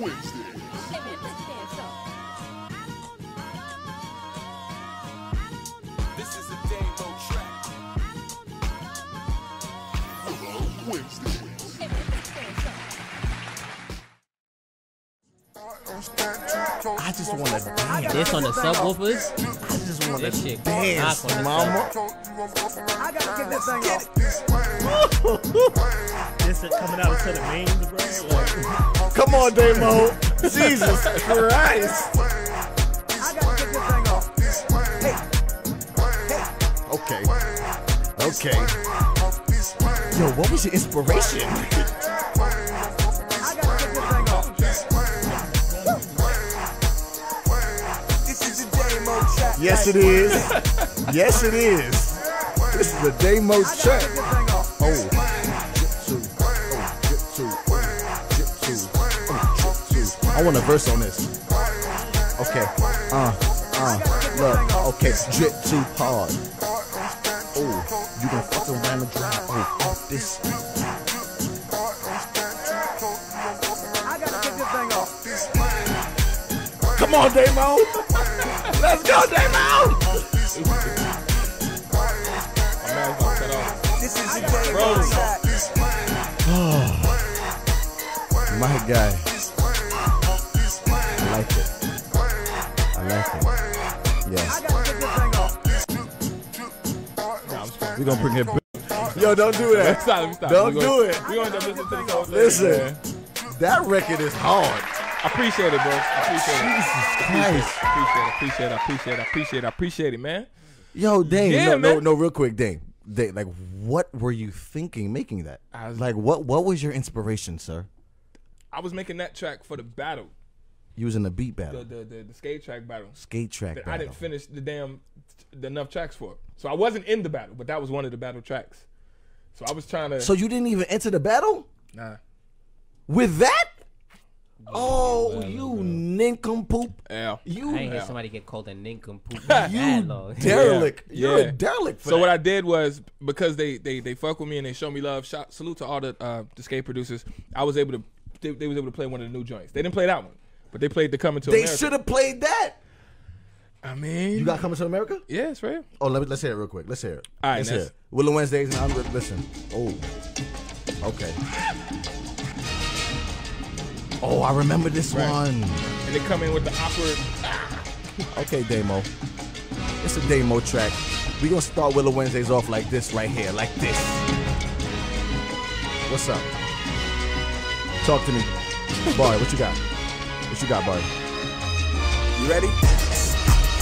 Wednesday. I just want to dance. This on the subwoofers. I just want to shit dance, knock on the mama. I gotta get this thing off. This is coming out to the mains, bro. Come on, Dame-O. Jesus Christ. I gotta get this thing off. Okay. Okay. Yo, what was your inspiration? Yes, it is. Yes, it is. This is a Dame-O I gotta track. get this thing off. Oh. Jitsu. Oh, jitsu. Oh, jitsu. Oh, jitsu. I want a verse on this. Okay. Uh, uh, look. Okay. Drip too hard. Oh, you gonna fuck around and drive. Oh, off this. I gotta get this thing off. Come on, Dame-O. Let's go, Dame-O. This is demo track. My guy. I like it. I like it. Yes. gotta get this thing off. We're gonna bring it back. Yo, don't do that. Stop, stop. Don't We do gonna- it. We gonna listening to thing, Listen. That record is hard. I appreciate it, bro. I appreciate it. Jesus Appreciate it. Christ. Appreciate it. Appreciate it. Appreciate it. Appreciate it. Appreciate it, man. Yo, Dane. Yeah, no, no, man. no, real quick, Dane. Dane, like, what were you thinking making that? I was- like, what what was your inspiration, sir? I was making that track for the battle, You was in a beat the battle, the the, the skate track battle. skate track That battle. I didn't finish the damn the enough tracks for. It. So I wasn't in the battle, but that was one of the battle tracks. So I was trying to. so you didn't even enter the battle nah. with that? Oh, you nincompoop! Yeah. You I ain't hear Yeah. somebody get called a nincompoop you derelict. Yeah. You're Yeah. a derelict. For So that. what I did was because they they they fuck with me and they show me love. Shout, salute to all the uh, the skate producers. I was able to they, they was able to play one of the new joints. They didn't play that one, but they played the Coming to they America. They should have played that. I mean, You got coming to America? yeah, it's right. Oh, let me, let's hear it real quick. Let's hear it. All right, let's hear that's- it. Willa Wednesdays and I'm listen. Oh, okay. Oh, I remember this Right. one. And they come in with the awkward. Ah. Okay, demo. It's a demo track. We gonna start Willa Wednesdays off like this right here, like this. What's up? Talk to me, Bari. What you got? What you got, Bari? You ready?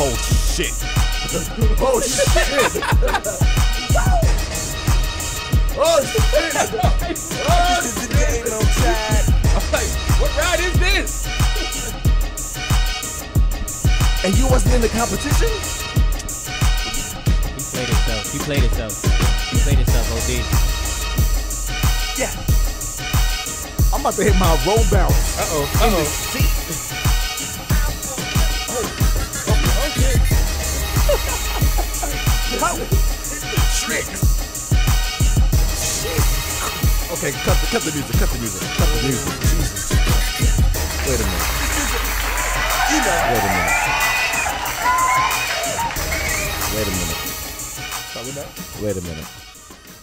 Oh shit! oh shit! oh shit! Oh, this is a demo track. I'm like, what ride is this? And you wasn't in the competition? He played himself. He played himself. He played himself. OD. Yeah. I'm about to hit my roll bounce. Uh oh. Uh oh. Okay, cut the, cut the music, cut the music, cut the music. Wait a minute. You know. Wait a minute. Wait a minute. Start with that. Wait a minute.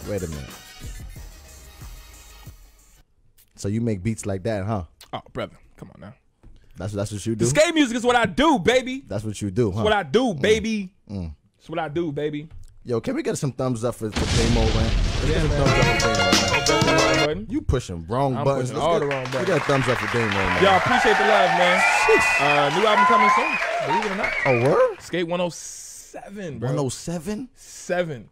Wait a minute. So you make beats like that, huh? Oh, brother, come on now. That's that's what you do. Skate music is what I do, baby. That's what you do, huh? That's what I do, mm. baby. Mm. That's what I do, baby. Yo, can we get some thumbs up for, for Dame-O, man? Let's get some thumbs up for Dame-O, man. Button. You pushing wrong I'm buttons. pushing Let's all get, the wrong We buttons. got a thumbs up for Dame-O, man. Y'all appreciate the love, man. Uh, new album coming soon. Believe it or not. Oh, word? Skate 107, bro. 107? Seven.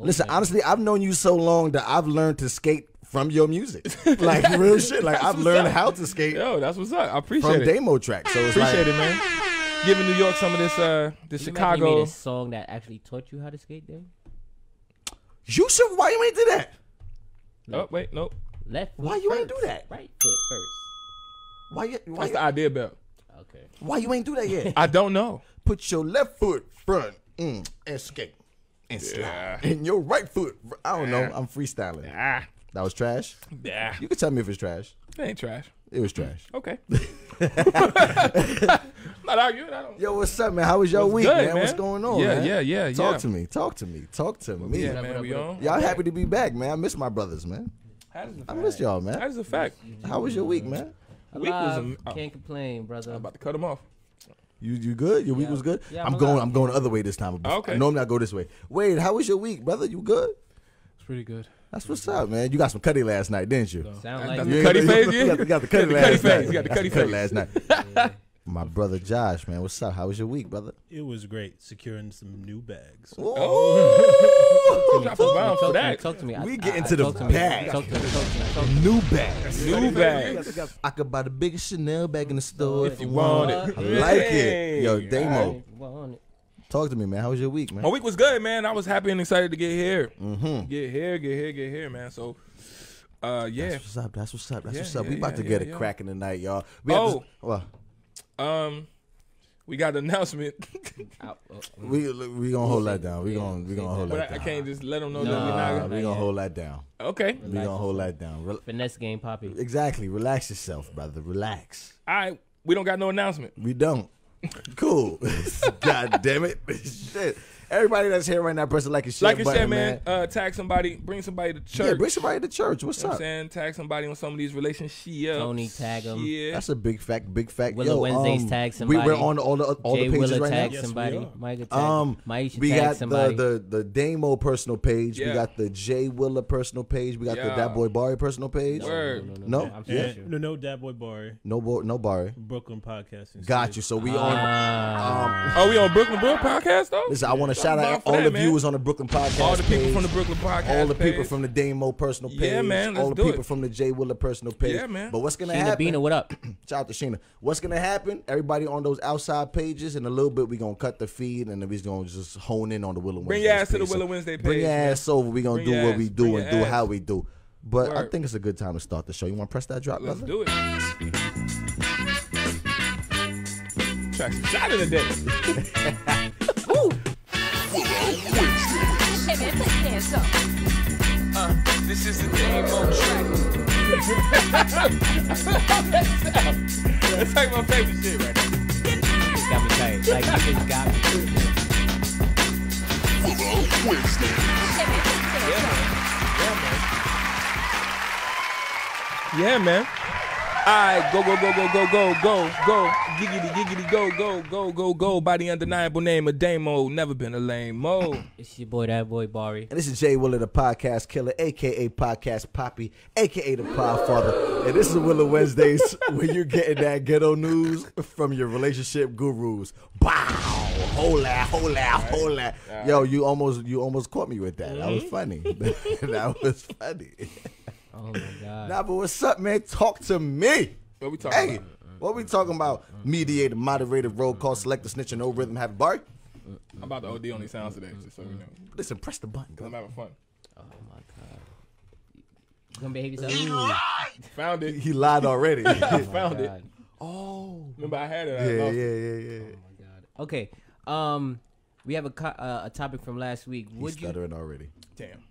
Listen, man. honestly, I've known you so long that I've learned to skate from your music. Like real shit. Like I've learned up. how to skate Yo, that's what's up. I appreciate from it. Dame-O track. So it's Appreciate like, it, man. Giving New York some of this, uh, this You imagine you Chicago. made a song that actually taught you how to skate. Then You should. Why you ain't do that? Oh, wait, nope. left. Foot Why you ain't do that? Right foot first. Why you? Why That's you, the idea belt. Okay. why you ain't do that yet? I don't know. Put your left foot front mm, and skate and slide, Yeah. and your right foot. I don't know. I'm freestyling. Ah, That was trash. Yeah, You can tell me if it's trash. it ain't trash. It was trash. Okay. Not arguing. I don't. Yo, what's up, man? How was your What's week, good, man? What's going on, Yeah, man? yeah, yeah, Talk yeah. to me. Talk to me. Talk to me. Yeah, man, we on. Y'all happy to be back, man. I miss my brothers, man. That is a I fact. I miss y'all, man. is a fact. How was your week, man? Week was Alive, a- oh. can't complain, brother. I'm about to cut him off. You you good? Your week Yeah. was good? Yeah, I'm I'm going alive. I'm going the other way this time. Okay. Normally I go this way. Wade, how was your week, brother? You good? It's pretty good. That's what's up, man. You got some cutty last night, didn't you? Sound That's like You ain't- Cuddy face, got- yeah? You got, you got the You cutty last night. face, you got the cuddy Cuddy face. last night. My brother Josh, man, what's up? How was your week, brother? It was great securing some new bags. Oh, drop a bomb talk for to me, that. talk to me. We get into the talk to me. bag. Talk to me. Talk to me. Talk to me. New bags. New bags. I could buy the biggest Chanel bag in the store If you want it. I like it. Yo, Dame-O, I want it. Talk to me, man. How was your week, man? My week was good, man. I was happy and excited to get here. Mm-hmm. Get here, get here, get here, man. So, uh, yeah. That's what's up. That's what's up. That's Yeah, what's up. yeah, we about yeah, to get yeah, it yeah. the night, y'all. We have Oh. to, well, Um, we got an announcement, oh, we we gonna hold that down. We gonna we gonna hold but that I, I can't just let them know No. that we're not. we Not gonna yet. hold that down. Gonna, okay. We gonna hold that down. Rel- Finesse game, Poppy. exactly. Relax yourself, brother. Relax. All right. We don't got no announcement. We don't. Cool. God damn it. Shit. Everybody that's here right now, press the like and share Like I button, said, man, uh, tag somebody, bring somebody to church. Yeah, bring somebody to church. What's You know what up? I'm saying? Tag somebody on some of these relationships. Tony, tag 'em. Yeah. That's a big fact. Big fact. Willa Yo, Wednesdays um, tag We, we're on all the all Jay the pages Willa right tag now. Yes, we somebody. are. Micah tag. Um, Maisha we got somebody. the the the Dame-O personal page. We got the Jay Willa personal page. We got the That Boy Bari personal page. Word. No? I'm And, sure. no, no, Dad Boy Bar, No, bo- no Bari. Brooklyn Podcasting. Got you. So we on. Ah. Um, Oh, we on Brooklyn Brew podcast though. listen, I want to shout Shout out out all that, the man. viewers on the Brooklyn podcast. All the people page, from the Brooklyn podcast. all the people page. from the Dame-O personal page. Yeah, man, all let's the do people it. from the Jay Willa personal page. Yeah, man. But what's gonna Sheena happen? Bina, what up? Shout out to Sheena. What's gonna happen? Everybody on those outside pages, in a little bit we gonna cut the feed, and then we gonna just hone in on the Willa Wednesday. Bring your ass to the Willa Wednesday Bring page, your ass over. We gonna do what we do and do how we do. But I think it's a good time to start the show. You want to press that drop, Let's brother? do it. Track shot in the day. This is the track. That's like my favorite shit right now. You got me tight. Like, you just got me. Yeah, man. Yeah, man. Alright, go, go, go, go, go, go, go, go. Giggity, giggity, go, go, go, go, go. By the undeniable name of Dame-O. Never been a lame mo. It's your boy, that boy, Bari. And this is Jay Willa, the podcast killer, aka Podcast Poppy, aka the Podfather. And this is Willa Wednesdays, where you're getting that ghetto news from your relationship gurus. Bow, hold that, hold that, hold that. Yo, you almost, you almost caught me with that. That was mm-hmm. funny. that was funny. Oh my God. Nah, but what's up, man? Talk to me. What we talking Hey, about? what we talking about? Mediator, moderator, roll call, select the snitch, and no rhythm, have a bar. I'm about to OD on these sounds today, just so you know. Listen, press the button. Cause I'm having fun. Oh my God. You gonna behave yourself? Found it. He lied already. Found it. Oh. Remember I had it. I Yeah, lost yeah, it. yeah, yeah. Oh my God. Okay. Um, we have a co- uh, a topic from last week. He's Would you? stuttering already. Damn.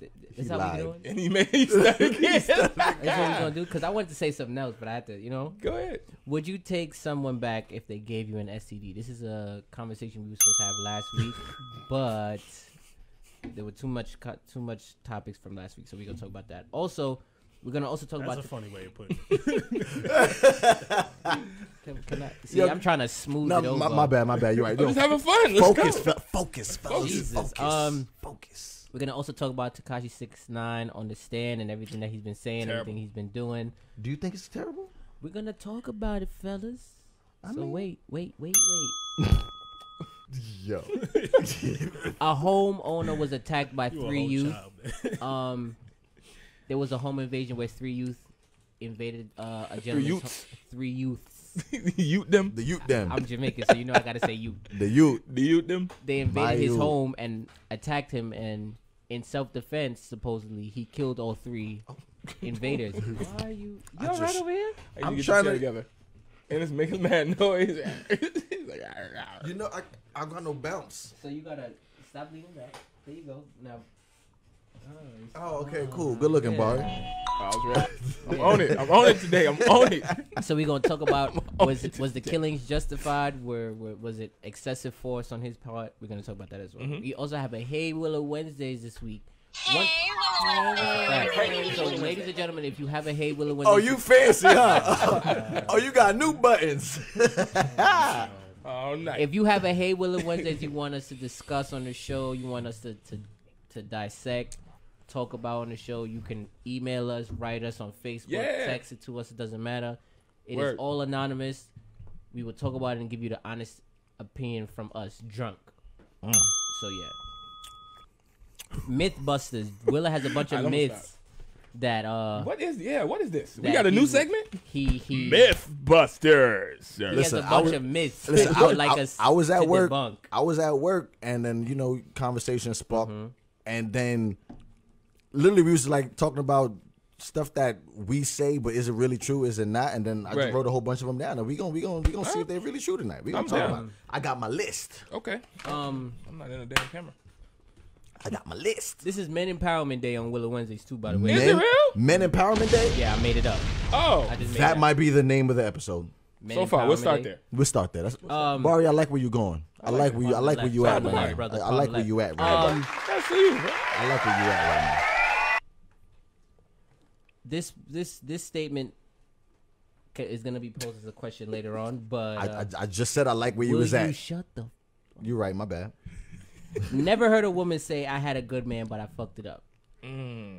That's He how lied. we doing? And he made he stuck again. That's what we're gonna do. Cause I wanted to say something else, but I had to. You know. Go ahead. Would you take someone back if they gave you an STD? This is a conversation we were supposed to have last week, but there were too much co- too much topics from last week, so we're gonna talk about that. Also, we're gonna also talk That's a about. funny way of putting it. The, can, can I, see, Yo, I'm trying to smooth No, it over. my, my bad, my bad. You're right. I'm Yo, just having fun. Let's focus, go. fe- focus, fellas. Jesus. Focus. Um, focus. We're gonna also talk about Tekashi Six Nine on the stand and everything that he's been saying, Terrible. everything he's been doing. Do you think it's terrible? We're gonna talk about it, fellas. I so mean- wait, wait, wait, wait. Yo. A homeowner was attacked by You three whole youth. child. Um, there was a home invasion where three youth invaded uh, a gentleman's youths. ho- three youths. you them. the youth them. I'm Jamaican, so you know I gotta say you. the youth. The you them. They My invaded his youth. home and attacked him, and in self-defense, supposedly he killed all three invaders. Why are you? I You all right just- over here? I I'm need to get trying to- chair together. And it's making mad noise. He's like. You know, I I got no bounce. So you gotta stop leaning back. There you go. Now Oh, okay, cool. Good looking, Bari. I was right. I'm on it. I'm on it today. I'm on it. So we're gonna talk about was was the killings justified? Were, were was it excessive force on his part? We're gonna talk about that as well. Mm-hmm. We also have a Hey Willa Wednesdays this week. One- Right. So, ladies and gentlemen, if you have a Hey Willa Wednesdays, Oh, you fancy, huh? oh, you got new buttons. Oh, nice. if you have a Hey Willa Wednesdays you want us to discuss on the show, you want us to to, to dissect, talk about on the show, you can email us, write us on Facebook, Yeah. text it to us. It doesn't matter. It is Word. all anonymous. We will talk about it and give you the honest opinion from us, drunk. Mm. So yeah. Mythbusters. Willa has a bunch of Alright, I'ma myths that uh what is? Yeah. What is this? We got a new he- segment. He he Mythbusters. he Listen, has a I bunch was- of myths. Listen, I, like I- I was at work. debunk. I was at work, and then you know, conversation sparked, Mm-hmm. and then literally we was like talking about stuff that we say, but is it really true? Is it not? And then I Right. just wrote a whole bunch of them down, and we gonna we gonna we gonna see if they're really true tonight. We gonna I'm talk down. about. it. I got my list. Okay. Um I'm not in a damn camera. I got my list. this is Men Empowerment Day on Willa Wednesdays too, by the way. Is it real? Men Empowerment Day. Yeah, I made it up. Oh. I just made That it up. might be the name of the episode. Men So far, we'll Empowerment start Day. there. We'll start there. That's, Um, Bari, I like where you're going. I, like where you. I like where you at Palm right left, now. brother, I, I palm like where left. you at right Um, now. That's you, bro. I like where you at right now. This this this statement is gonna be posed as a question later on, but I, uh, I, I just said I like where you will was you at. shut the? You're right. My bad. Never heard a woman say, "I had a good man, but I fucked it up." Hmm.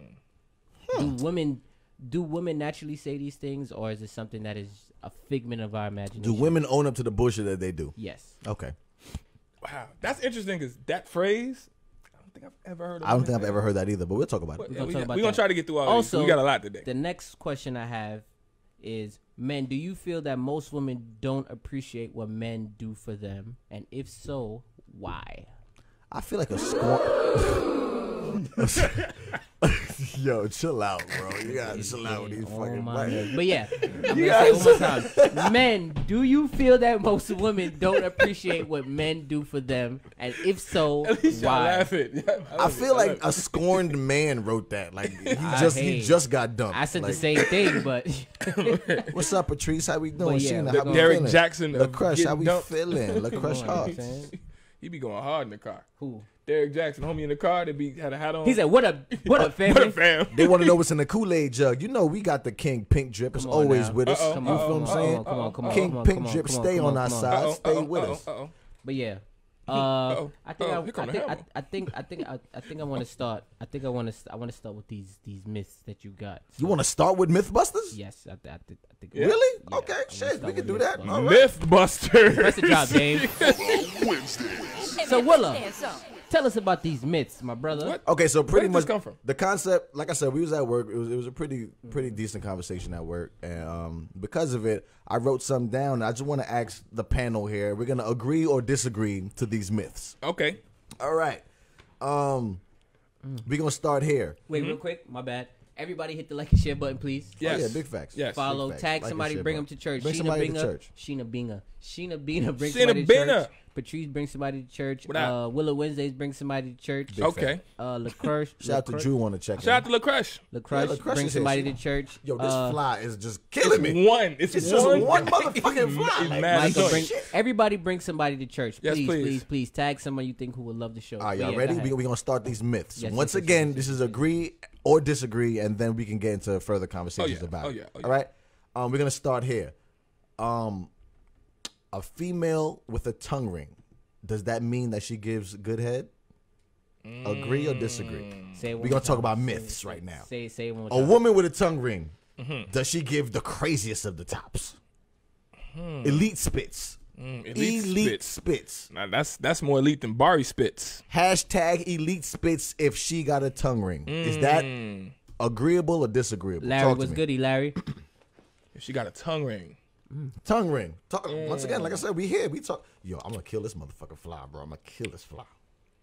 Do women do women naturally say these things, or is it something that is a figment of our imagination? Do women own up to the bullshit that they do? Yes. Okay. Wow. That's interesting because that phrase, I don't think I've ever heard of I don't think I've ever heard that either, but we'll talk about But, it. yeah, gonna we talk about we gonna that. try to get through all Also, these. We got a lot today. The next question I have is men, do you feel that most women don't appreciate what men do for them? And if so, why? I feel like a scorn. Yo, chill out, bro. You gotta chill out with these Oh fucking my buttons. But yeah, I'm gonna say one more time. Men, do you feel that most women don't appreciate what men do for them? And if so, At least y'all why? laughing. I feel like a scorned man wrote that. Like he I just he just got dumped. I said Like, the same thing, but What's up, Patrice? How we doing? yeah, Sheena, the how we Derek feeling? Jackson uh, La of Crush, how we dumped. feeling? La Crush Come on, Hearts. man. he be going hard in the car. who? Derek Jackson, homie in the car, they be had a hat on. He said, "What a what a family." "What a fam." They want to know what's in the Kool Aid jug. You know we got the King Pink Drip. It's always now. with us. Uh-oh, You Come feel on, what I'm come on, saying? come on, come on, King come on, Pink come Drip, stay on on, our side. Uh-oh, Stay uh-oh, with uh-oh, us. uh-oh. But yeah, uh, I think I, I think I, hammer. I think I think I, I think I want to start. I think I want to I want to start with these these myths that you got. You want to start with MythBusters? Yes, I, I, think I think. Really? Yeah, okay, I shit. We can do that. but- All right. Mythbuster. Press the drop, Dave. So Willa, tell us about these myths, my brother. What? Okay, so pretty did this much come from? the concept. Like I said, we was at work. It was it was a pretty pretty decent conversation at work, and um, because of it, I wrote some down. I just want to ask the panel here. We're gonna agree or disagree to these myths. Okay. All right. Um, we're gonna start here. Wait, real quick, my bad. Everybody hit the like and share button, please. Yes. Oh, yeah, big facts. Yes. Follow, Big facts. tag Like somebody, share bring them to church. Bring Sheena somebody to Binga, church. Sheena Binga, Sheena Bina, bring Sheena somebody to Bina. church. Patrice, bring somebody to church. What up? Uh, Willa Wednesdays, bring somebody to church. Big Okay. fact. Uh, LaCrush, Shout out to Drew on the check. Shout out to LaCrush. LaCrush, Yeah, LaCrush bring is here. somebody to church. Yo, this uh, fly is just killing It's me. one. It's, It's just one. one motherfucking fly. Like, Michael, bring, everybody bring somebody to church. Yes, please, please. please, please, Tag someone you think who would love the show. All right, y'all yeah, ready? go ahead. We're we gonna start these myths. Yes, Once yes, yes, again, yes, this is agree or disagree, and then we can get into further conversations yeah. about Oh, it. yeah. Oh, yeah. All right. Um, we're gonna start here. Um, a female with a tongue ring. Does that mean that she gives good head? Agree or disagree? Say We're gonna talk time. about myths say- right now. Say, say one A time. woman with a tongue ring. Mm-hmm. Does she give the craziest of the tops? Elite spits. Mm, Elite, elite, spits. spits. Now that's that's more elite than Bari spits. Hashtag elite spits if she got a tongue ring. Is that Mm. agreeable or disagreeable? Larry Talk was goody, Larry. If she got a tongue ring. Mm. Tongue ring. Talk, Once again, like I said, we here. We talk. Yo, I'm gonna kill this motherfucking fly, bro. I'm gonna kill this fly.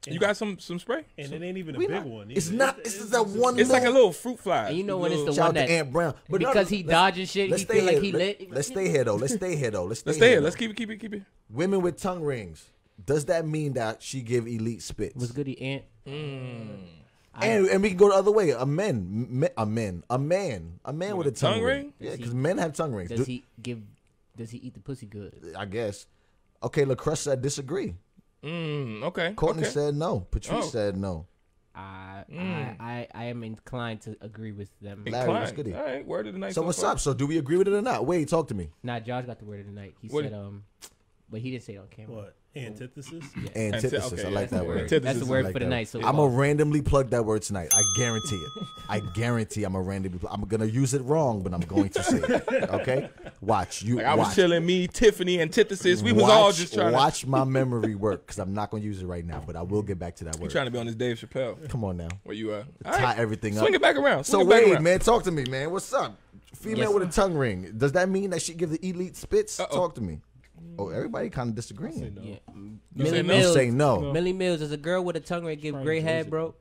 You got some some spray? And it ain't even a big not- one. It's not. It's just that one. It's like a little fruit fly. And you know when it's the Shout one out to that Aunt Brown. But no, because he let's- dodging shit, let's he stay feel like he Let- lit. Let's stay here though. Let's stay here though. Let's stay, Let's stay here. though. Let's keep it, keep it, keep it. Women with tongue rings. Does that mean that she give elite spits? was goody, Aunt. Mm. And and we can go the other way. A man, a man, a man, a man with, With a tongue, tongue ring. ring? Yeah, because men have tongue rings. Does Do- he give? Does he eat the pussy good? I guess. Okay, LaCrush said disagree. Mm, okay. Courtney okay. said no. Patrice Oh. said no. I, Mm. I, I, I am inclined to agree with them. Larry, what's Inclined. goody? All right, word of the night. So what's far. up? So do we agree with it or not? Wait, talk to me. Nah, Josh got the word of the night. He What- said, um, but he didn't say it on camera. What? Antithesis? Antithesis. okay, I like that word. word. Antithesis. That's the word like for the that. night. So I'm gonna randomly plug that word tonight. I guarantee it. I guarantee I'm a randomly. Plug. I'm gonna use it wrong, but I'm going to say it. Okay, watch you. Like, I was watch. chilling, me, Tiffany, antithesis. We was watch, all just trying to. watch my memory work because I'm not gonna use it right now, but I will get back to that to. word. trying to be on this Dave Chappelle. Come on now, Where you at? All tie right. everything Swing up. Swing it back around. So Swing it back wait, around. man, talk to me, man. What's up? Female Yes. with a tongue ring. Does that mean that she give the elite spits? Uh-oh. Talk to me. Oh, everybody kind of disagreeing. no. Yeah. Millie say no? Mills. say no. Millie Mills is a girl with a tongue ring give Probably great head, bro.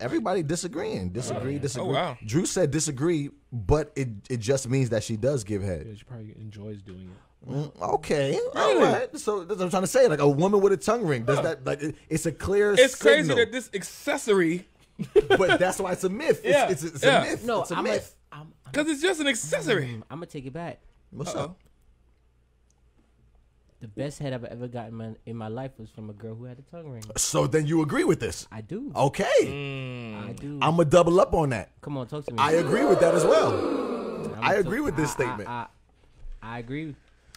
Everybody disagreeing. Disagree. Disagree. Oh, wow. Drew said disagree, but it it just means that she does give head. Yeah, she probably enjoys doing it. Mm, Okay, all right. So that's what I'm trying to say. Like a woman with a tongue ring, does that like it- it's a clear? It's crazy that this accessory, but that's why it's a myth. It's, Yeah, it's, it's yeah. a myth. No, it's a I'm myth. A, I'm, because it's just an accessory. I'm gonna take it back. What's Uh-oh. up? The best head I've ever gotten in my, in my life was from a girl who had a tongue ring. So then you agree with this? I do. Okay, Mm. I do. I'm gonna double up on that. Come on, talk to me. I agree with that as well. I'm I a- agree with this I- statement. I, I, I agree.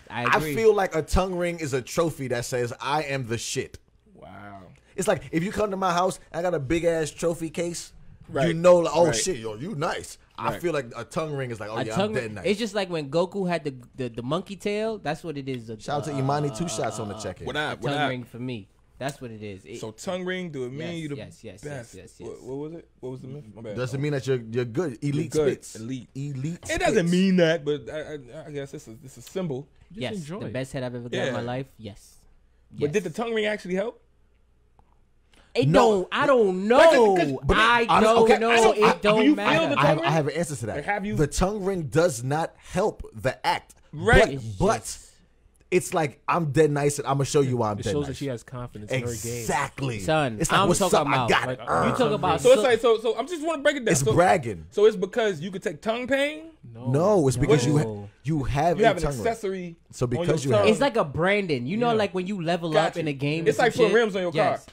I I feel like a tongue ring is a trophy that says I am the shit. Wow. It's like if you come to my house, I got a big ass trophy case. Right. You know, like, oh right. shit, yo, you nice. I feel like a tongue ring is like, oh a yeah, tongue I'm dead ring. nice. It's just like when Goku had the the, the monkey tail. That's what it is. A, Shout out to uh, Imani, two shots on the check in. What a I, what tongue I, ring for me. That's what it is. It, so tongue ring, do it mean Yes, you the yes, yes, yes, best? yes, yes. What, what was it? What was the myth? My bad. Doesn't mean that you're you're good. Elite good. spits. Elite. Elite. it doesn't mean that, but I, I, I guess it's a, it's a symbol. Just yes, enjoy the best head I've ever got in my life. Yes. But did the tongue ring actually help? It No. don't. I don't know. Like, 'cause- but I honest- don't okay, know. I don't- it I- don't do you feel the I have, tongue I have an answer to that. Like, have you- The tongue ring does not help the act. Right. But, It's but it's like I'm dead nice and I'm gonna show you why I'm It dead It shows nice. that she has confidence in her game. exactly. Son, it's like I'm what's talking up? I got like, it. uh, you talk about So it's like so so. I'm just want to break it down. it's so, bragging. So it's because you could take tongue pain. No, No, it's because you No. you have You a have an tongue ring. accessory. So on because your you have- It's like a Brandon. You know, Yeah. like when you level Got up in a game. It's like some putting rims on your yes.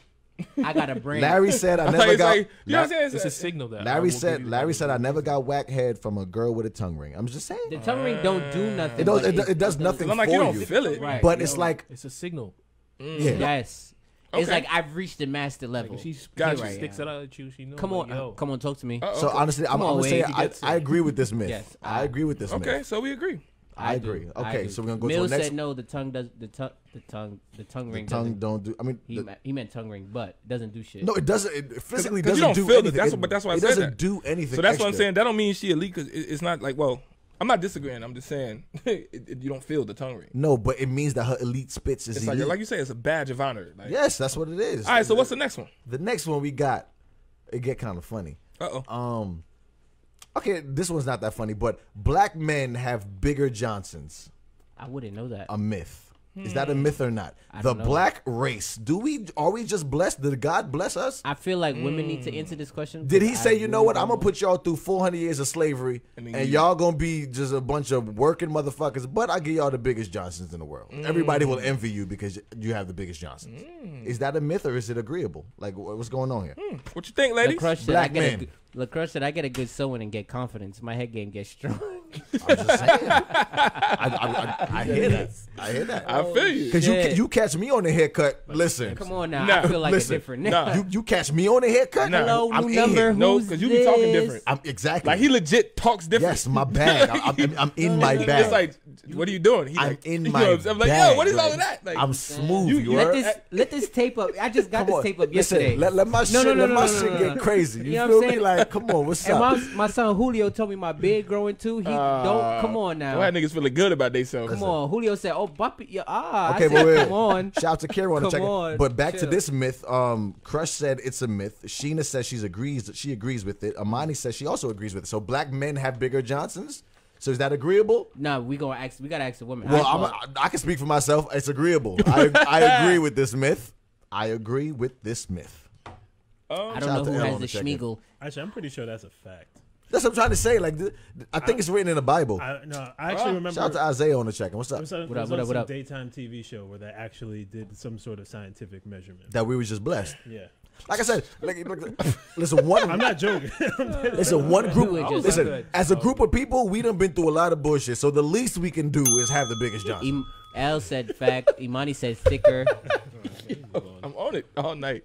I got a Brandon. Larry said I never got. like, you know what I'm saying? It's a signal that Larry said. Larry said I never got whack head from a girl with a tongue ring. I'm just saying. the tongue ring don't do mm. nothing. It does- but it do- it does nothing I'm like for you don't you. feel it. Right. But it's like It's a signal. yeah. Mm. Yes. It's like I've reached the master level. if she Got she you. sticks it out at you, she knows. come on, like, yo. come on, talk to me. Uh-oh. So honestly, I'm, Come I'm gonna say I, I agree with this myth. Yes, I, I- agree with this Okay, myth. so we agree. I do. agree. I Okay, do. so we're gonna go to Mills the next. said no. The tongue does the tongue. The tongue. The tongue the ring tongue don't do. I mean, He, the- me- he meant tongue ring, but doesn't do shit. no, it doesn't. It physically 'cause you doesn't don't do feel it. anything. That's what- but that's why I it said doesn't that. do anything. So that's what I'm saying. That don't mean she elite because it, it's not like well. I'm not disagreeing. I'm just saying it, it- you don't feel the tongue ring. No, but it means that her elite spits is It's like elite. like you say, it's a badge of honor. Like, yes, that's what it is. All right. So what's the next one? the next one we got? It get kind of funny. Uh oh. Um, okay, this one's not that funny, but black men have bigger Johnsons. I wouldn't know that. A myth. Hmm. Is that a myth or not? I the don't know. black race. Do we? Are we just blessed? Did God bless us? I feel like women need to hmm. answer this question. Did he because say, I you know what? I'm gonna put y'all through 400 years of slavery, And and, then you- y'all gonna be just a bunch of working motherfuckers. But I give y'all the biggest Johnsons in the world. Hmm. Everybody will envy you because you have the biggest Johnsons. Is that a myth or is it agreeable? Like, wh- what's going on here? What you think, ladies? LaCrush said, Black I get men. A, good- LaCrush said, I get a good sewing and get confidence. My head game gets strong. I'm just saying. I, I, I, I hear that. I hear that. I feel you. Because you Shit. you catch me on the haircut. Listen, Come on now. Nah, I feel like listen, a different nah. you you catch me on the haircut. Nah. Hello, I'm new in number. here. No, Who's because you be talking this? different. I'm exactly. Like he legit talks different. yes, my bag. I, I'm, I'm in my It's bag. like, what are you doing? He I'm like, in you my know, I'm like, yo, what is all of that? Like, I'm smooth. you- You, you Let this let this tape up. I just got Come this on. tape up Listen, yesterday. Let, let my No, shit, no, no, let no, my no, shit no, get no. crazy. You, You know what feel I'm me? saying? Like, come on, what's and up? my, my son Julio told me my beard growing too. He don't come on now. Why niggas feeling good about themselves? Come on, Julio said, "Oh, Buppy, yeah, ah." Okay, I but said, wait. come on. Shout out to Kira on the Come check. on, But back to this myth. Um, Crush said it's a myth. Sheena says she's agrees. That she agrees with it. Amani says she also agrees with it. So black men have bigger Johnsons. So is that agreeable? No, we gonna ask. We gotta ask the woman. Well, I I'm a, I can speak for myself. It's agreeable. I, I agree with this myth. I agree with this myth. Um, I don't know who has the the. Schmiegel. Actually, I'm pretty sure that's a fact. That's what I'm trying to say. Like, th- I think it's written in the Bible. I no, I actually remember. Shout out to Isaiah on the check-in. What's it up? was, on- What up, was what on up, what up? daytime TV show where they actually did some sort of scientific measurement. That we was just blessed. Yeah, Like I said, like, look, listen, one. I'm not joking. Listen, one group. just- Listen, as a group of people, we done been through a lot of bullshit. So the least we can do is have the biggest Johnson. Im- L said fact. Imani said thicker. I'm on it all night.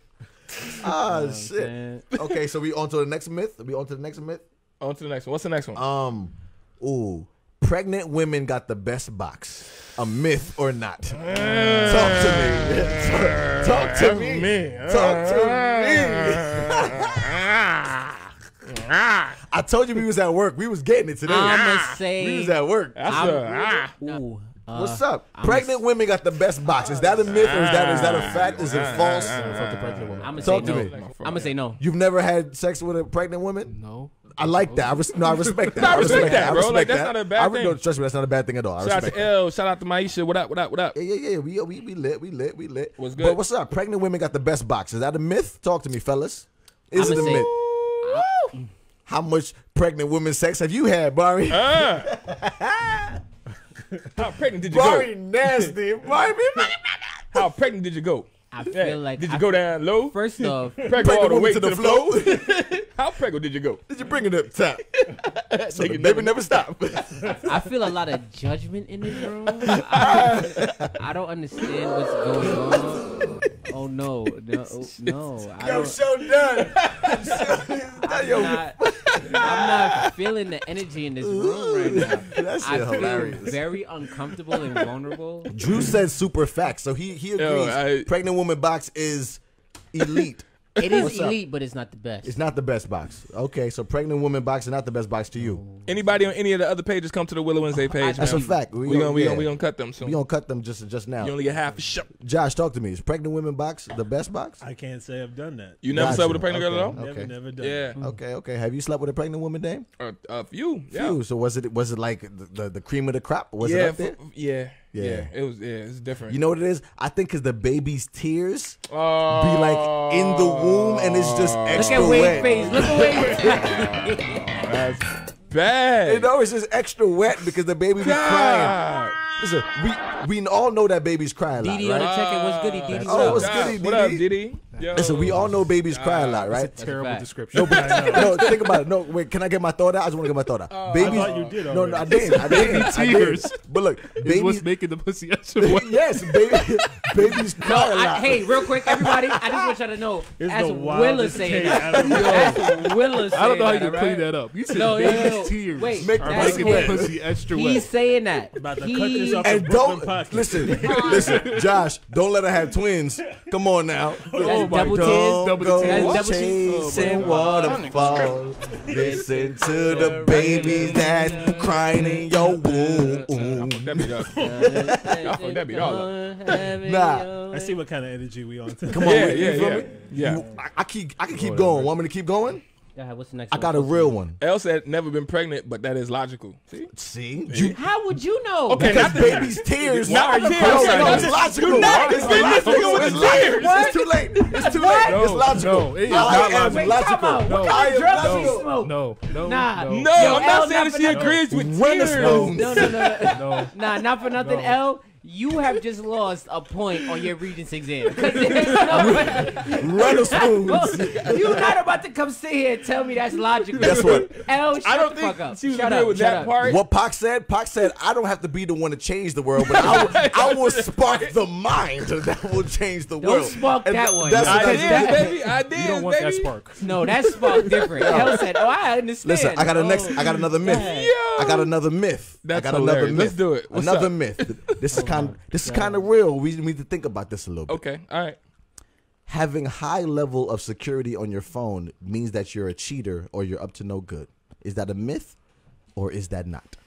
Ah, shit. Man. Okay, so we on to the next myth. We on to the next myth. On to the next one. What's the next one? Um, ooh, pregnant women got the best box. A myth or not? Talk to me. Talk, to me. Talk to me. I told you we was at work. We was getting it today. I'ma say we was at work. That's I'm- a, ah. Ooh, uh, What's up? I'm Pregnant women got the best box. Is that a myth or is that is that a fact? Is it false? Fuck the pregnant woman. I'm gonna Talk say to no. me. I'm gonna say no. You've never had sex with a pregnant woman? No. I like that. I res- no, I respect that. No, I respect that, I bro. respect Like, that's that. not a bad I re- thing. No, trust me, that's not a bad thing at all. I Shout out to that. L. Shout out to Maisha. What up? What up? What up? Yeah, yeah, yeah. We, we we lit. We lit. We lit. What's good? But what's up? Pregnant women got the best box. Is that a myth? Talk to me, fellas. Is it a say- myth? How much pregnant women sex have you had, Bari? Ah. How pregnant did you Bari go? nasty. Bari, How pregnant did you go? I Yeah. feel like did you I- go down low? First off, Pregnant all the way woman to the flow. How pregnant did you go? Did you bring it up top? so the baby never stop. I feel a lot of judgment in this room. I, I don't understand what's going on. Oh no, no, no! I Yo, don't, show done. I'm Yo, not, I'm not feeling the energy in this room right now. that shit I feel hilarious. very uncomfortable and vulnerable. Drew said super facts, so he he agrees. Yo, I- pregnant woman box is elite. It is What's up? elite, but it's not the best. It's not the best box. Okay, so pregnant woman box is not the best box to you. Anybody on any of the other pages come to the Willa Wednesday page. That's man. a fact. We We, gonna- gonna we yeah. gonna we gonna cut them soon. We gonna cut them just just now. you only get half a show. Josh, talk to me. Is pregnant women box the best box? I can't say I've done that. You never Got slept with a pregnant girl at all? Okay. Never, never done. Yeah, that. Mm-hmm. Okay, okay. Have you slept with a pregnant woman, Dame? a, a few. Yeah, Phew. So was it was it like the, the, the cream of the crop? Was yeah, it up there? f- yeah, Yeah. yeah, It was. Yeah, it's different. You know what it is? I think because the baby's tears oh, be like in the womb and it's just oh. extra Look extra at Wade's wet. face. Look at Wade's face. that's bad. You know, it's just extra wet because the baby be crying. Listen, we we all know that baby's crying a lot, Didi on the right? check-in. What's goody, Didi? Oh, What what's up? goody, What up, Didi? Diddy? Yo. Listen, we all know babies cry a lot, right? Terrible fact. description. no, think about it. No, wait, can I get my thought out? I just want to get my thought out. Oh, babies, thought you did no, no, I didn't. I didn't. I didn't. tears. But look, babies, what's making the pussy extra wet. yes, baby, babies cry a I, lot. hey, real quick, everybody, I just want y'all to know, It's as the Willa saying that, as Willa saying I don't know how you can clean that up. You said No, no, baby's no, no. tears Wait, are that's making the pussy extra wet. He's saying that. About to cut this off and don't listen, listen, Josh. Don't let her have twins. Come on now. That's double Don't tears. Double go tears. That's double tears. chasing waterfalls. Listen to the babies that's crying in your womb. That beat up. fucked that beat all Nah. I see what kind of energy we on. Come on, Yeah, yeah, yeah. Yeah. I, I keep, I can keep going. Want me to keep going? Yeah, what's the next I one? got a real one. Elle said never been pregnant, but that is logical. See? See, you, How would you know? Okay, because not baby's tears. Not No, tears. no, Okay, it's not- logical. do not It's defend this logical. nigga with It's the logical. tears. It's too late. It's too late. No, It's logical. no, it is I not am logical. Wait, logical. come on. What No. I kind of am drugs you logical. smoke? No, no, Nah. no. No, Yo, I'm Elle, not saying that she nothing. agrees with Weatherspoons. tears. No, no, no. no. Nah, not for nothing, No. L. You have just lost a point on your Regents exam. there's no way- spoons. You're not about to come sit here and tell me that's logical. Guess what? L, shut I don't the think fuck up. she was shut up, with shut that up. part. What Pac said? Pac said, I don't have to be the one to change the world, but I will, I will spark the mind that will change the Don't world. spark And that one. That's I what I I did, that- baby. I did, You don't want that spark. No, that's spark different. L said, "Oh, I understand." Listen, I got a next. Oh, I got another myth. Yo. I got another myth. That's I got another hilarious. myth. Let's do it. What's another up? myth. This is oh, kind. This is kind of real. We need to think about this a little bit. Okay, all right. Having high level of security on your phone means that you're a cheater or you're up to no good. Is that a myth, or is that not?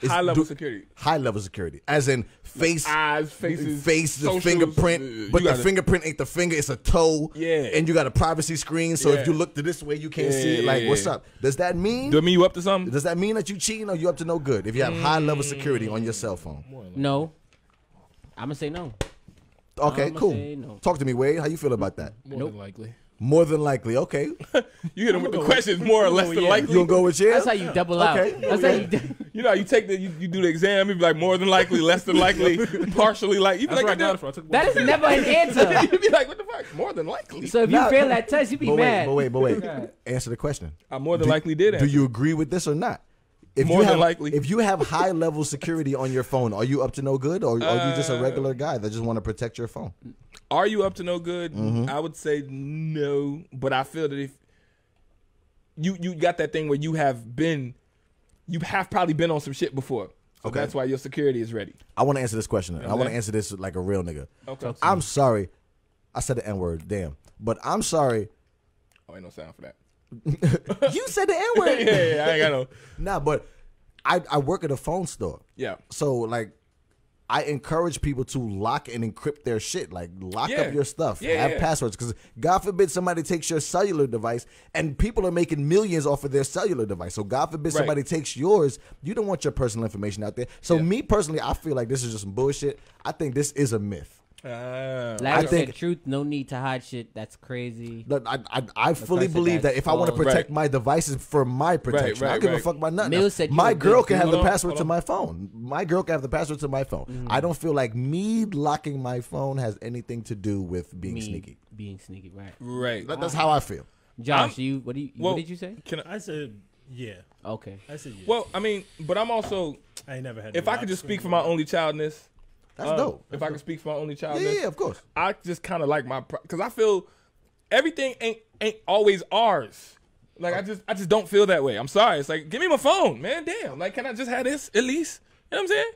Is- High level do- security. High level security, as in face, Eyes, faces, face, the socials, fingerprint, uh, but the gotta- fingerprint ain't the finger; it's a toe. Yeah. and you got a privacy screen, so Yeah. if you look to this way, you can't Yeah, see it. Like, yeah, what's yeah. up? Does that mean? Do it mean you up to something? Does that mean that you cheating or you up to no good? If you have high level security on your cell phone. No, I'm gonna say no. Okay, I'ma cool. say no. Talk to me, Wade. How you feel about that? More Nope. than likely. More than likely. Okay. You hit them with the questions more or less than You likely. gonna go with yeah? That's how you double out. Okay, That's how you. d- You know, how you take the you, you do the exam. You be like more than likely, less than likely, partially like. You be That's like, what I I for. I took That is never an answer. you be like, what the fuck? More than likely. So if you Nah. fail that test, you be but wait, mad. but wait, but wait. Answer the question. I more than Do- likely did. It. Do answer. you agree with this or not? If More you than have, likely. If you have high level security on your phone, are you up to no good, or are you just a Uh, regular guy that just want to protect your phone? Are you up to no good? Mm-hmm. I would say no, but I feel that if you you got that thing where you have been, you have probably been on some shit before. So Okay. that's why your security is ready. I want to answer this question. and I want to answer this like a real nigga. Okay. I'm sorry. I said the N word. Damn. But I'm sorry. Oh, ain't no sound for that. you said the N yeah, word. yeah, yeah, I ain't got no. nah, but I, I work at a phone store. Yeah. So like I encourage people to lock and encrypt their shit. Like lock Yeah. up your stuff. Yeah, have yeah. passwords. Because God forbid somebody takes your cellular device and people are making millions off of their cellular device. So God forbid Right. somebody takes yours. You don't want your personal information out there. So me personally, I feel like this is just some bullshit. I think this is a myth. Ah. Larry I think- said truth, no need to hide shit. That's crazy. Look, I, I, I fully person believe that if I want to protect Right. my devices for my protection, I right, don't give a fuck about nothing. Mills said my girl can have the password to my phone. My girl can have the password to my phone. Mm-hmm. I don't feel like me locking my phone has anything to do with being Me sneaky. Being sneaky, right? Right. That, that's how I feel. Josh, I'm- you what do you well, what did you say? Can I, I said yeah. Okay. I said yeah. well, I mean, but I'm also. I ain't never had. If I could just speak for my only childness, That's uh, dope. If I can speak for my only child, Yeah, yeah, of course. I just kind of like my because I feel everything ain't ain't always ours. Like I just I just don't feel that way. I'm sorry. It's like give me my phone, man. Damn. Like can I just have this at least? You know what I'm saying?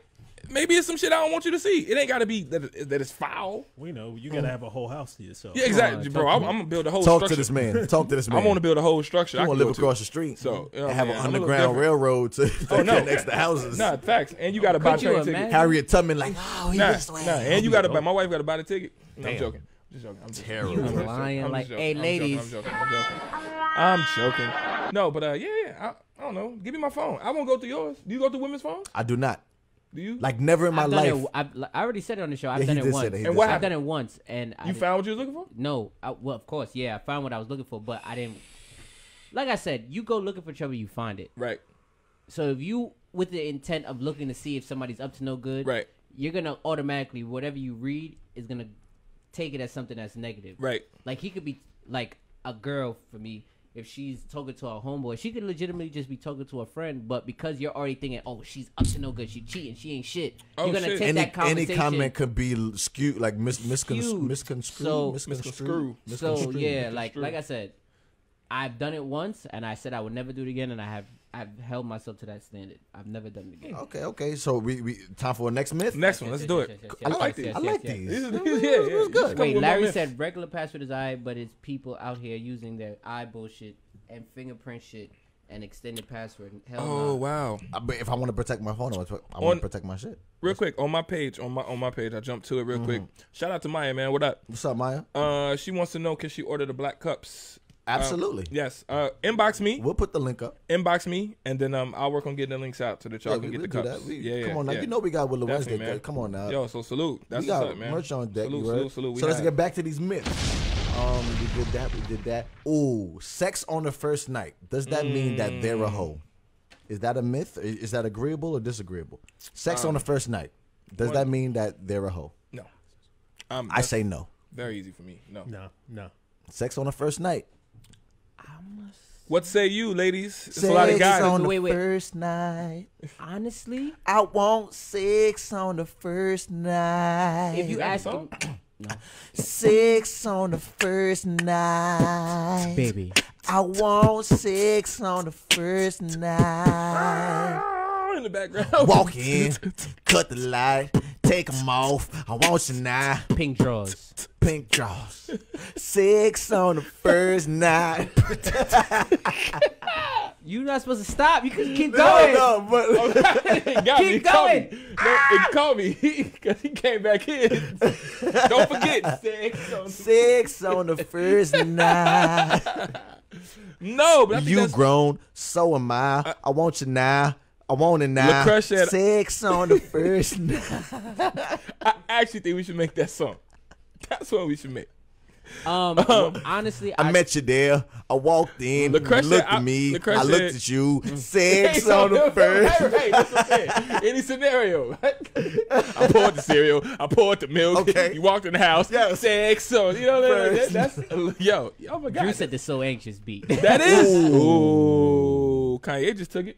Maybe it's some shit I don't want you to see. It ain't got to be that that it's foul. We know you gotta have a whole house to yourself. Yeah, exactly, talk bro. to I'm. I'm gonna build a whole Talk structure. to this man. Talk to this man. I want to build a whole structure. You I want can to live across the street. So, you know, and have man, an I'm a little underground railroad to, to Oh, no. connect the houses. Nah, facts. And you got to buy Could train ticket. Harriet Tubman, like, oh, he Nah, this way. nah. And you got to buy. My wife got to buy the ticket. No, I'm joking. I'm just joking. I'm just Terrible. You I'm lying joking. I'm like, hey, joking. Ladies. I'm joking. I'm joking. I'm joking. No, but uh, yeah, yeah. I, I don't know. Give me my phone. I won't go through yours. Do you go through women's phones? I do not. Do you? Like, never in my I've done life. it. I've, I already said it on the show. I've Yeah, done he it did say once. that, he And what say I've done it once, and I you did- found what you was looking for? No, I, well, of course, yeah, I found what I was looking for, but I didn't. Like I said, you go looking for trouble, you find it. Right. So if you, with the intent of looking to see if somebody's up to no good, Right. you're gonna automatically whatever you read is gonna take it as something that's negative. Right. Like he could be like a girl for me. If she's talking to a homeboy, she could legitimately just be talking to a friend. But because you're already thinking, "Oh, she's up to no good, she cheating, she ain't shit," Oh, you're gonna shit. take any, that any conversation. comment could be skewed, like mis, miscon, Skewed. misconstrued, So- misconstrued, So misconstrued. yeah, like like I said, I've done it once, and I said I would never do it again, and I have I've held myself to that standard. I've never done it again. Okay, okay. So we, we time for a next myth. Next one. Let's do it. I like these. I like these. These are- yeah, was- yeah. was good. Wait, Larry myth. said regular password is I, but it's people out here using their eye bullshit and fingerprint shit and extended password. Hell Oh no. wow. I- but if I want to protect my phone, I want to, I On- want to protect my shit. Real quick on my page, on my on my page, I jumped to it real quick. Shout out to Maya, man. What up? What's up, Maya? Uh, she wants to know can she order the black cups? Absolutely. Yes. Uh, inbox me, We'll put the link up. inbox me, and then um, I'll work on getting the links out so that y'all Yeah, can we, get we the do cups. that. We, yeah, yeah. come on now. yeah. You know we got Willa Definitely, Wednesday. man. Come on now. Yo, so salute. That's we got what's up, man. merch on deck. Salute, you salute, salute. We so let's have- get back to these myths. Um, we did that. We did that. Ooh, sex on the first night. Does that mean that they're a hoe? Is that a myth? Is that agreeable or disagreeable? Sex on the first night. Does what- that mean that they're a hoe? No. Um, I say no. very easy for me. No. No, no. Sex on the first night. What say you, ladies? It's a lot of Sex guys. on the Wait, wait. first night. Honestly, I want sex on the first night. if you ask song? them, sex on the first night, baby, I want sex on the first night. In the background. Walk in, cut the light, take them off. I want you now. pink drawers. Pink draws. Sex on the first night. You're not supposed to stop. You can keep going. no, no, but it got me. Keep It caught me. going. No, it caught me because he came back in. Don't forget. sex on the- sex on the first night. No, but I think You that's, grown, so am I. Uh, I want you now. I want it now. LaCrush said- Sex on the first night. I actually think we should make that song. That's what we should make. Um, honestly, I met you there. I walked in. Lucretia, you looked I- at me. Lucretia- I looked at you. Sex Hey, on the first. Right, right, that's what I'm saying. Any scenario. I poured the cereal. I poured the milk. Okay. You walked in the house. Yes. Sex. So you know what I mean? First. That, that's yo. Oh my god. Drew said the so anxious beat. that is. Ooh. Kanye just took it.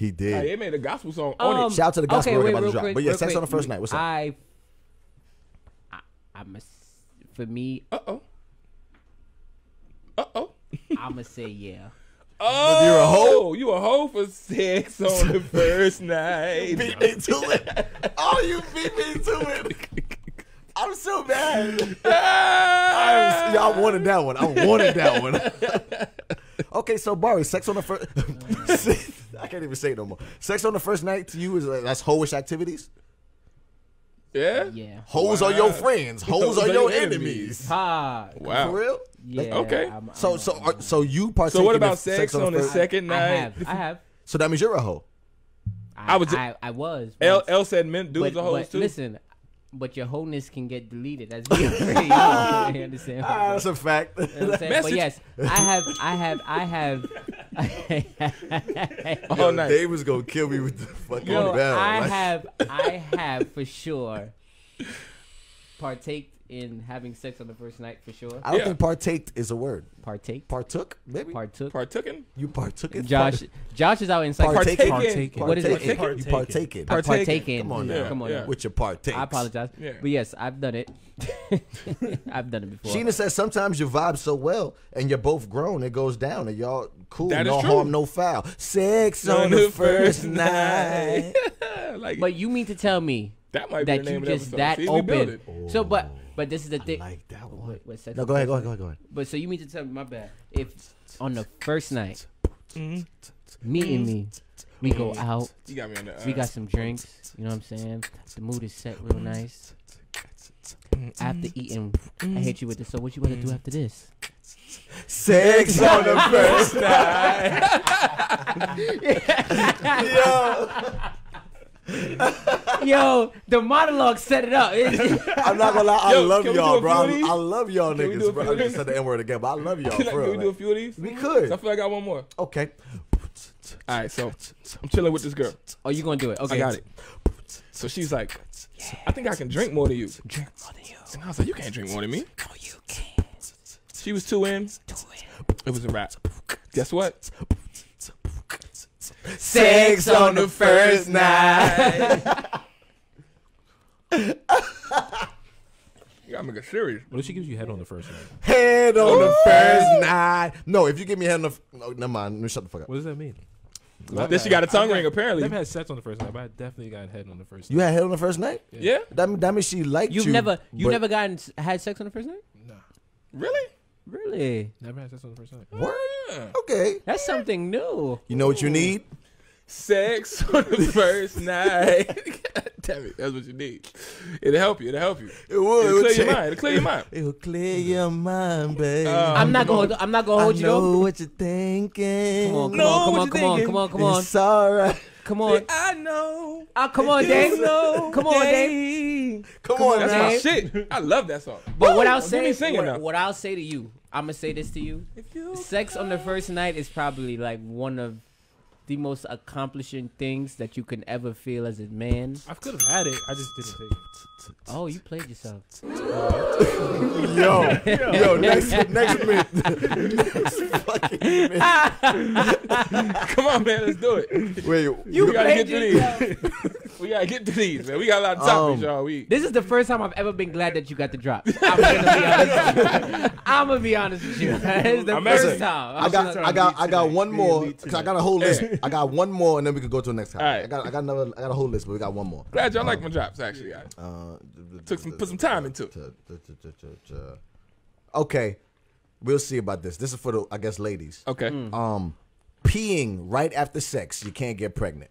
He did. They made a gospel song on Um, it. Shout out to the gospel okay, record wait, about to drop. quick, But yeah, real sex quick. on the first night. What's up? I, I, I'm a, for me, Uh oh. Uh oh. I'ma say yeah. Oh, you're a hoe? You a hoe for sex on the first night. beat me to it. Oh, you beat me to it. I'm so mad. Ah! I'm, y'all wanted that one. I wanted that one. Okay, so Bari, sex on the first. I can't even say it no more. Sex on the first night to you is uh, that's hoish activities. yeah. Yeah. Hoes are your friends. Hoes are your enemies. Ha. Wow. For real? Yeah. Okay. I'm- So I'm- so are, so you partake. So what in the about sex on the first- second I night? have. I have. So that means you're a hoe. I, I was- I, I was. L. L said men dudes but, are hoes but too. listen, but your wholeness can get deleted. That's me already. you understand? what I'm Ah, that's a fact. You know what I'm saying? Message. But yes, I have, I have, I have. All night. Dave was gonna kill me with the fucking Yo, bell. I like- have, I have for sure partake in having sex on the first night for sure. I don't Yeah. think partake is a word. Partake, Partook, maybe. partook. Partooken? you partook in Josh, Josh is out in Partake psych. in- Partaking. What is it? partake in- Partake You in. partake in. I Partaking. partake in. Come on Yeah, now. Come on yeah. now. with your partake. I apologize. Yeah. But yes, I've done it. I've done it before. Sheena says sometimes you vibe so well and you're both grown, it goes down and y'all cool, That is no true. harm, no foul. Sex on the first night. like but you mean to tell me that might be that the you name of the just episode. that See, we build open? it. So, but but this is the thing. like that one. Wait, wait, sex No, go ahead, go ahead, go ahead, go ahead. But so you mean to tell me, my bad, if on the first night, Mm-hmm. meeting me, we go out, You got me on the. Uh, we got some drinks, you know what I'm saying? The mood is set real nice. After eating, I hit you with this. So what you gonna do after this? Sex on the first night. Yo, the monologue set it up. I'm not gonna lie, I Yo, love can we do y'all, bro. I. I love y'all Can we do a niggas, bro. I just said the N word again, but I love y'all, Can, I, can we do a few of these? We could. I feel like I got one more. Okay. All right, so I'm chilling with this girl. oh, you gonna do it? Okay, I got it. So she's like, I think I can drink more than you. Drink more than you. And I was like, you can't drink more than me. No, you can't. She was two in. Do it. It was a wrap. Guess what? Sex on the first night. You gotta make it serious. What if she gives you head on the first night? Head on the first night. No, if you give me head on the. F- no, never mind. Let me shut the fuck up. What does that mean? Then she got a tongue ring, apparently. I've had sex on the first night, but I definitely got head on the first night. You night. had head on the first night? Yeah? That, mean- that means she liked You've you. never, you but- never gotten had sex on the first night? Really? Really? Never had sex on the first night. Word? Yeah. Okay. That's something new. You know what you need? Sex on the first night. God damn it, that's what you need. It'll help you. It'll help you. It will. It'll clear your mind. It'll clear your mind. It will clear your mind, babe. Um, I'm not gonna, I'm not gonna I hold you know though. what you're thinking. Come on, come No, on, come on, you come on, come on, come on, It's alright. Come on. I know. Ah, come on, Dave. Come on, Dave. Come, on, That's man. my shit. I love that song. But what I'll say, get me singing what, now. what I'll say to you, I'm gonna say this to you. Sex on the first night is probably like one of the most accomplishing things that you can ever feel as a man. I could have had it. I just didn't take it. Oh, you played yourself. Yo, yo, next, next minute. next fucking minute. Come on, man. Let's do it. Wait, we gotta played get to these. We gotta get to these, man. We got a lot of Um, topics, y'all. We This is the first time I've ever been glad that you got the drop. I'm gonna be honest. With you. I'm gonna be honest with you. it's the I'm first listen, time. I got, I got, I got one more. Cause I got a whole list. I got one more, and then we can go to the next topic. Alright. I got, I got another. I got a whole list, but we got one more. glad y'all like my drops. Actually, guys. Uh, Took some- put some time into it. Okay, we'll see about this. This is for the, I guess, ladies. Okay. Um, peeing right after sex, you can't get pregnant.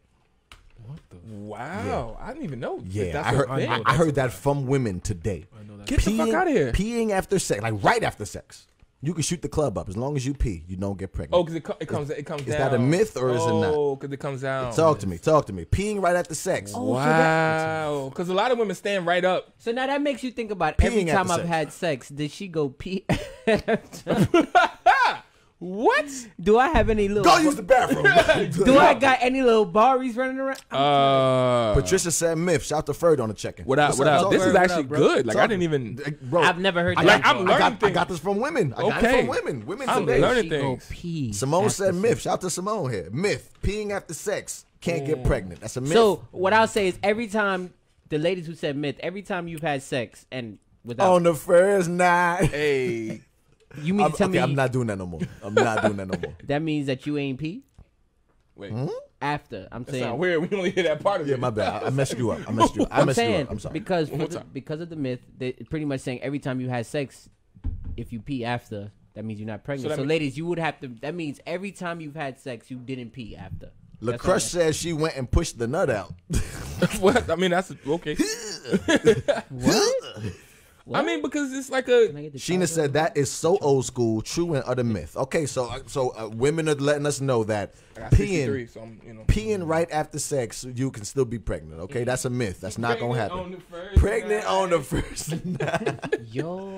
Wow, I didn't even know. Yeah, that's I a heard. thing. I, I heard that from women today. I know that. Get the fuck out of here. Peeing after sex, like right after sex. You can shoot the club up as long as you pee. You don't get pregnant. Oh, because it, co- it comes it comes Is down. that a myth or is it not? Oh, because it comes down. talk to me. Talk to me. Peeing right after sex. Oh, Wow. Because a lot of women stand right up. So now that makes you think about every time I've sex. had sex, did she go pee? What? Do I have any little? Go use the bathroom. do I got any little barries running around? Uh, Patricia said myth. Shout to Ferd on the check-in. what up? What's What up? This is me. actually bro? good. Like I didn't even. Bro, I've never heard I that. got, I'm I, got, learning I got this from women. I got Okay. it from women. Women I'm today. learning She things. pee. Simone said myth. Shout to Simone here. Myth. Peeing after sex. Can't get pregnant. That's a myth. So what I'll say is every time the ladies who said myth, every time you've had sex and without, on the first night. Hey. you mean I'm, to tell okay, me I'm not doing that no more. I'm not doing that no more. that means that you ain't pee Wait. Hmm? after? I'm That saying. sound weird. We only hear that part of Yeah, it. my bad. I, I messed you up. I messed you up. I I'm messed you saying up. I'm sorry. because for more the, time. because of the myth, they pretty much saying every time you had sex, if you pee after, that means you're not pregnant. that So, mean- ladies, you would have to. That means every time you've had sex, you didn't pee after. That's all LaCrush says she went and pushed the nut out. what? I mean, that's okay. I mean, because it's like Can I a. get the Sheena charger? said that is so old school, true and utter myth. Okay, so uh, so uh, women are letting us know that I got 63, peeing so I'm, you know. peeing right after sex, you can still be pregnant. Okay, that's a myth. That's not gonna Pregnant on happen. the first Pregnant on the first night. Yo,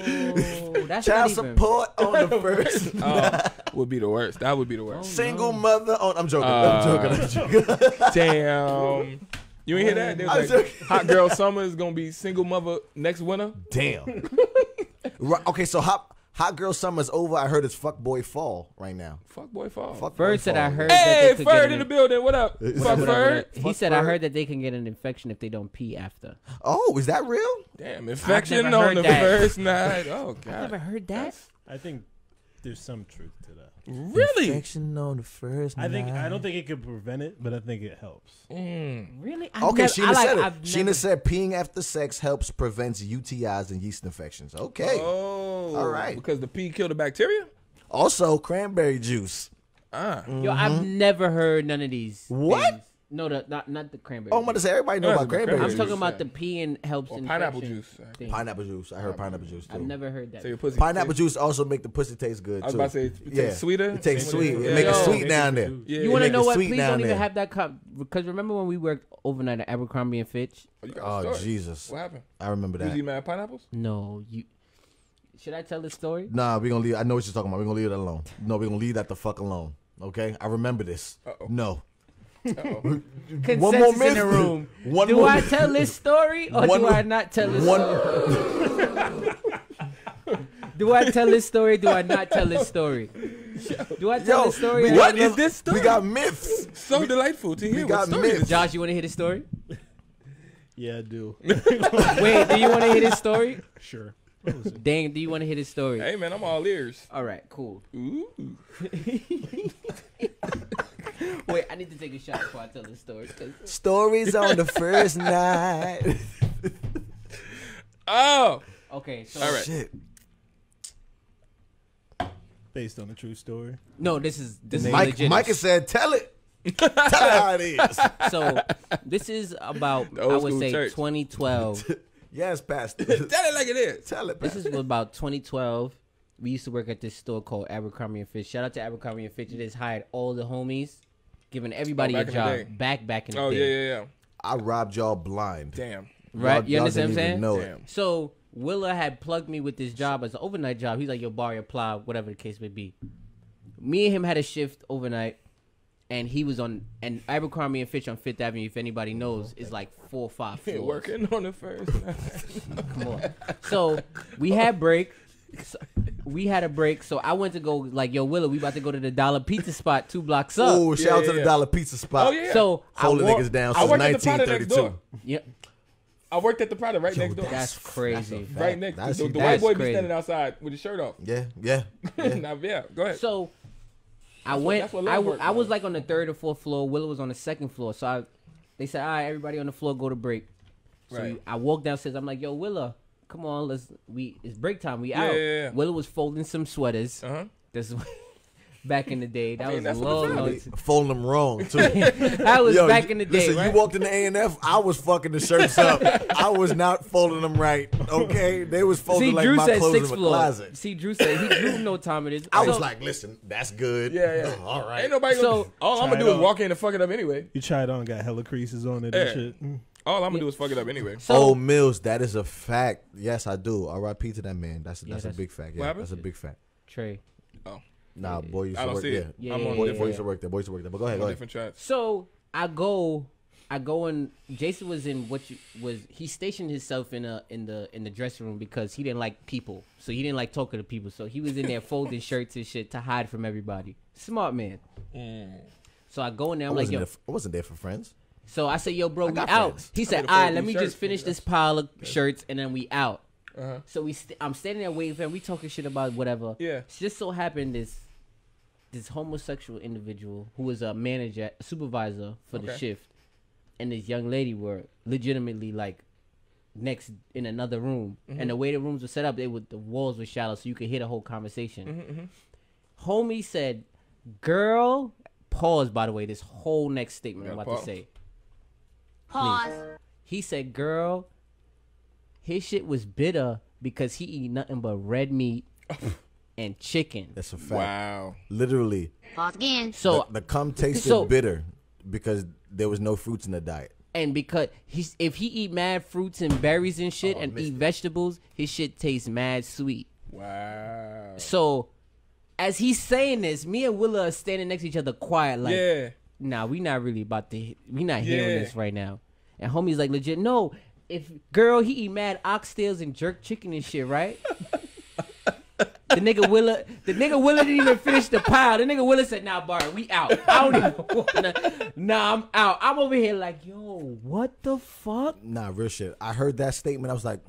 that's Child not even. support on the first. Oh, would be the worst. That would be the worst. Single mother on. I'm joking. Uh, I'm joking. I'm joking. Damn. You ain't hear that? They was like, joking. hot girl summer is gonna be single mother next winter. Damn. right, okay, so hot hot girl summer's over. I heard it's fuck boy fall right now. Fuck boy fall. Fuck Bird boy said fall. I heard. Hey, that they could Ferd in the an- building. What up? Fuck up, what up, Ferd. what up? He Fuck said I Bird. heard that they can get an infection if they don't pee after. Oh, is that real? Damn, infection on heard the that. first night. Oh I never heard that. I think there's some truth to that. Really? Infection on the first I think I don't think it could prevent it, but I think it helps. Really? I've Okay, never- Sheena I like- said it. I've Sheena never- said peeing after sex helps prevents UTIs and yeast infections. Okay. Oh, All right. Because the pee killed the bacteria. Also, cranberry juice. Ah, Yo, I've never heard none of these. What? things. No, the not not the cranberry. Oh, I'm about to say everybody know Yeah, about the cranberry I'm talking about yeah. the peeing helps Or in pineapple juice. Thing. Pineapple juice. I heard pineapple juice too. I've never heard that. so your pussy. Pineapple juice also make the pussy taste good I was too. about to say it tastes sweeter. It tastes sweet. It yeah. make it sweet down there. Yeah, You want to know what? Please don't even there. have that cup because remember when we worked overnight at Abercrombie and Fitch? Oh, you got a Oh. Jesus! What happened? I remember Was that. you mad at pineapples? No, you. Should I tell the story? Nah, we gonna leave. I know what you're talking about. We're gonna leave it alone. No, we're gonna leave that the fuck alone. Okay, I remember this. Uh-oh. No. Uh-oh. Consensus One more in myth. the room. One do more I myth. tell this story or One do I not tell this? One. Do I tell this story? Do I not tell this story? Do I tell Yo, this story? we got? What is this story? We got myths. so delightful to hear. We got myths. Josh, you want to hear the story? Yeah, I do. Wait, do you want to hear this story? sure. I'll. Dang, do you want to hear this story? Hey man, I'm all ears. All right, cool. Ooh. Wait, I need to take a shot before I tell this story. 'cause- Stories on the first night. Oh. Okay, so All right. Shit. Based on a true story. no, this is this is Mike, legit. Micah said, "Tell it. Tell it how it is." So this is about The old I would say church. 2012. Yes, Pastor. Tell it like it is. Tell it, This is about 2012. We used to work at this store called Abercrombie and Fitch. Shout out to Abercrombie and Fitch. It has hired all the homies, giving oh, everybody Oh, a back in the job. Back back in the Oh day. yeah, yeah, yeah. I robbed y'all blind. Damn. Right? Y'all- you y'all understand what I'm saying? even Know it. Damn. So Willa had plugged me with this job as an overnight job. He's like, "Yo, bar your plow, whatever the case may be." Me and him had a shift overnight, and he was on and Abercrombie and Fitch on Fifth Avenue. If anybody knows, is like four or five floors. Been working on the first. Come on. So we had break. So we had a break, so I went to go like, "Yo, Willa, we about to go to the Dollar Pizza Spot two blocks up." Oh, shout out yeah, to the. Dollar Pizza Spot. oh yeah. So I Holding walk- niggas down I since worked at the product next 1932. door. Yeah, I worked at the product right next door. that's crazy. right next. That's- the the that's white boy crazy. be standing outside with his shirt off. Yeah, yeah. now, yeah, go ahead. So I what- went. that's what I, love w- work I was was. like on the third or fourth floor. Willa was on the second floor. So I, they said, "All right, everybody on the floor, go to break." So Right. we- I walked downstairs. I'm like, "Yo, Willa, come on, let's we it's break time. We Yeah, out." yeah, yeah. Willa was folding some sweaters. Uh huh. This back in the day. That mean, was that's long, long Folding them wrong too. That was Yo, back in the day, Listen, right? you walked in the A and F. I was fucking the shirts up. I was not folding them right. Okay, they was folding See, like Drew my said clothes six in the floor. closet. See, Drew said he Drew know what time it is. I was like, listen, that's good. Yeah, yeah. All right. Ain't nobody gonna. So- all I'm gonna it do is on. walk in and fuck it up anyway. You tried on, got hella creases on it Yeah. and shit. Mm. All I'm gonna do is fuck it up anyway. so oh, Mills, that is a fact. Yes, I do. R.I.P. to that man. That's that's, that's- a big fact. What Yeah, happened? that's a big fact. Trey. Oh. Nah, boy used I to work there. Yeah, I'm yeah, on Boy, yeah, boy different, used to work there. Boy used to work there. But go ahead, I'm go on ahead. different tracks. So I go, I go and Jason was in what you was he stationed himself in a in the in the dressing room because he didn't like people, so he didn't like talking to people, so he was in there folding shirts and shit to hide from everybody. Smart man. Mm. So I go in there, I I'm like, wasn't, yo. there, I wasn't there for friends. So I said, yo, bro, we out. friends. He said, all right, let me just finish this pile of shirts and then we out. Uh-huh. So we, st- I'm standing there waiting for him. We talking shit about whatever. Yeah. It just so happened this, this homosexual individual who was a manager, a supervisor for the shift, and this young lady were legitimately like next in another room. Mm-hmm. And the way the rooms were set up, they would the walls were shallow, so you could hear the whole conversation. Homie said, "Girl." Pause. By the way, this whole next statement I'm about pause. to say. Pause. He said, "Girl, his shit was bitter because he eat nothing but red meat and chicken." That's a fact. Wow. Literally, Pause again. So the, the cum tasted so- bitter because there was no fruits in the diet. and because he's if he eat mad fruits and berries and shit Oh, and eat it. vegetables, his shit tastes mad sweet. Wow. So as he's saying this, me and Willa are standing next to each other quiet, like, yeah. Nah, we not really about to, we not hearing Yeah. this right now. And homie's like, legit, no. If girl, he eat mad oxtails and jerk chicken and shit, right? the nigga Willa, the nigga Willa didn't even finish the pile. The nigga Willa said, "Nah, Bar, we out. I don't even wanna. Nah, I'm out. I'm over here like, yo, what the fuck? Nah, real shit. I heard that statement. I was like,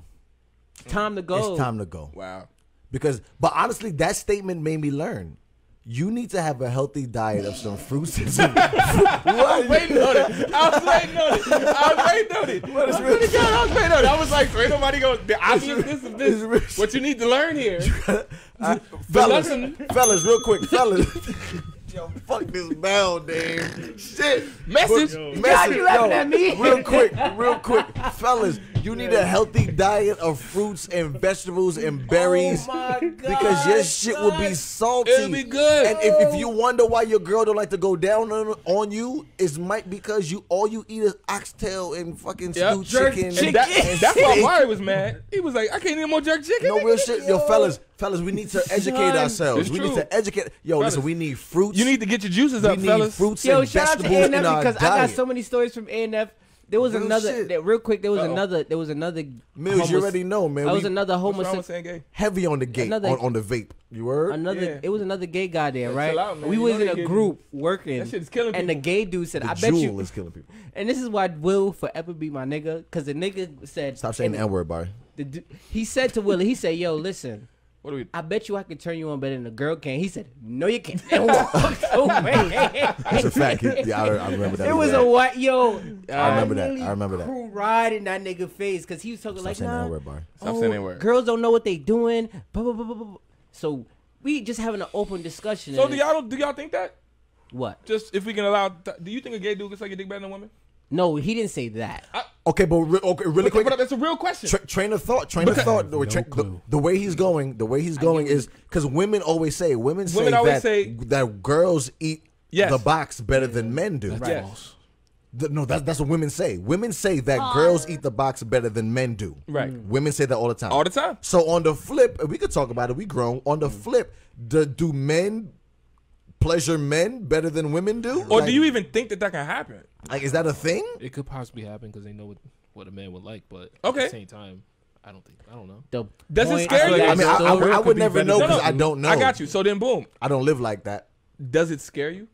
Time to go. it's time to go. Wow. Because, but honestly, that statement made me learn. You need to have a healthy diet of some fruits and some. I was waiting on it. I was waiting on it. I was waiting on it. What is I was waiting on it. I was waiting on it. I was like, ain't nobody go. The obvious this is this. rich. What you need to learn here. Uh, fellas, lesson- fellas, real quick, fellas. Yo, fuck this bell, Dave. Shit. Message. Yo. Message, you laughing yo, at me? Real quick, real quick, fellas. You need a healthy diet of fruits and vegetables and oh berries. Oh my God, because your shit will be salty. It'll be good. And if, if you oh. wonder why your girl don't like to go down on, on you, it's might because you all you eat is oxtail and fucking Yep. stewed Jerk chicken. And that- and that's why steak. Mari was mad. He was like, I can't eat more jerk chicken. No real shit, yo, fellas, fellas. We need to educate Son, ourselves. it's We true. need to educate. Yo, Fellas, listen, we need fruits. You need to get your juices we up, need fellas. fruits Yo, and shout out to vegetables in A&F our because I got so many stories from A&F. There was Real another, shit. that, real quick. There was Uh-oh. another. There was another. Mills, you homos- already know, man. There was We another What's wrong with homosexual. saying gay? heavy on the gate Another- on, on the vape. You heard? Another. Yeah. It was another gay guy there, Yeah, right? chill out, man. We You was know in they a get- group working. That shit is killing And the people. gay dude said, the "I bet jewel you." is killing people. And this is why Will forever be my nigga, because the nigga said. Stop saying and the N word, Bari. the du- He said to Willie, he said, "Yo, listen." What do we? I bet you I can turn you on better than a girl can. He said, "No, you can't." And walked away. That's a fact. He- yeah, I, I remember that. It was a white yo. I remember that. nearly I remember that. Crew ride in that nigga face because he was talking Stop like, saying the nah, N word, Bari. Stop oh, saying that word. Girls don't know what they doing. Blah, blah, blah, blah, blah. So we just having an open discussion. So do y'all do y'all think that? What? Just if we can allow, do you think a gay dude can suck your dick better than a woman? No, he didn't say that. Okay, but re- okay, really quick. But that's a real question. Tra- train of thought. Train of thought. The, way- tra- the, the way he's going. The way he's going is because women always say women say Women always that say- that girls eat Yes. the box better than men do. Yes. The- no, that's that's what women say. Women say that girls eat the box better than men do. Right. Mm. Women say that all the time. All the time. So on the flip, we could talk about it. We grown. On the mm. flip, do, do men pleasure men better than women do? Or Like- do you even think that that can happen? like? Is that a thing? It could possibly happen because they know what, what a man would like, but Okay. at the same time, I don't think I don't know. The Does it scare you? I mean, I, I, I would never better know because No, I don't know. I got you. So then, boom. I don't live like that. Does it scare you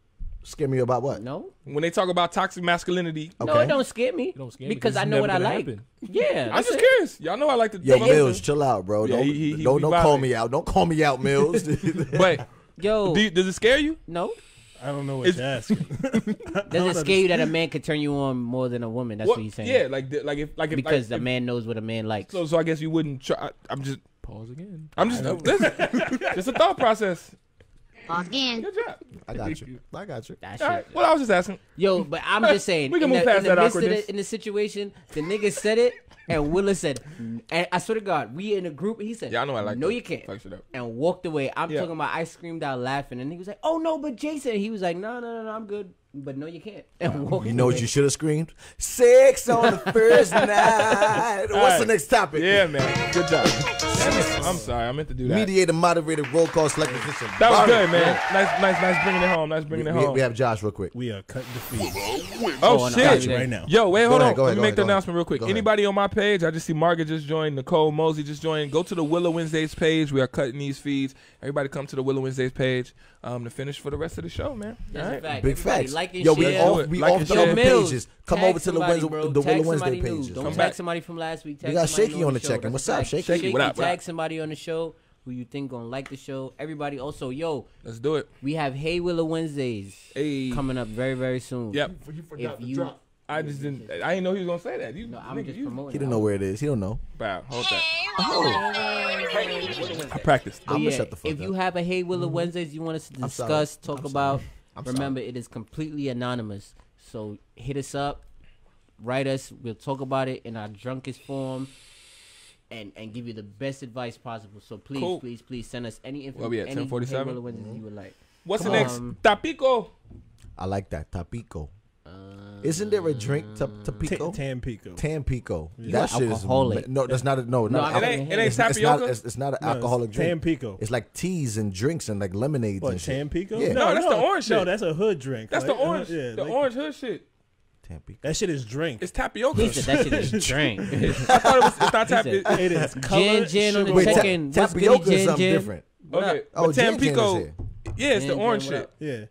Scare me about what? no, when they talk about toxic masculinity? no, Okay. it don't scare me. don't scare me because 'cause I know what I like. happen. Yeah, I'm just it. curious. Y'all know I like to. Yo, Mills, chill out, bro. Yeah, don't he- he- he don't, be don't call me out. Don't call me out, Mills. But Yo, do you- does it scare you? no. I don't know what It's- you're asking. Does it scare you that a man could turn you on more than a woman? That's what, What- he's saying. Yeah, like the- like if like if because like, the if- man knows what a man likes. So so I guess you wouldn't try. I, I'm just Pause again. I'm just listen, just a thought process. Again. Good job. I got you. I got you. That All shit. right. Well, I was just asking. Yo, but I'm just saying. We can in move the, past in the that midst of awkwardness. the, in the situation, the nigga said it, and Willa said, and I swear to God, we in a group. He said, Yeah, I know I like No, that. you can't. Fuck shit up. And walked away. I'm Yeah. talking about. I screamed out laughing, and he was like, "Oh no, but Jason." He was like, "No, no, no, no, I'm good." But no, you can't. And walked You know what you should have screamed? Sex on the first night. What's right. the next topic? Yeah, man. Good job. I'm sorry. I meant to do that. Mediator, moderator, roll call, selected position. That was Bari. good, man. Nice, nice, nice bringing it home. Nice We, bringing it home. we have Josh real quick. We are cutting the feed oh, Oh, shit. right now. Yo, wait, hold ahead, on. go Let me go make the go announcement real quick. Go ahead. Anybody on my page? I just see Margaret just joined, Nicole Mosey just joined. Go to the Willa Wednesdays page. We are cutting these feeds. Everybody come to the Willa Wednesdays page um, to finish for the rest of the show, man. That's All a right. fact. Big Everybody facts. Like and Yo, we share. all- off, we Like off and the share. other Mills, pages. Come tag over to the, somebody, Wednesday, bro. the Tag Willa Wednesday somebody new. pages. Don't Come tag back. somebody from last week. Tag We got somebody Shaky on the show. check-in. That's What's a up, fact. Shaky? Shaky, what up, what Tag up? somebody on the show who you think gonna like the show. Everybody also, yo, Let's do it. we have Hey Willa Wednesdays Hey. coming up very very soon. Yep. If you, I just didn't. I didn't know he was gonna say that. You, no, I'm nigga, just you, promoting. He didn't know where it is. He don't know. Wow, hold that. Oh, I practiced. But I'ma shut the fuck up. if you have a Hey Willa mm-hmm. Wednesdays you want us to I'm sorry. discuss, talk about, sorry. I'm remember it is completely anonymous. So hit us up, write us. We'll talk about it in our drunkest form, and and give you the best advice possible. So please, Cool. please, please send us any info. Where we at, any Hey 10:47? Willa you would like. What's Come the next? on. Tapico. I like that. Tapico. Isn't there a drink, tap, Tapico? Tampico. Tampico. You That are shit is alcoholic. ma- no. That's not a no. No, not it ain't- it ain't it's, it's not. It's, it's not an No, alcoholic drink. Tampico. It's like teas and drinks and like lemonades What, and shit. Tampico? Yeah. No, that's the orange No, shit. that's a hood drink. That's Like, the uh, orange. yeah, the like- orange hood shit. Tampico. That shit is drink. It's tapioca. he said that shit is drink. I thought it was. It's not He tap. said- it- it is color, Gin, gin on the sugar, Wait, ta- water. chicken. Tapioca is something different. Okay, up? Oh, but Jan Jan Tampico. Yeah, it's the Jan, Jan, orange what shit. Yeah.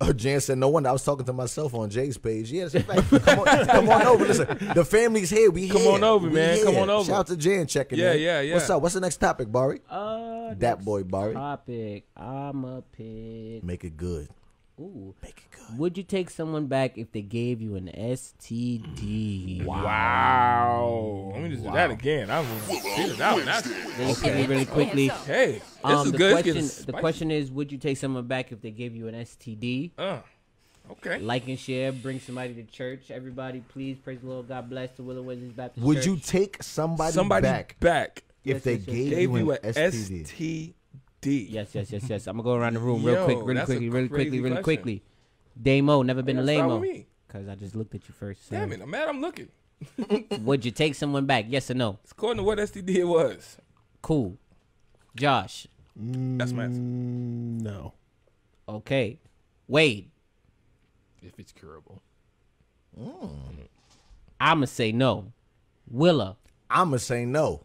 Oh, Jan said, "No wonder I was talking to myself on Jay's page." Yeah, that's a fact. Come on, come on over. Listen, the family's here. We Come here. Come on over, We man. Come on over. Shout out to Jan checking Yeah, in. yeah, yeah. What's up? What's the next topic, Bari? Uh, Dat next boy, Bari. Topic. I'm a pig. Make it good. Ooh. Make it good. Would you take someone back if they gave you an STD? Wow. Let me just do that again. I'm feeling that one. That's, Really quickly, really quickly. hey, this Um, is the good. Question, the question is, would you take someone back if they gave you an STD? Uh, okay. Like and share, bring somebody to church. Everybody, please praise the Lord. God bless the Willa Wednesdays Baptist Would Church. you take somebody, Somebody back, back, if Yes, they yes, yes. gave, gave you you an STD? STD. Yes, yes, yes, yes. I'm gonna go around the room real Yo, quick, really quickly, really crazy quickly, really quickly. Dame-O, never been a Yeah, lame. Cause I just looked at you first. so. Damn it, I'm mad. I'm looking. Would you take someone back? Yes or no? It's according to what STD it was. Cool. Josh. That's my answer. Mm, no. Okay. Wade. If it's curable. I'ma say no. Willa. I'ma say no.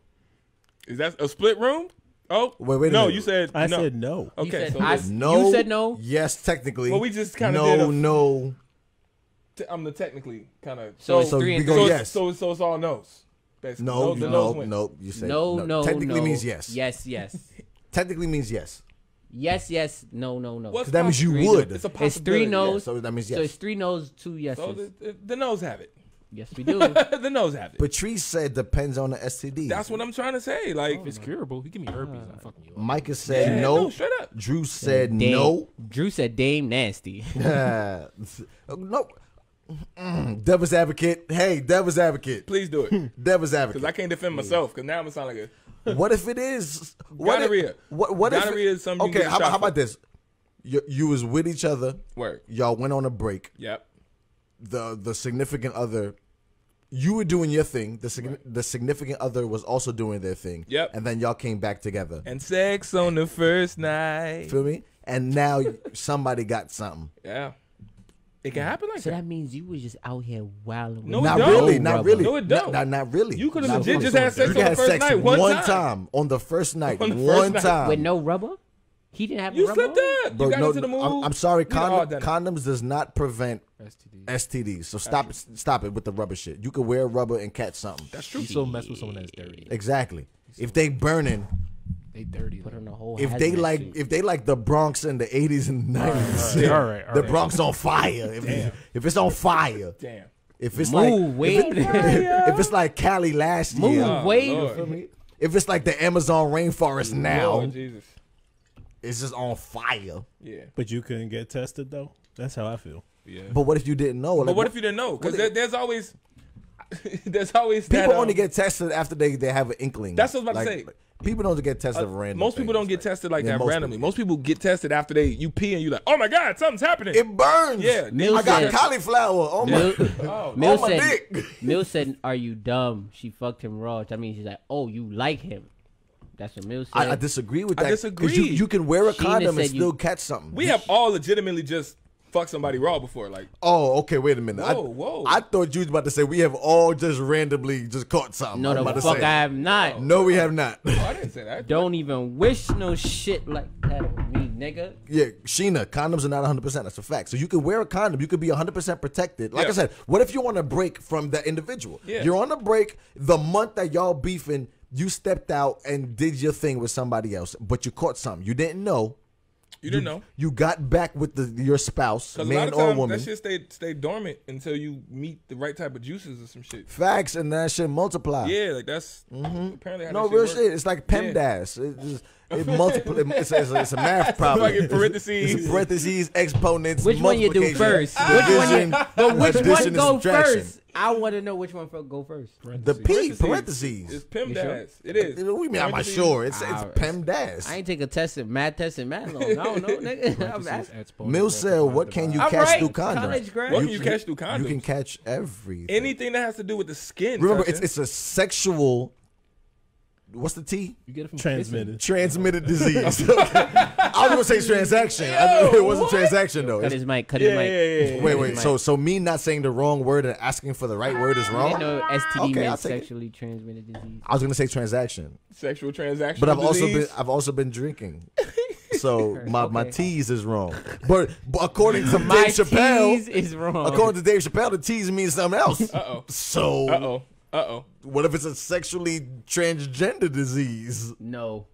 Is that a split room? Oh, Wait, wait a no, minute. you said I no. said no. You Okay, said so I- this- No. You said no. Yes, technically. Well, we just kinda no, did a- no. t- I'm the technically kind of So so it's So three we and go so, yes. so so it's all no's. Basically. No, no, the no, win. no. You say No, no, Technically no. means yes. Yes, yes. Technically means yes. yes, yes. No, no, no. What's That means you possible? would. It's a It's three no's. Yeah, so that means yes. So yes. it's three no's, two yeses. So the, the, the no's have it. Yes, we do. the nose have it. Patrice said depends on the STD. That's what I'm trying to say. Like, If it's curable, he give me herpes. I'm fucking you up. Micah said yeah, no. no, straight up. Drew said Dame- no. Drew said Dame nasty. no. Mm, Devil's advocate. Hey, Devil's advocate. Please do it. Devil's Because I advocate. can't defend myself. Because now I'm gonna sound like a. What if it is what if- Gonorrhea. what, what if Gonorrhea it- is something you Okay, get how, shot how for. about this? You, you was with each other. Word. Y'all went on a break. Yep. The the significant other, you were doing your thing. The signi- the significant other was also doing their thing. Yep. And then y'all came back together. And sex on the first night. Feel me? And now somebody got something. Yeah. It can happen like that. so that. that means you was just out here wilding. No, it Not don't. really, not really. No, it Not- don't. Not, not really. You could've legit just had sex You on the first sex night, one time. time. on the first night, On the first one night. time. With no rubber? He didn't have You rubber. slipped up. Bro, you got no, into the move. I'm, I'm sorry. Condom, condoms does not prevent STD. STDs. So stop, stop it with the rubber shit. You could wear rubber and catch something. That's true. You still mess with someone that's dirty. Exactly. If they burning, They dirty. Put though. on a whole if they like, suit. if they like the Bronx in the 80s and 90s, All right, all the right. Bronx on fire. If, it's, if it's on fire, Damn. if it's Move, like, Wade. if, it- if it's like Cali last Move, year, Oh, Wade. Me? If it's like the Amazon rainforest now, Lord Jesus. It's just on fire. Yeah, But you couldn't get tested though. That's how I feel. yeah. But what if you didn't know? But what if you didn't know? Because there, there's always, there's always people that, um, only get tested after they, they have an inkling? That's what I was about to say. like, people don't get tested uh, for random. most people things, don't get tested like Yeah, that most randomly. people. Most people get tested after they you pee and you like, oh my god, something's happening. It burns. Yeah, Mills I got said- cauliflower on Mill, my. oh, Mill on my said, dick. Mill said, "Are you dumb?" She fucked him raw. I mean, she's like, "Oh, you like him." That's what Mill said. I, I disagree with that. I that. 'cause disagree. You, you can wear a Sheena condom and said you- still catch something. we have all legitimately just fucked somebody raw before. Like, Oh, okay. Wait a minute. I, Whoa, whoa. I thought you was about to say we have all just randomly just caught something. no, I'm the about to fuck say. I have not. Oh, no, we have not. oh, I didn't say that. Don't even wish no shit like that on me, nigga. Yeah, Sheena, condoms are not 100%. That's a fact. So you can wear a condom. You could be 100% protected. Like Yeah. I said, what if you're on a break from that individual? Yeah. You're on a break the month that y'all beefing, you stepped out and did your thing with somebody else, but you caught something. You didn't know. You didn't know. You got back with the, your spouse, Because a lot man of or times woman. that shit stay stay dormant until you meet the right type of juices or some shit. Facts and that shit multiply. Yeah, like that's mm-hmm. apparently how No that real shit. shit. It's like PEMDAS. It just it multiple. It's, it's, a, it's a math problem. Fucking parentheses. It's parentheses, exponents. Which one you do multiplication, first? Which one you, division, but which one go subtraction. first? I want to know which one for- go first. The P parentheses. It's PEMDAS. sure? It is. What do you mean? I'm not sure. It's it's Ah, PEMDAS. I ain't take a test in math test in math long. I don't know, nigga. Mill said, "What can you catch right. through condoms? College grad. What can you catch through condoms? You can catch everything. Anything that has to do with the skin. Remember, touching. it's it's a sexual. What's the T? You get it from Transmitted. Transmitted disease. I was gonna say transaction. I, it wasn't transaction though. Cut It's- his mic. Cut yeah, his yeah, mic. yeah, yeah. wait, wait. So so me not saying the wrong word and asking for the right word is wrong. didn't know STD Okay, I'll meant take it. sexually transmitted disease. I was gonna say transaction, sexual transaction. but I've also been I've also been drinking. So my, my Okay. tease is wrong. But, but according to My Dave Chappelle, tease is wrong. according to Dave Chappelle, the tease means something else. Uh-oh. So Uh oh. Uh oh. what if it's a sexually transgender disease? no,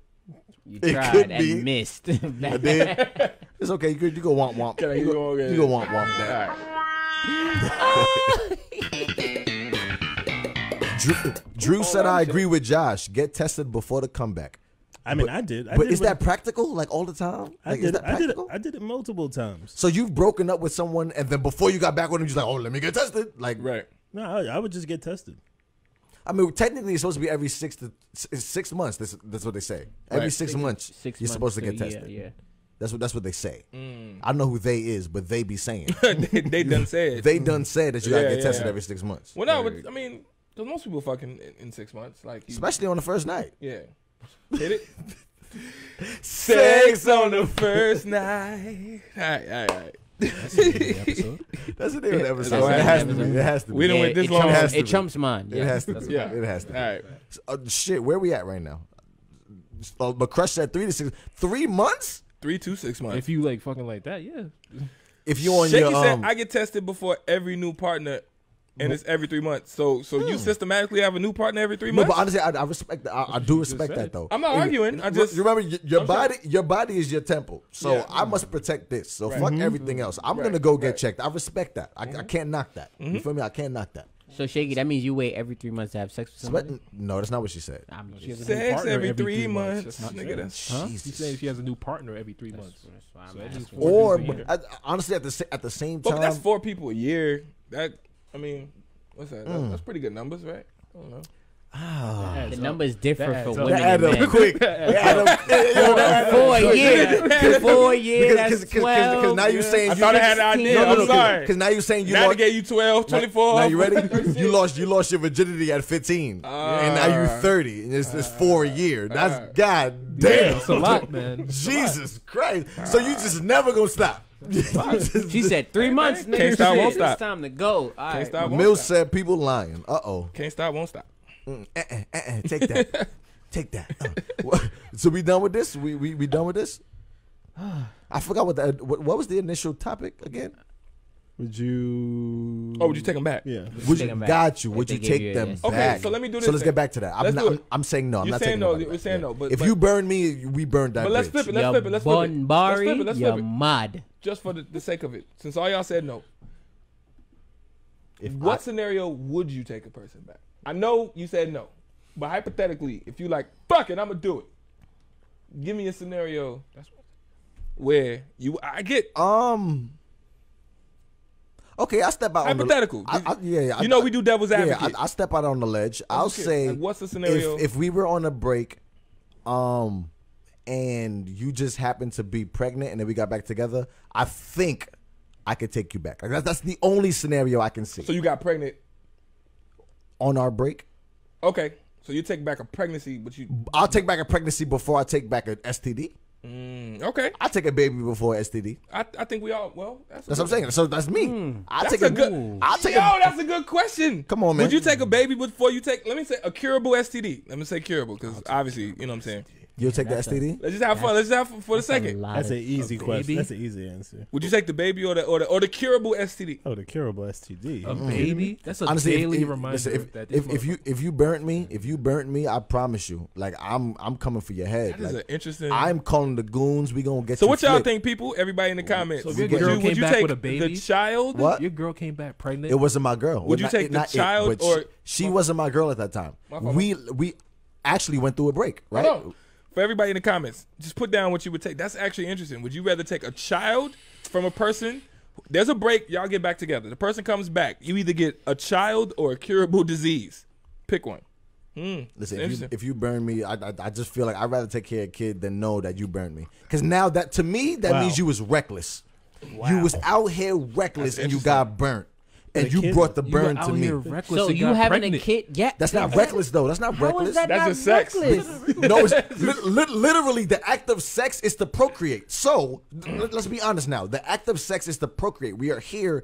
you It tried could and be. missed. I did. It's okay. You could you go womp womp. Can I You go go, you go womp womp All Drew, Drew said I agree with Josh. Get tested before the comeback. I mean, I did. I But did is with- that practical? Like all the time? I Like did. is that I did. It. I did it multiple times. So you've broken up with someone and then before you got back with him, you're just like, oh, let me get tested. Like, Right. No, I, I would just get tested. I mean, technically it's supposed to be every six to six months. That's, that's what they say. Every Right. six, months, Six you're months supposed to to get tested. Yeah. That's what that's what they say. Mm. I don't know who they is, but they be saying they, they done said. they done said that you gotta Yeah, get tested yeah. every six months. well, no, but I mean, because most people fucking in, in six months. Like, you, especially on the first night. yeah. Hit it. Sex on the first night. All right, all right, all right. That's the name of the episode. That's It the has to name of be. the It has to be. We done Yeah, went this it long. Trumps, It has to it be. trumps mine. It Yeah. has to be. Yeah. It has to be. All right. Uh, shit, where we at right now? Uh, but Crush said three to six, three months. Three to six months. If you like fucking like that, yeah. If you on Shaky your said um, I get tested before every new partner, and it's every three months. So, so you systematically have a new partner every three no, months. but honestly, I, I respect. that. I, I do respect that though. I'm not If- arguing. I just- you remember your, your I'm body. Your body is your temple. So Yeah. I must protect this. So Right. fuck mm-hmm. everything else. I'm Right. gonna go get Right. checked. I respect that. I, I mm-hmm. can't knock that. You mm-hmm. feel me? I can't knock that. So shaky. That means you wait every three months to have sex with But, no, that's not what she said. I'm She has just, a new Sex partner every three months. That's not Nigga, sex. that's- Huh? Jesus. He's saying she has a new partner every three months. that's why I'm So that means asking. four Or dudes a year. I, uh, honestly, at the sa- at the same But time, that's four people a year. That I mean, what's that? Hmm. That's pretty good numbers, right? I don't know. The numbers differ That for adds women that and up men. quick. That add up- yo, that add up Four a quick. year. Four years. Because That's twelve. now you're saying I you thought I had an idea. No, no, I'm no, sorry. Because now you're saying you now they lost. gave you 12, 24. Now you ready? you lost. You lost your virginity at 15, and now you Ah. 30, and it's, it's four a year. That's Ah. god damn. It's a lot, man. Jesus Christ! So you just never gonna stop. She said three months. Nigga. Can't stop, won't stop. It's time to go. All Can't right. stop, won't Mills stop. said people lying. Uh oh. Can't stop, won't stop. Uh-uh, uh-uh, take that. take that. Uh, so we done with this? We we, we done with this? I forgot what the what, what was the initial topic again? Would you? Oh, would you take them back? Yeah. Would take you 'em back. got you? Would you take you them yes. Okay, so let me do this. So let's then. get back to that. I'm, Let's not, do I'm, it. I'm saying no. I'm You're not saying no, you're back. saying Yeah. no, but- if but- you burn me, we burn that But let's bridge. flip it. Let's Ya flip it. Let's flip it. bun bari, Let's flip it. Let's ya flip it. Mad. Just for the, the sake of it, since all y'all said no, If what I- scenario would you take a person back? I know you said no, but hypothetically, if you like, fuck it, I'm gonna do it. Give me a scenario where you I get Um. Okay, I step out. hypothetical. On the, I, I, yeah, yeah. you I- know we do devil's Yeah, advocate. I, I step out on the ledge. I'll Okay, say, like, what's the scenario? If, if we were on a break, um, and you just happened to be pregnant, and then we got back together, I think I could take you back. Like that's, that's the only scenario I can see so you got pregnant. on our break. Okay. So you take back a pregnancy, but you I'll take back a pregnancy before I take back an STD. mm, okay. I take a baby before STD. I, I think we all well. That's, That's what I'm saying. So that's me. I'll take a good. I'll take Yo, a. that's a good question. Come on, man. Would you take a baby before you take? Let me say a curable STD. Let me say curable because obviously you know what I'm saying. You'll take the STD. Let's just have fun. Let's just have fun for the second. That's an easy question. baby? That's an easy answer. Would you take the baby or the or the or the curable STD? Oh, the curable STD. A mm. baby? That's a Honestly, if, daily if, reminder listen, if, that if, if you if you burnt me, if you burnt me, I promise you, like I'm I'm coming for your head. That is Like, an interesting. I'm calling the goons. We gonna get so you what y'all flipped. think, people? Everybody in the comments. So if your would girl you, came would you back take with a baby? the child? What? Your girl came back pregnant. It wasn't my girl. Would you take the not it, child but she- or- she, wasn't my girl at that time? We we actually went through a break, right? Hold on. For everybody in the comments, just put down what you would take. That's actually interesting. Would you rather take a child from a person? There's a break. Y'all get back together. The person comes back. You either get a child or a curable disease. Pick one. Hmm. Listen, if you, if you burn me, I, I I just feel like I'd rather take care of a kid than know that you burned me. Because now that to me that Wow. means you was reckless. Wow. You was out here reckless That's and you got burnt, and you kid- brought the burn to me. reckless So you got having pregnant. a kid? Yeah, That's not reckless though. That's not How reckless. is that That's not just sex. no, it's li- li- literally the act of sex is to procreate. So let- let's be honest now. The act of sex is to procreate. We are here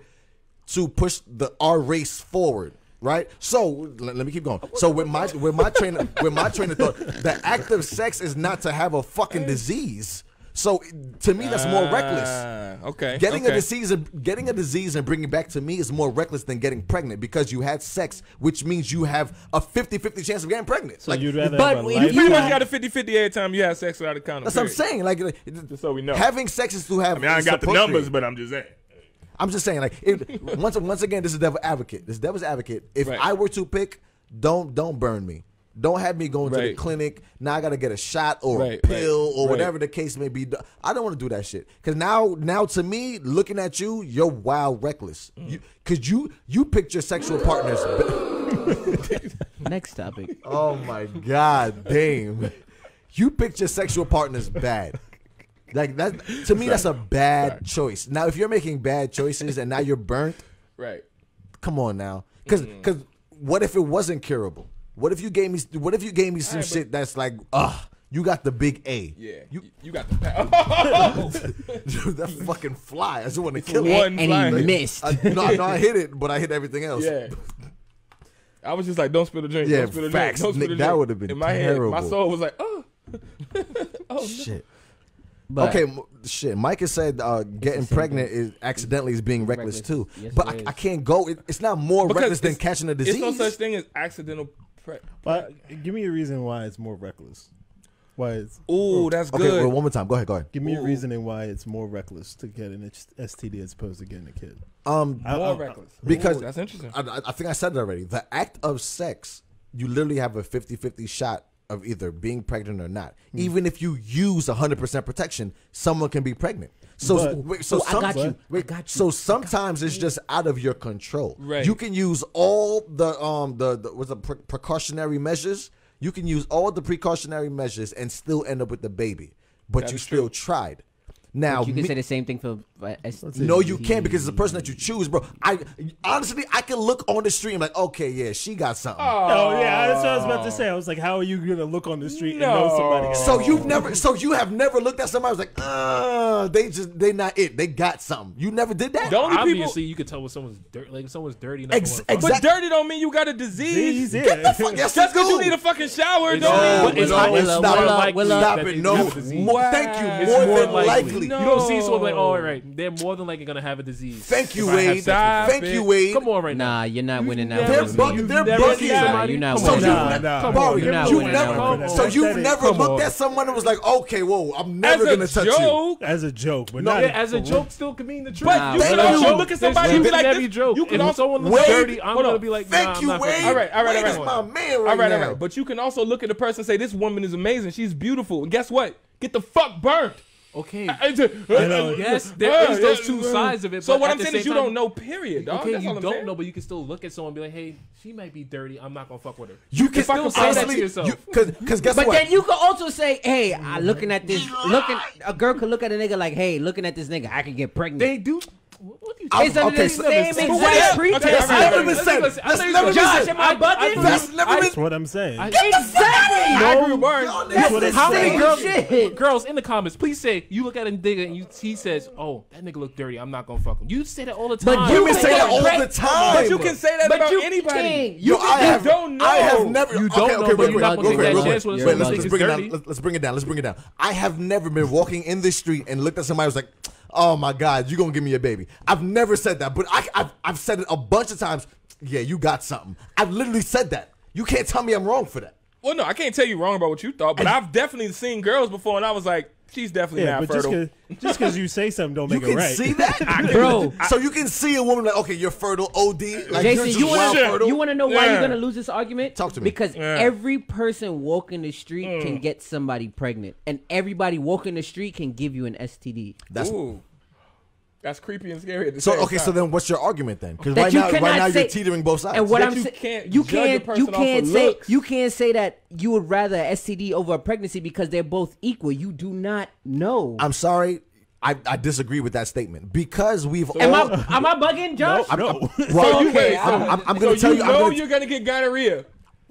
to push the our race forward. Right, so let, let me keep going. So with my with my trainer with my trainer thought, the act of sex is not to have a fucking disease. So to me, that's more reckless. Ah, okay. Getting okay. a disease, and getting a disease and bringing it back to me is more reckless than getting pregnant because you had sex, which means you have a 50-50 chance of getting pregnant. So Like, you'd rather but have a You life- pretty much got a 50-50 every time you have sex without a condom. That's what I'm saying. Like, like, Just so we know. having sex is to have. I mean, I ain't got the numbers, but I'm just saying. I'm just saying. Like, it, once once again, this is devil advocate. This is devil's advocate. If Right. I were to pick, don't don't burn me. Don't have me going to the clinic. Now I gotta get a shot or Right, a pill right, or right. whatever the case may be. I don't want to do that shit. Cause now, now to me, looking at you, you're wild reckless. Mm. You, Cause you you picked your sexual partners. Next topic. Oh my god, damn! You picked your sexual partners bad. Like that to me, that's a bad choice. Now, if you're making bad choices and now you're burnt, Right. come on now, because Mm. what if it wasn't curable? What if you gave me what if you gave me some Alright, but- shit that's like, ugh, you got the big A. Yeah. you You, you got the power. that fucking fly. I just want to kill it. One And, and flying. he missed. I, no, no, I hit it, but I hit everything else. yeah. I was just like, don't spill the drink. Yeah, don't spill the facts. drink. Don't spill Nick, the that drink. would've been In my head, my soul was like, oh. oh. Shit. But okay, shit. Mike has said uh, getting same pregnant is accidentally is being reckless, Reckless. too. Yes, but I. I can't go. It, it's not more Because reckless than catching a disease. It's no such thing as accidental. Pre- But give me a reason why it's more reckless. Why it's Ooh, that's okay, good. well, one more time. Go ahead. Go ahead. give me a Ooh. reasoning why it's more reckless to get an STD as opposed to getting a kid. Um, I- More I- reckless. because Ooh, that's interesting. I, I- I think I said it already. The act of sex, you literally have a 50-50 shot of either being pregnant or not. Hmm. Even if you use 100% protection, someone can be pregnant. So, But- wait, so Oh, I some- got you. I wait, got you. So sometimes it's just out of your control. Right. You can use all the um the, the what's the pre- precautionary measures. You can use all the precautionary measures and still end up with the baby, but That you still true. tried. Now, you can me- say the same thing for STD. no, you can't because it's the person that you choose, bro. I honestly, I can look on the street and like, okay, yeah, she got something. Oh yeah, that's what I was about to say. I was like, how are you gonna look on the street and know somebody? So you've never, so you have never looked at somebody who's like, uh, they just, they not it. They got something. You never did that. The only people, Obviously, you could tell when someone's dirty. Like if someone's dirty. Not Ex- gonna but dirty don't mean you got a disease. These, yeah. Get the fuck, yes, Just because do. you need a fucking shower, It's don't No, mean. But it's no, highly- stop more it. likely Stop that it. they No, have a. More- thank you. It's More, more than likely. likely. No. You don't see someone like, oh, right, they're more than likely gonna have a disease. Thank you, if Wade. sex with them. Thank you, Wade. Come on, right now. Nah, you're not winning that They're one. seen- bug- you've they're never bugging. Nah, somebody- you're not Come So on you, winning now. Nah, nah. Bari, Come on, you're not you winning never, that one. so you've never Come looked on. at someone and was like, okay, whoa, I'm never a gonna touch you. joke, as a joke, but No, not yeah, as a joke, still could mean the truth. But Nah, you thank can also look at somebody There's and be like in every this. joke. You can also someone looks dirty, I'm gonna be like, Thank you, Wade. fucking- All right, all right, Wade all is right. my man right All right, all right. But you can also look at the person and say, "This woman is amazing. She's beautiful." And guess what? Get the fuck burnt. Okay. I, uh, know. Uh, yes, there uh, is those two sides of it. So what I'm saying is you time, don't know, period. Dog. Okay, That's you don't saying. know, but you can still look at someone and be like, hey, she might be dirty. I'm not gonna fuck with her. You can if still say honestly, that to yourself. Because guess but what? But then you can also say, hey, I looking at this, looking a girl could look at a nigga like, hey, looking at this nigga, I can get pregnant. They do. What you I, okay, so, same exact okay, pretext. Okay, that's never been said. That's never been said. Josh, am I bugging? That's never been. That's what I'm saying. Exactly. No words. That's the same girls, shit. Girls in the comments, please say you look at a nigga and you he says, "Oh, that nigga look dirty. I'm not gonna fuck him." You say that all the time. But you can say that all the time. But you can say that about anybody. You don't know. I have never. You don't know. Wait, wait, wait. Let's. Let's bring it down. Let's bring it down. I have never been walking in the street and looked at somebody was like oh my God, you're gonna give me a baby. I've never said that, but I, I've, I've said it a bunch of times. Yeah, you got something. I've literally said that. You can't tell me I'm wrong for that. Well, no, I can't tell you wrong about what you thought, but and I've definitely seen girls before, and I was like, She's definitely yeah, not fertile. Just cause, you say something don't make it right. See that, bro? so you can see a woman like, okay, you're fertile. Od, like, Jason, you want to you want to know why yeah. you're gonna lose this argument? Talk to me. Because yeah. every person walking the street mm. can get somebody pregnant, and everybody walking the street can give you an STD. That's Ooh. That's creepy and scary. At the so same okay, time. so then what's your argument then? Because right, now, right now you're teetering both sides. And what that I'm saying, you can't you can't you can't say looks. you can't say that you would rather STD over a pregnancy because they're both equal. You do not know. I'm sorry. I, I disagree with that statement because we've. So, all, am, I, am I bugging, Josh? No, I'm. I'm, well, so okay, I'm, I'm, I'm going to tell you. you know I'm gonna, you're going to get gonorrhea.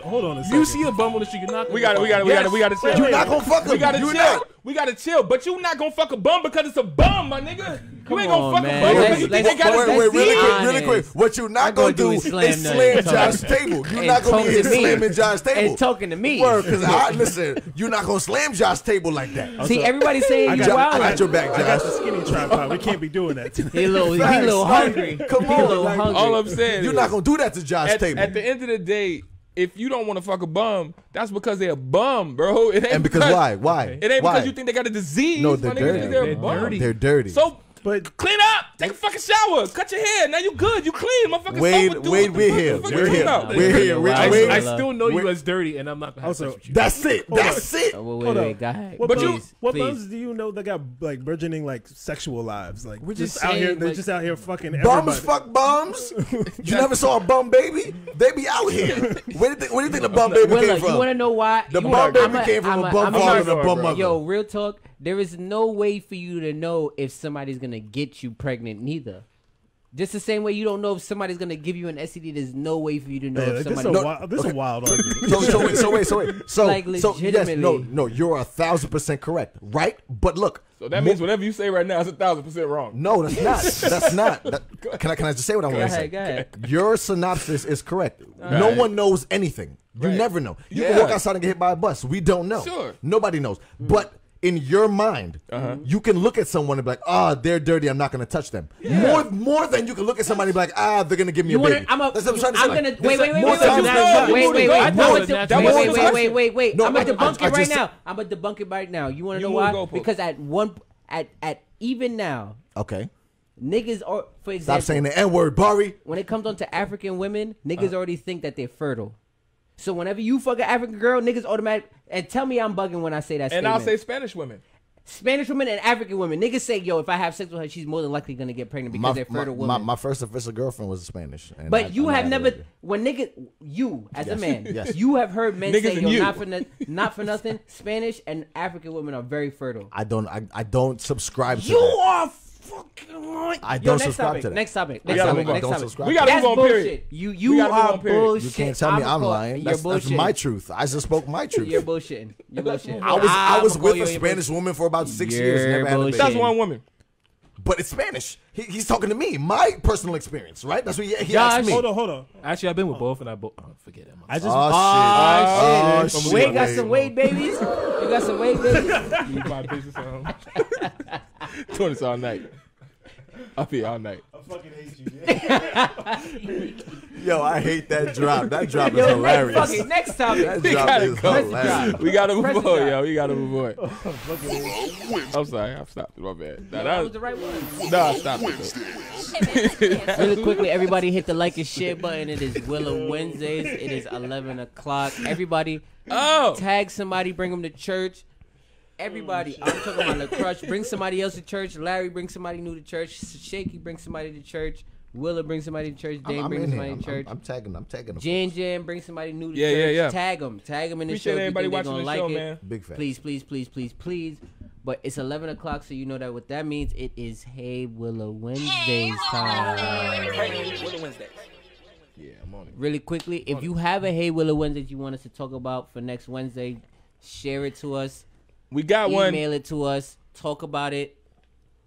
hold on a second. You see a bum on the street, you're not. We got it. We got it. We got it. We got to chill. You're not gonna fuck a bum. We got to chill. We got to chill. But you're not gonna fuck a bum because it's a bum, my nigga. Come you ain't gonna on, fuck man. a bum because you think they got wait, wait, really quick, really quick. What you're not gonna, do, is slam Josh's table. You're not gonna be slamming Josh's table. And talking to me. Word, because I listen. You're not gonna slam Josh's table like that. See, everybody's saying you wild. I got your back, Josh. I got the skinny tripod. We can't be doing that. He little, he little hungry. Come on, all I'm saying, you're not gonna do that to Josh's table. At the end of the day if you don't want to fuck a bum, that's because they're a bum, bro. It ain't and because, because why? Why? It ain't why? because you think they got a disease. No, they're dirty. They're, they're dirty. They're dirty. So but clean up. Take a fucking shower. Cut your hair. Now you good. You clean. Motherfucker. Wade. Wade, we're here. We're here. We're here. We're here. I, Wade. I still know you as dirty, and I'm not gonna. Also, that's it. That's it. Hold wait, wait, go ahead. What, please, what bums do you know that got like burgeoning like sexual lives? Like we're just, out here. They're just out here fucking. Bums fuck bums. You never saw a bum baby. They be out here. Where do you think the bum baby came from? You want to know why? The bum baby came from a bum father and a bum mother. Yo, real talk there is no way for you to know if somebody's gonna get you pregnant, neither. Just the same way you don't know if somebody's gonna give you an STD. There's no way for you to know yeah, if somebody. This, a, no, wild, this okay. a wild argument. so, so, wait, so wait, so wait, so like so yes, no, no, you're a thousand percent correct, right? But look, so that means whatever you say right now is a thousand percent wrong. No, that's not. that's not. That, can I can I just say what I want to say? Go ahead. Your synopsis is correct. Right. No one knows anything. You right. never know. You yeah. can walk outside and get hit by a bus. We don't know. Sure. Nobody knows. Mm. But in your mind, uh-huh. you can look at someone and be like, ah, oh, they're dirty. I'm not going to touch them. Yeah. More more than you can look at somebody and be like, ah, they're going to give me you a wanna, baby. I'm, a, That's what I'm trying to I'm say. Gonna, like, wait, wait, wait, wait, wait, wait, wait, wait, wait, wait, wait. I'm going to debunk it right now. I'm going to debunk it right now. You want to know why? Because at one, at at even now. Okay. Niggas are, for example. Stop saying the N word, Bari. When it comes on to African women, niggas already think that they're fertile. So whenever you fuck an African girl, niggas automatic and tell me I'm bugging when I say that. And statement. I'll say Spanish women. Spanish women and African women. Niggas say, yo, if I have sex with her, she's more than likely gonna get pregnant because my, they're fertile women. My, my, first official girlfriend was Spanish. but I, you I have never, when niggas, you as yes. a man, yes. you have heard men say, yo, you. not for, no, not for nothing, Spanish and African women are very fertile. I don't, I, I don't subscribe to You that. are I don't next subscribe topic, to that. Next topic. Oh, next gotta topic. move on. Next Don't topic. subscribe. We gotta That's move on. bullshit. You you are bullshit. You can't tell me I'm call- lying. You're That's, that's my truth. I just spoke my truth. You're bullshitting. You're bullshitting. I was I was with a Spanish woman for about 6 years, That's one woman. But it's Spanish. He, he's talking to me, my personal experience, right? That's what he, he asked me. Hold on, hold on. Actually, I've been with both, and I both. Oh, forget it. I'm I just oh, oh, oh, shit. Oh, shit. bullshit. Wade got some Wade babies. You got some Wade babies. keep my business at. Doing this all night. Up here all night. I fucking hate you. Yo, I hate that drop. That drop is Yo, next, hilarious. fuck it, next topic. That We drop gotta is go. hilarious. We gotta move Press on, yo. We gotta move on. I'm sorry. I'm stopped. My bad. Nah, That was the right one. no, I stopped. it, Really quickly, everybody hit the like and share button. It is Willa Wednesdays. It is 11 o'clock. Everybody. Oh, tag somebody, bring them to church. Everybody, mm. I'm talking about the crush. Bring somebody else to church. Larry, bring somebody new to church. Shaky, bring somebody to church. Willa, bring somebody to church. I'm, I'm bring in here. somebody to church. I'm, I'm tagging. I'm tagging them. Jan Jan, bring somebody new to Yeah, yeah, church. yeah. Tag them. Tag them in the appreciate show. if everybody think they watching the like show, it. man. Big fan. Please, please, please, please, please. But it's 11 o'clock, so you know that what that means. It is Hey Willa Wednesdays time. Yeah, I'm on it. Really quickly, if you have a Hey Willa Wednesday you want us to talk about for next Wednesday, share it to us. We got one. email it to us, talk about it.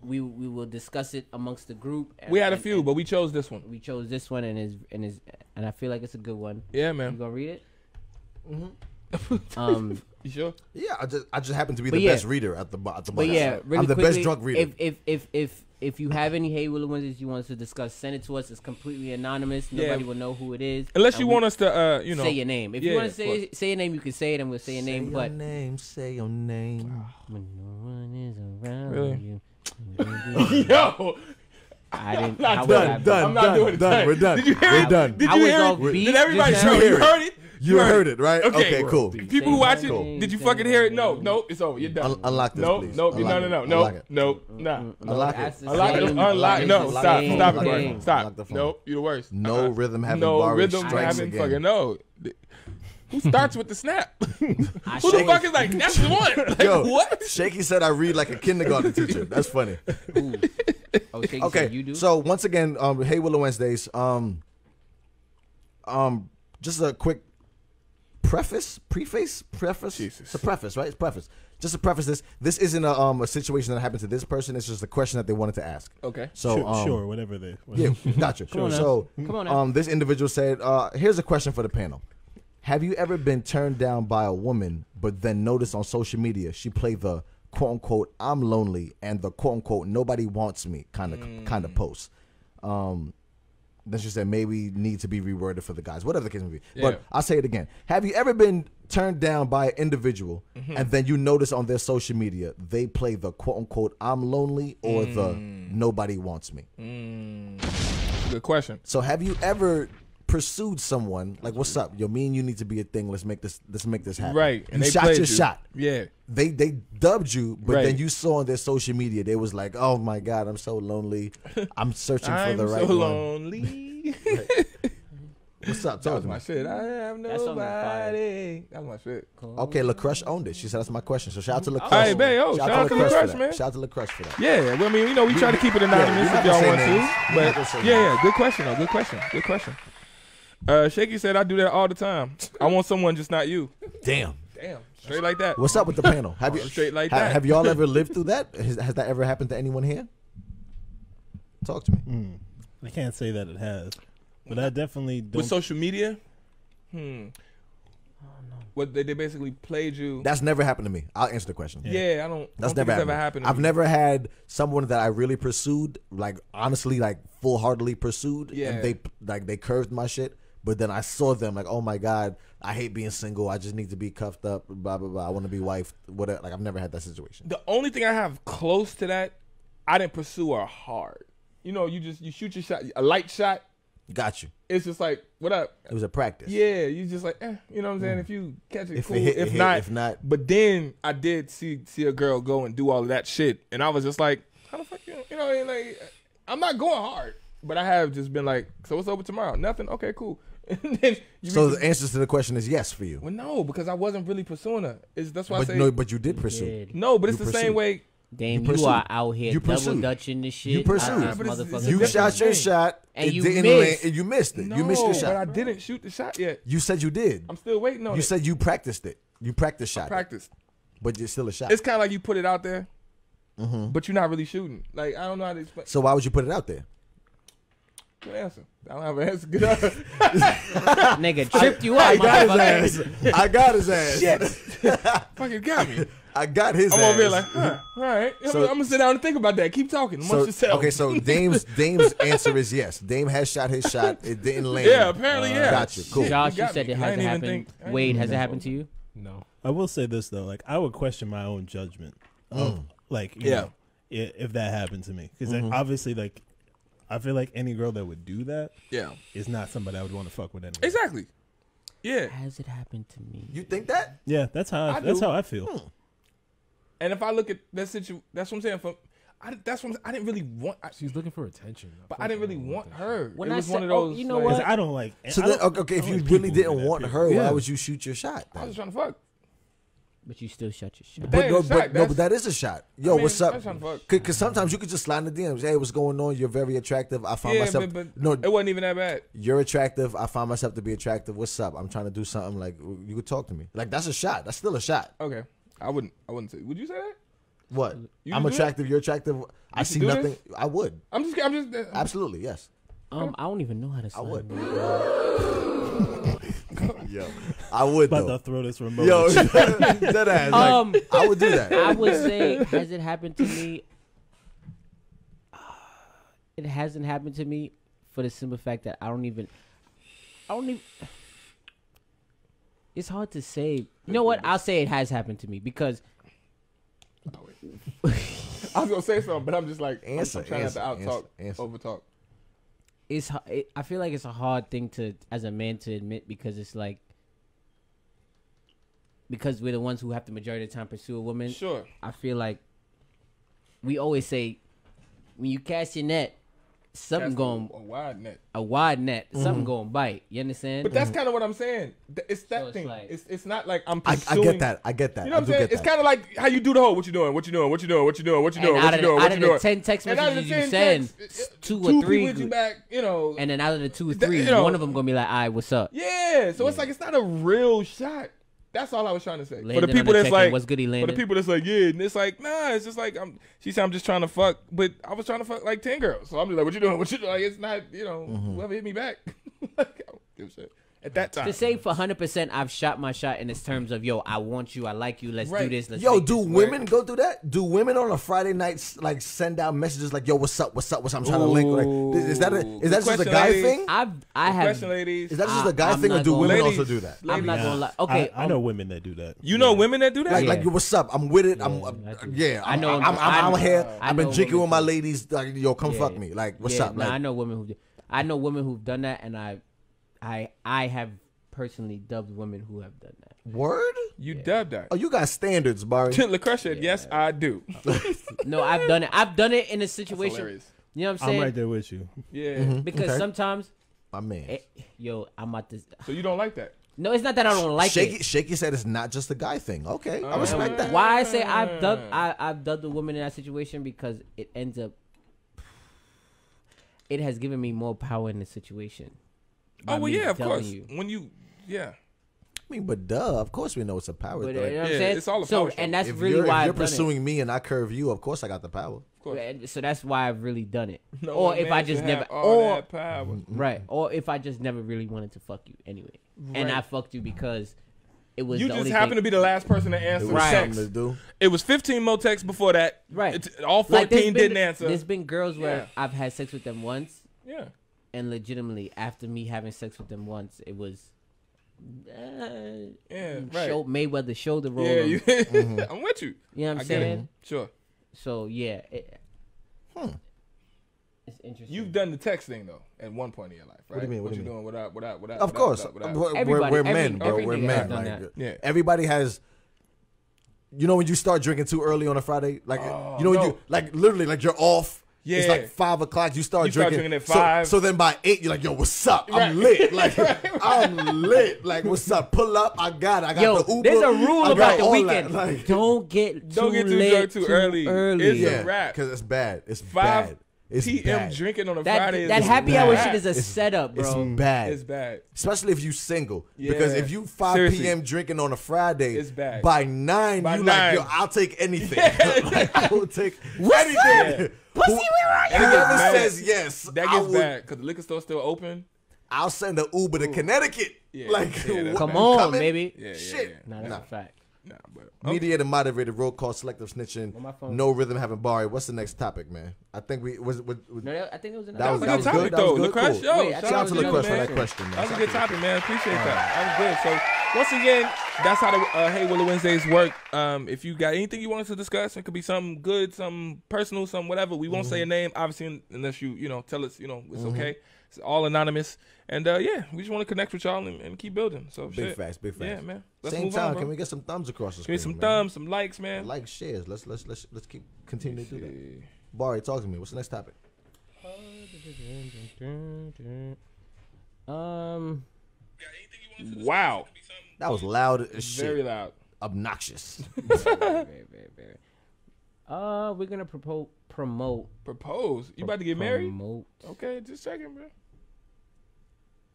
We we will discuss it amongst the group. We had a And- few, and but we chose this one. we chose this one and is and is and I feel like it's a good one. Yeah, man. You man. gonna read it? Um, You sure? Yeah, I just I just happen to be But the yeah. best reader at the bo- at the but yeah, really I'm the quickly, best drunk reader. If if if if if you have any Hey Willa you want us to discuss, send it to us. It's completely anonymous. Yeah. Nobody will know who it is. Unless you want us to, uh, you know, say your name. If Yeah, you want to say say your name, you can say it, and we'll say your name. But name, say your name. when no one is around Really? you, yo, I didn't. not done, I be- done. I'm not doing it. done. We're done. Did you hear We're it? done. Did you hear it? Did everybody just know? Now. You heard it? Heard it, right? Okay. Okay, cool. People who watch it, Cool. did you fucking hear it? No, no, it's over. You're done. Un- unlock this, Nope, please. nope, no, Unlock no, it. no, no, Unlock it. no, nah. Unlock it. Unlock it. same- Unlock. No, stop. Stop it, thing. bro. Stop. the. Nope, you're the worst. No Uh-uh. rhythm having No borrowed rhythm strikes having again. fucking no. Who starts with the snap? Who the fuck is like that's the one? Like Yo, what? Shaky said I read like a kindergarten teacher. That's funny. Ooh. Oh, Shaky Okay, said you do. so once again, um, Hey Willa Wednesdays. Um, um, just a quick preface, preface, preface. Jesus. It's a preface, right? It's preface. Just to preface this, this isn't a um a situation that happened to this person. It's just a question that they wanted to ask. Okay. So sure, um, sure, whatever they. Yeah, gotcha. on now. so, Come on now. um, this individual said, uh, "Here's a question for the panel: Have you ever been turned down by a woman, but then noticed on social media she played the quote unquote I'm lonely and the quote unquote nobody wants me kind of kind of post? Um, then she said maybe need to be reworded for the guys, whatever the case may be. Yeah. But I'll say it again: Have you ever been turned down by an individual, Mm-hmm. and then you notice on their social media they play the quote unquote I'm lonely or the Mm. nobody wants me? Good question. So have you ever pursued someone like, "What's up? Yo, me and you need to be a thing. Let's make this. Let's make this happen." Right. You they shot your you. shot. Yeah. They they dubbed you, but Right. then you saw on their social media they was like, "Oh my god, I'm so lonely. I'm searching for I'm the right so one." lonely. What's up? that Talk was to my shit. I have That song nobody. That was my shit. Okay, LaCrush owned it. She said that's my question. So shout out to LaCrush. Hey, babe, yo, shout out to LaCrush for LaCrush, man. Shout out to LaCrush for that. Yeah, well, I mean, you know, we try to keep it anonymous we're if y'all want names. to. But yeah, yeah, good question though. Good question. Good question. Uh, Shaky said I do that all the time. I want someone, just not you. Damn. Damn, straight like that. What's up with the panel? Have you Straight like ha- that. Have y'all ever lived through that? Has, has that ever happened to anyone here? Talk to me. Mm. I can't say that it has, but I definitely don't. With social media, hmm. What they, they basically played you. That's never happened to me. I'll answer the question. yeah, I don't. That's don't never think happened. ever happened. to I've me. never had someone that I really pursued, like honestly, like full heartedly pursued, Yeah. and they like they curved my shit. But then I saw them like, oh my god, I hate being single. I just need to be cuffed up. Blah blah blah. I want to be wife. Whatever. Like I've never had that situation. The only thing I have close to that, I didn't pursue her hard. You know, you just you shoot your shot, a light shot. Got you. It's just like what up? It was a practice. Yeah, you just like, eh, you know what I'm saying? If you catch it, Mm. If it cool. hit, it if hit. not, If not- But then I did see see a girl go and do all of that shit, and I was just like, how the fuck you? You know, like I'm not going hard, but I have just been like, so what's over tomorrow? Nothing. Okay, cool. And then you So reach- the answer to the question is yes for you. well, no, because I wasn't really pursuing her. It's, that's why I But say no, but you did pursue. Did. no. But it's you the pursued. same way. Damn, You you, are out here You double dutching this shit. You pursued. out it's- it's motherfucker. You different shot your shot And you didn't missed. land- you missed it. No, you missed your shot. but I didn't shoot the shot yet. You said you did. I'm still waiting on You it. said you practiced it. You practiced shot, it, practice. but it's still a shot. It's kind of like you put it out there, Mm-hmm. but you're not really shooting. Like I don't know how to explain. so why would you put it out there? Good answer. I don't have an answer. Good answer. Nigga tripped you up. I got his ass. I got his ass. Shit. Fucking got me. I got his I'm ass. over here like, huh, all right. I'm, So- gonna, I'm gonna sit down and think about that. Keep talking. Amongst so, yourself. okay, so Dame's Dame's answer is yes. Dame has shot his shot. It didn't land. yeah, apparently, yeah. Gotcha. Cool. Josh, you got said me. it hasn't didn't happened. think- Wade, even has it happened to you? No. I will say this though, like I would question my own judgment. Of, like, you Yeah. know, if that happened to me, because Mm-hmm. obviously, like, I feel like any girl that would do that Yeah, is not somebody I would want to fuck with anyway. exactly. Yeah, Has it happened to me? You think that? Yeah, that's how I, I that's do. how I feel. Hmm. and if I look at that situation, that's what I'm saying. From, I, that's what I'm, I didn't really want. I, She's looking for attention. but I didn't really want her. When it I was said- one of oh, those. you know like, what? I don't like. So don't- okay, if don't you like really didn't want period. her, why would you shoot your shot? I Then? was trying to fuck. But you still shut your shot. That But no, but, no, that's- but that is a shot. Yo, I mean, what's up? that's trying. Because sometimes you could just slide in the DMs. Hey, what's going on? You're very attractive. I find Yeah, myself. but, but no, it wasn't even that bad. you're attractive. I find myself to be attractive. What's up? I'm trying to do something. Like you could talk to me. Like that's a shot. That's still a shot. Okay, I wouldn't. I wouldn't say. Would you say that? What? You I'm do that? attractive. You're attractive. I see nothing. this? I would I'm just. I'm just. uh, absolutely yes. Um, I don't even know how to I slide. would. Yo, I would About though. to throw this remote. Yo, at you. that ass. Like, Um, I would do that. I would say, has it happened to me? It hasn't happened to me for the simple fact that I don't even. I don't even. It's hard to say. You know what? I'll say it has happened to me because I was gonna say something, but I'm just like Answer, I'm, trying answer, not to out talk, answer, answer. over talk. it's. It, I feel like it's a hard thing to, as a man, to admit because it's like. Because we're the ones who have to majority of the time pursue a woman. Sure. I feel like we always say when you cast your net, something That's going a, a wide net. a wide net, Mm-hmm. something going bite. You understand? But that's kind of what I'm saying. It's that So it's thing. like- it's it's not like I'm I, I get that. I get that. You know what I'm saying? It's kind of like how you do the whole. What you doing? What you doing? What you doing? What you doing? What you doing? What out you of, the, doing? out What of you the doing? ten text And out of messages you send, texts, two two or three, people you back. You know. and then out of the two or That- three, you know- one of them gonna be like, "All right, what's up?" yeah. So it's like it's not a real shot. That's all I was trying to say. For the people the that's like, what's good, he for the people that's like, yeah, and it's like, nah, it's just like I'm. She said I'm just trying to fuck, but I was trying to fuck like ten girls. So I'm just like, what you doing? What you doing? Like, it's not, you know, Mm-hmm. whoever hit me back. like, I don't give a shit. At that time, To say for hundred percent, I've shot my shot in this terms of, "Yo, I want you, I like you, let's do this." Let's Yo, do this women go through that? Do women on a Friday night like send out messages like, "Yo, what's up? What's up? What's up? I'm trying to link." Like, is that a, is that Good just a guy ladies. thing? I've, I have. question, ladies. Is that just I- a guy I'm thing, or do women Ladies. also do that? I'm not Nah, gonna lie. Okay, I, I know women that do that. you know women that do that? Like, Yeah. like, yo, what's up? I'm with it. I'm, Yeah, I'm- I do. yeah. I I'm, know- I'm, I'm, I'm, I- here. I I've been drinking with my ladies. Like, yo, come fuck me. Like, what's up? nah, I know women who. I know women who've done that, and I, I, I have personally dubbed women who have done that. word? You dubbed that. Oh, you got standards, Bari. LaCrush said, yes, I do. No, I've done it. I've done it in a situation. hilarious. You know what I'm saying? I'm right there with you. Yeah. Mm-hmm. Because Okay. sometimes, My man. yo, I'm at this. So you don't like that? No, it's not that I don't like Shaky, it. Shaky said it's not just a guy thing. Okay, I Uh, respect that. Why I say I've dubbed I, I've dubbed the woman in that situation because it ends up. It has given me more power in the situation. By Oh well, yeah, of course. you. When you, yeah, I mean, but duh, of course we know it's a power But, thing. uh, you know what I'm Yeah, saying? it's all a so, power struggle. and that's if really you're, why if you're I've done pursuing me and I curve you, of course I got the power. of course. So that's why I've really done it. No or if man I just never, have all or that power. right, or if I just never really wanted to fuck you anyway, and I fucked you because it was You the just only happen thing. to be the last person to answer It was Right. text. something to do. It was 15 more texts before that. Right. It's, all 14 been- didn't answer. There's been girls where Yeah. I've had sex with them once, yeah. And legitimately after me having sex with them once, it was. Uh, Yeah, right. show, Mayweather shoulder roll. Yeah, him. you, Mm-hmm. I'm with you. You know what I'm I it. saying? Sure. So yeah, it, Hmm. it's interesting. You've done the text thing though at one point in your life, right? What do you mean? What What, do you you mean? doing? Without, without, without. Of course, Without, we're, we're, Everybody- we're every- men, bro. every We're men. Like. Yeah. everybody has. You know when you start drinking too early on a Friday, like Oh, you know when no. you like literally like you're off. It's Yeah. like five o'clock. You start You start drinking. drinking at So- five. So, then by eight, you're like, "Yo, what's up? I'm lit. Like I'm lit. Like what's up? Pull up. I got. It. I got Yo, the Uber. there's a rule I about the weekend. Like, Don't get too Don't get too late drunk too early. early. It's a yeah, wrap. because it's bad. It's Five- bad. It's PM bad. drinking on a That Friday. that is happy bad. hour shit is a setup, bro. It's bad. It's bad. Especially if you single. Because if you 5 Seriously. p.m. drinking on a Friday, It's bad. by 9, By you nine. like, yo, I'll take anything. like, I will take anything. Pussy, where are you? And whoever bad. says yes, That gets would, bad because the liquor store's still open. I'll send an Uber to Connecticut. Yeah. Like, Yeah, Come bad. on, coming? baby. Yeah, yeah, Shit. yeah. Nah, that's Nah. a fact. Nah, but Mediated, moderated, roll call, selective snitching, On no rhythm, having Bari. What's the next topic, man? I think we was. was, was No, I think it was another. That was- That that was was a good. good That was topic, though. good. LaCrush, Cool. yo, Wait, I shout think Shout out out to to LaCrush for man. that question, man. That was a good topic, man. Appreciate that. That was good. So once again, that's how the uh, Hey Willa Wednesdays work. Um, if you got anything you want us to discuss, it could be something good, something personal, something whatever. We won't Mm-hmm. say a name, obviously, unless you you know tell us. You know, it's okay. It's all anonymous. And uh, yeah, we just want to connect with y'all and, and keep building. So Big shit. facts, big facts. Yeah, man. Let's Same move time, on, can we get some thumbs across the Give me screen? some man? thumbs, some likes, man. like shares. Let's let's let's let's keep continue to do that. Bari, talk to me. What's the next topic? Um, Wow, That was loud as shit. very loud. Obnoxious. very, very, very. Uh, we're gonna propo- promote. Propose. You about to get married? Promote Okay, just checking, bro.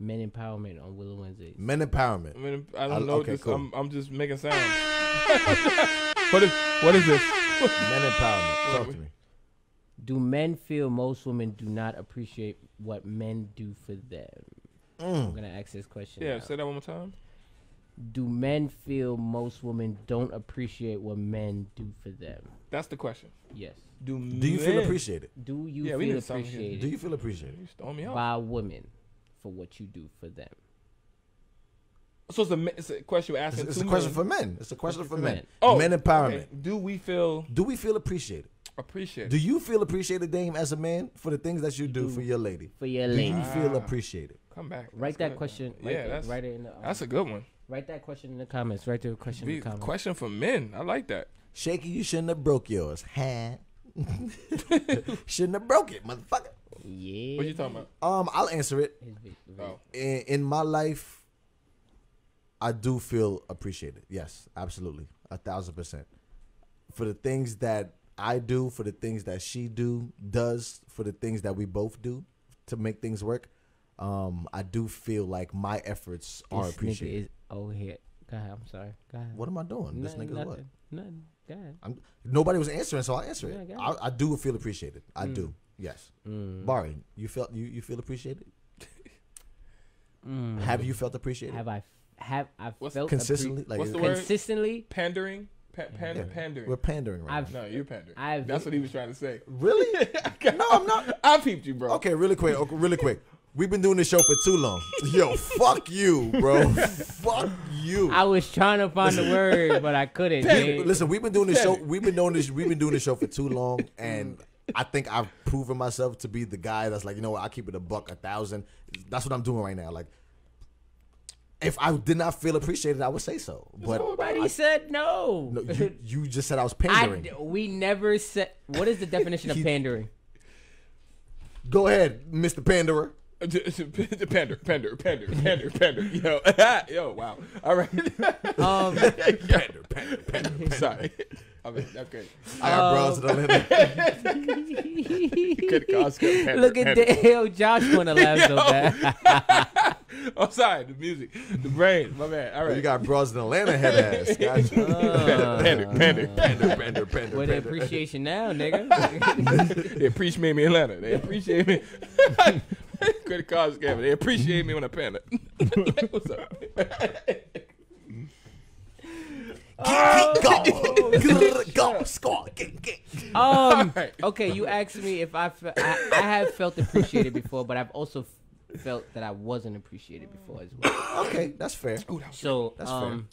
Men empowerment on Willa Wednesdays. Men empowerment. I mean, I don't I- know. okay, this, cool. I'm, I'm just making sounds. what is what is this? Men empowerment. Talk to me. Do men feel most women do not appreciate what men do for them? Mm. I'm gonna ask this question. Yeah, now. say that one more time. Do men feel most women don't appreciate what men do for them? That's the question. Yes. Do Do you feel appreciated? Do you Yeah, feel need something here. appreciated Do you feel appreciated? You throwing me off. by women for what you do for them? So it's a, it's a question we're It's, asking. it's two a question men. for men. It's a question for men. men. oh, men empowerment. okay. Do we feel Do we feel appreciated? appreciated? Do you feel appreciated, Dame, as a man, for the things that you do for your lady? For your Do lady. you feel Ah. appreciated? Come back. Write that good. question. Write Yeah, it, that's write it in the. Um, that's a good one. write that question in the comments. Write the question in the comments. question for men. I like that. Shaky, you shouldn't have broke yours. Huh? shouldn't have broke it, motherfucker. Yeah. What you talking about? Um, I'll answer it. Oh, in, in my life, I do feel appreciated. Yes, absolutely, a thousand percent. For the things that I do, for the things that she do does, for the things that we both do to make things work, um, I do feel like my efforts are This nigga appreciated. is oh here. Go ahead. I'm sorry. Go ahead. what am I doing? This Nothing, nigga's what? nothing, Nothing. Go ahead. I'm, nobody was answering, so I'll answer it. Yeah, go I, I do feel appreciated. I do. Yes. Mm. Bari, you felt you, you feel appreciated? Mm. Have you felt appreciated? Have I have I What's- felt consistently? appre- like What's the word? consistently? pandering. Pa- pan- Yeah. Pandering. We're pandering right I've- now. no, you're pandering. I've- That's what he was trying to say. Really? no, I'm not. I peeped you, bro. Okay, really quick. Okay, really quick. We've been doing this show for too long. Yo, fuck you, bro. fuck you. I was trying to find the word, but I couldn't. Hey, listen, we've been doing this show. We've been doing this. We've been doing this show for too long, and I think I've proven myself to be the guy that's like, you know what? I keep it a buck, a thousand. That's what I'm doing right now. Like, if I did not feel appreciated, I would say so. But Nobody I- said no. no, you, you just said I was I, pandering. we never said. What is the definition of pandering? Go ahead, Mr. Panderer. Pander, pander, pander, pander, pander. Yo, yo, wow. All right. Um, Pander, pander, pander. Sorry. I mean, okay. I got bros that don't Good cause. good look at the hell Josh want to laugh so bad. Oh, sorry. The music, the brain. My man. All right. You got bros in Atlanta head ass. Gotcha. pander, pander. pander, pander, pander, Where the pander. appreciation now, nigga? They appreciate me in Atlanta. They appreciate me. Credit card scammer. They appreciate me when I pander. What's up? Go, go, score, get, get. Um. Okay, you asked me if I, fe- I I have felt appreciated before, but I've also f- felt that I wasn't appreciated before as well. Okay, that's fair. So That's um,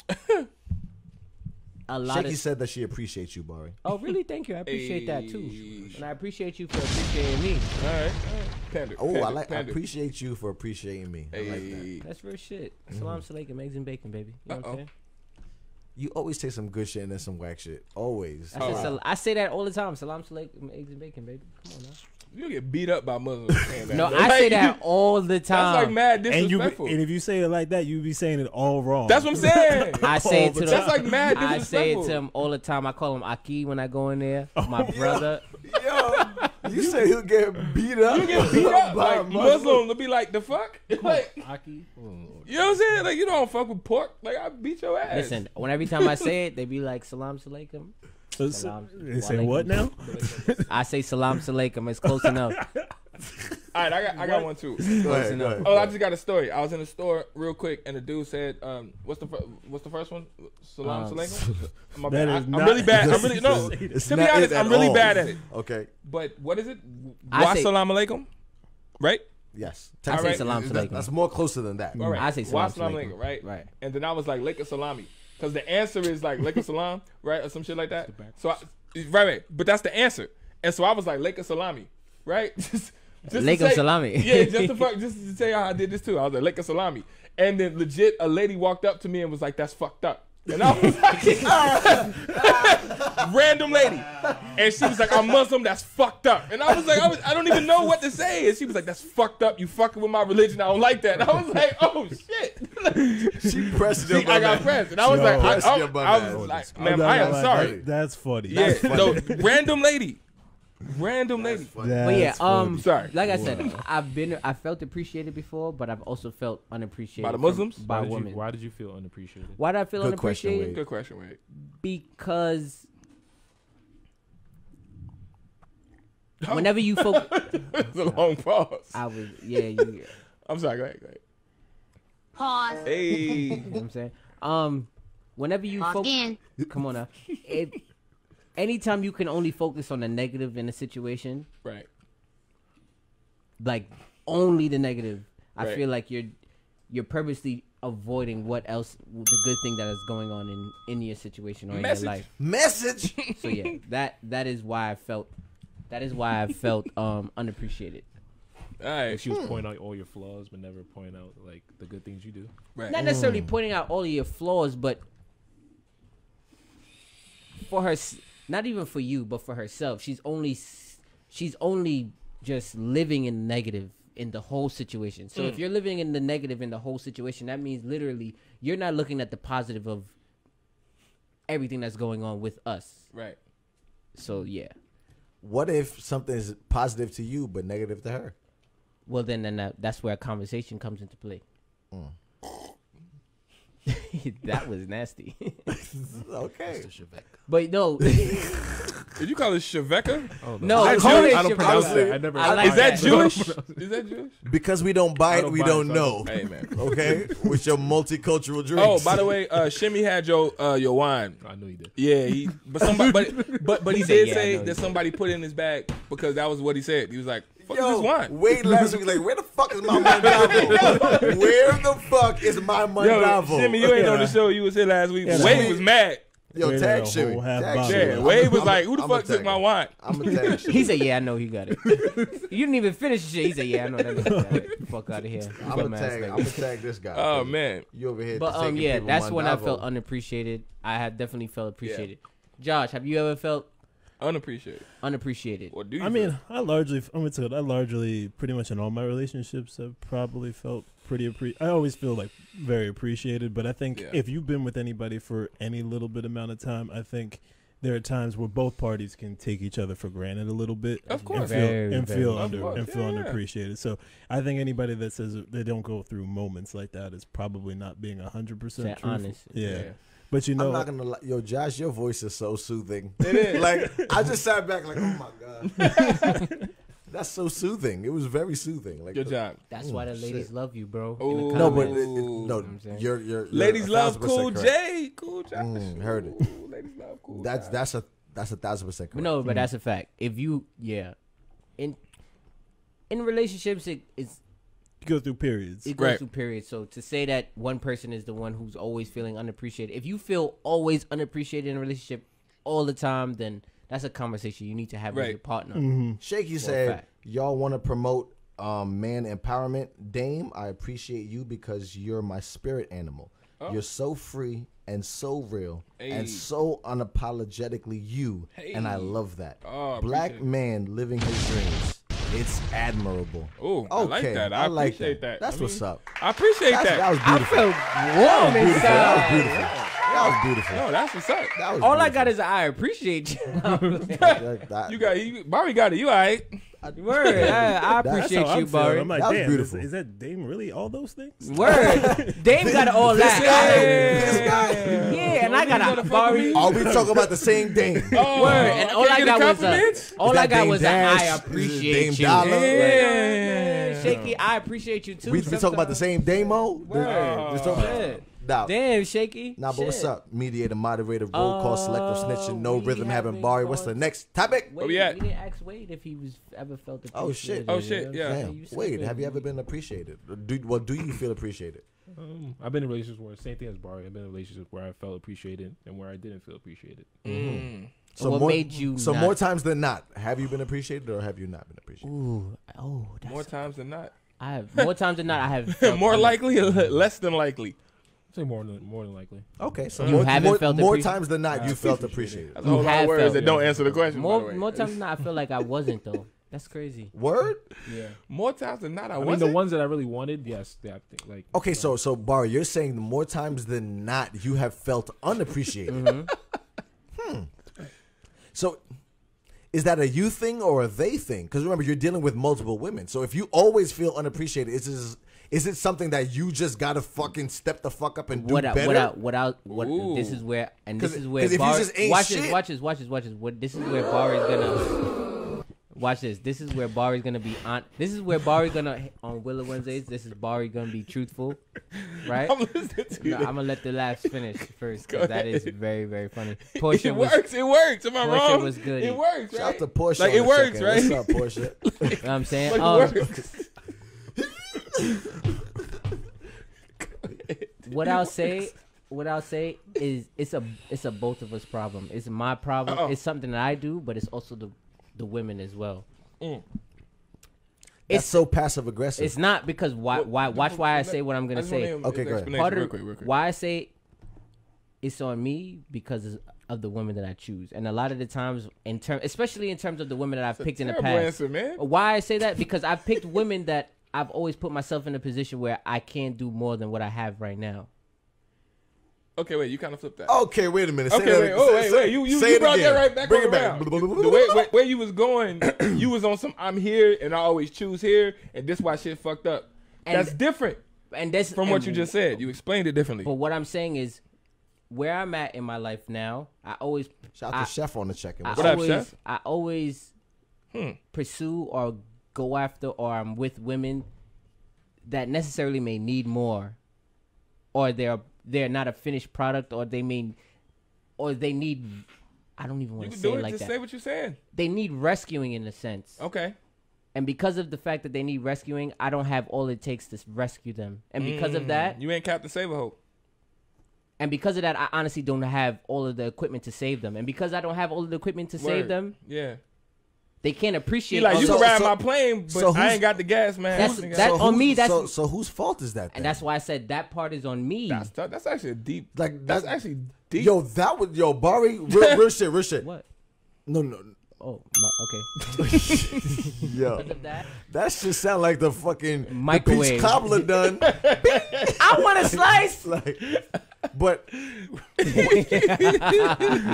a lot Shaky of said that she appreciates you, Barry. oh really thank you I appreciate that too, and I appreciate you for appreciating me. All right. All right. Pander. Oh, pander, I like. I appreciate you for appreciating me. I like that. That's real shit. Salam mm-hmm. alaikum, eggs and bacon, baby. You know what Uh-oh. I'm saying? You always take some good shit and then some whack shit. Always. I, said sal- I say that all the time. Salam alaikum, eggs and bacon, baby. Come on now. You get beat up by Muslims. No. I Like, say that all the time. That's time. like mad And you, disrespectful. and if you say it like that, you be saying it all wrong. That's what I'm saying. I say it to them. That's like mad I say it to him all the time. I call him Aki when I go in there. Oh, my brother. Yo, You say he'll get beat up. You get beat up by a like Muslim. Muslim to be like the fuck. Like Aki. Oh, you know what I'm saying? Like you don't fuck with pork. Like I beat your ass. Listen, when every time I say it, they be like salam alaikum. So, Salam. they say what now? I say salam alaikum. It's close enough. All right, I got I got one too. Go ahead. Oh, I just got a story. I was in the store real quick, and the dude said, um, "What's the fir- what's the first one? Salam Um, alaikum." My bad. I, is I'm really bad. I'm really no. It's To be not honest, at I'm really all. bad at it. Okay. But what is it? I Wa say- salam alaikum, right? Yes. I say Alright. salam That- alaikum. That's more closer than that. All right. I say Wa salam salam alaikum. alaikum, right? Right. And then I was like lick salami, because the answer is like lick salam, right, or some shit like that. So I, right, right. But that's the answer. And so I was like lick salami, right? just, just to Alaikum say- salami. Yeah, just to fuck, just to tell you how I did this too. I was like lick salami, and then legit a lady walked up to me and was like, "That's fucked up." And I was like, ah, ah. random lady, and she was like, "I'm Muslim. That's fucked up." And I was like, I, was, I don't even know what to say. And she was like, "That's fucked up. You fucking with my religion. I don't like that." And I was like, "Oh shit." She pressed See, your I got pressed, and I was Yo. like, I, Pressed I. I was like, I'm I am sorry." that's funny. Yeah, funny. no, random lady, random lady. That's But yeah, um, Sorry. like I said, I've been, I felt appreciated before, but I've also felt unappreciated By the from- Muslims? by why, did women. you, why did you feel unappreciated? Why did I feel Good question, unappreciated? Wade. Good question, Wade. Because whenever you focus, It's a long pause. I was, yeah, you, I'm sorry. Go ahead. Go ahead. Pause. Hey, you know what I'm saying? Um, whenever you focus, come on now. It, anytime you can only focus on the negative in a situation, right. like only the negative, I Right. feel like you're you're purposely avoiding what else the good thing that is going on in in your situation or in your life. Message. So yeah, that that is why I felt that is why I felt um unappreciated. All right. She was pointing out all your flaws, but never point out like the good things you do. Right. Not necessarily pointing out all of your flaws, but for her, s- not even for you, but for herself. She's only she's only just living in negative in the whole situation. So if mm. you're living in the negative in the whole situation, that means literally you're not looking at the positive of everything that's going on with us. Right. So yeah. What if something is positive to you but negative to her? Well, then, then that, that's where a conversation comes into play. Mm. that was nasty. Okay. but no, Did you call it Shaveka? no, I it's don't- I don't your- pronounce Honestly, that. I never. I like Is that that. Jewish? Is that Jewish? Because we don't buy it, don't we buy it, don't so know. Hey man. Okay, with your multicultural drinks. Oh, by the way, uh, Shimmy had your uh, your wine. I knew you did. Yeah, he but somebody but but, but he, He said, did "Yeah, I say know that you." somebody put it in his bag because that was what he said. He was like, "Fuck is Yo, this wine." Wade last week like, where the fuck is my Mondavi? where the fuck is my money? Yo, Mondavi? Shimmy, you ain't on the show. You was here last week. Yeah, Wade was mad. Yo, Wade tag had Shimmy. Tag bottle. Shimmy. Yeah, Wade was I'm- like, "Who the I'm fuck took my him. wine?" I'm a tag Shimmy. He said, "Yeah, I know he got it." you didn't even finish the shit. He said, "Yeah, I know that." nigga got it. Fuck out of here. I'm Dumbass gonna tag. I'm gonna tag this guy. Oh man, you over here? But um, yeah, that's when I felt unappreciated. I have definitely felt appreciated. Josh, have you ever felt unappreciated. unappreciated? Or do you? I feel- mean, I largely, I'm gonna tell you, I largely, pretty much in all my relationships, have probably felt pretty. Appre- I always feel like very appreciated, but I think Yeah. if you've been with anybody for any little bit amount of time, I think there are times where both parties can take each other for granted a little bit, Of and course. feel, Very, and very feel much. under Of course. and feel Yeah, yeah. underappreciated. So I think anybody that says they don't go through moments like that is probably not being hundred percent truthful. honest. Yeah. Yeah. But you know, I'm not gonna lie. Yo, Josh, your voice is so soothing. It is. like I just sat back like, oh my god, that's so soothing. It was very soothing. Like Good uh, job. That's why the mm, Shit. ladies love you, bro. Ooh. No, but uh, it, it, no, I'm you're, you're, you're Ladies love Cool correct. J. Cool Josh. Mm, heard it. Ooh, ladies love Cool. That's Josh. that's a that's a thousand percent correct. no, but mm. that's a fact. If you, yeah, in in relationships, it it's you go through periods. it goes Right. through periods. So to say that one person is the one who's always feeling unappreciated, if you feel always unappreciated in a relationship all the time, then that's a conversation you need to have with your partner. Mm-hmm. Shaky For said, "Y'all want to promote um, man empowerment, Dame? I appreciate you because you're my spirit animal. Oh. You're so free and so real Hey. and so unapologetically you, and I love that. Oh, Black appreciate it. man living his dreams. It's admirable. Ooh, I like that. I, I like appreciate that. that. That's I mean, what's up. I appreciate That's, that. that was beautiful. I beautiful. feel warm Beautiful. That was inside. beautiful. That was beautiful. No, that's what's up. That was All I got is a, I appreciate you. That- that- You got you, Bari got it. You all right? Word. I, I That's appreciate you, I'm feeling. Bari. I'm like, That was damn, beautiful. Is, is that Dame really all those things? Word. Dame got all This that. guy, Yeah. this guy. Yeah, and I got a Bari. Are we talking about the same Dame? Oh, Word. And all I can't got a was a, all I got was a Dash? I appreciate Dame you. Dollar? Yeah. Shaky, I appreciate you too. We, we talking about the same Dame-O? Word. This- this talking- Shit. Nah, Damn, Shaky. nah, but what's up? Mediator, moderator, roll call, selector, Uh, snitching, no we rhythm, having haven't Bari. What's the next topic? Wait, we at? didn't ask Wade if he was ever felt Oh, shit. Oh, shit, yeah. Damn. You said Wait, it. have you ever been appreciated? Do, well, do you feel appreciated? Um, I've been in relationships where same thing as Bari. I've been in relationships where I felt appreciated and where I didn't feel appreciated. Mm. So what more, made you So not- more times than not, have you been appreciated or have you not been appreciated? Ooh, oh, that's, More times than not. I have more times than not. I have More likely, less than likely. I'd say more than more than likely. Okay, so You more, haven't more, felt more times than not, you felt appreciated. appreciated. That's a whole You lot of have words felt- that don't answer the question. by the More more times than not. I feel like I wasn't though. That's crazy. Word? Yeah. More times than not, I, I mean, wasn't. the ones that I really wanted, yes, they, I think like. Okay, so so Bari, you're saying more times than not, you have felt unappreciated. Mm-hmm. Hmm. So, is that a you thing or a they thing? Because remember, you're dealing with multiple women. So if you always feel unappreciated, is this, is it something that you just gotta fucking step the fuck up and do What I, better? what I, what I, what Ooh. this is where and this is where 'cause if you Bar, just ain't watch shit- this, watch this, watch this, watch this. What this is where Bari is gonna watch this. This is where Bari's gonna be on. This is where Bari gonna on Willa Wednesdays. This is Bari gonna be truthful, right? I'm listening to No, you. I'm gonna let the laughs finish first because that is very very funny. Portia it was, works. It works. Am I Portia wrong? was good. It works, Shout right? out to Porsche. Like, it works, second. right? What's up, Porsche? you know what I'm saying. Like, Um, works. what I'll say, what I'll say is it's a it's a both of us problem. It's my problem. Uh-oh. It's something that I do, but it's also the the women as well. Mm. That's so passive aggressive. It's not because why What- why watch why I say what I'm gonna just wanna say. hear Okay, go ahead. explanation Part real quick, real quick. why I say it's on me because of the women that I choose, and a lot of the times in term, especially in terms of the women that I've It's a picked in the past. answer, man. Why I say that because I've picked women that I've always put myself in a position where I can't do more than what I have right now. Okay, wait. You kind of flipped that. okay, wait a minute. Say Okay, that, wait, oh, say- wait, say- wait. You, you, say you brought again. that right back Bring it back. The way, way, where you was going, you was on some I'm here and I always choose here, and this why shit fucked up. And- That's different And that's from what and- you just said. You explained it differently. But what I'm saying is, where I'm at in my life now, I always, Shout I, to Chef on the check-in. I What's What up, always, Chef? I always Hmm. pursue or go after or I'm with women that necessarily may need more, or they're they're not a finished product, or they may, or they need. I don't even want to say it like Just that. say what you're saying. they need rescuing in a sense. Okay. And because of the fact that they need rescuing, I don't have all it takes to rescue them. And because of that, Mm, you ain't Captain Save a Hope. And because of that, I honestly don't have all of the equipment to save them. And because I don't have all of the equipment to save them, Yeah. They can't appreciate. You like you So- can ride so- my plane, but so I ain't got the gas, man. That's- Nigga, that- on me, that's- so, so whose fault is that? Then? and that's why I said that part is on me. that's. That's actually deep. like That's that- actually deep. Yo, that was yo Bari. Real, real shit. Real shit. what? No, no, Oh, my, okay. yo. Because that, That shit sound like the fucking the Microwave. peach cobbler done. I want a slice. like, but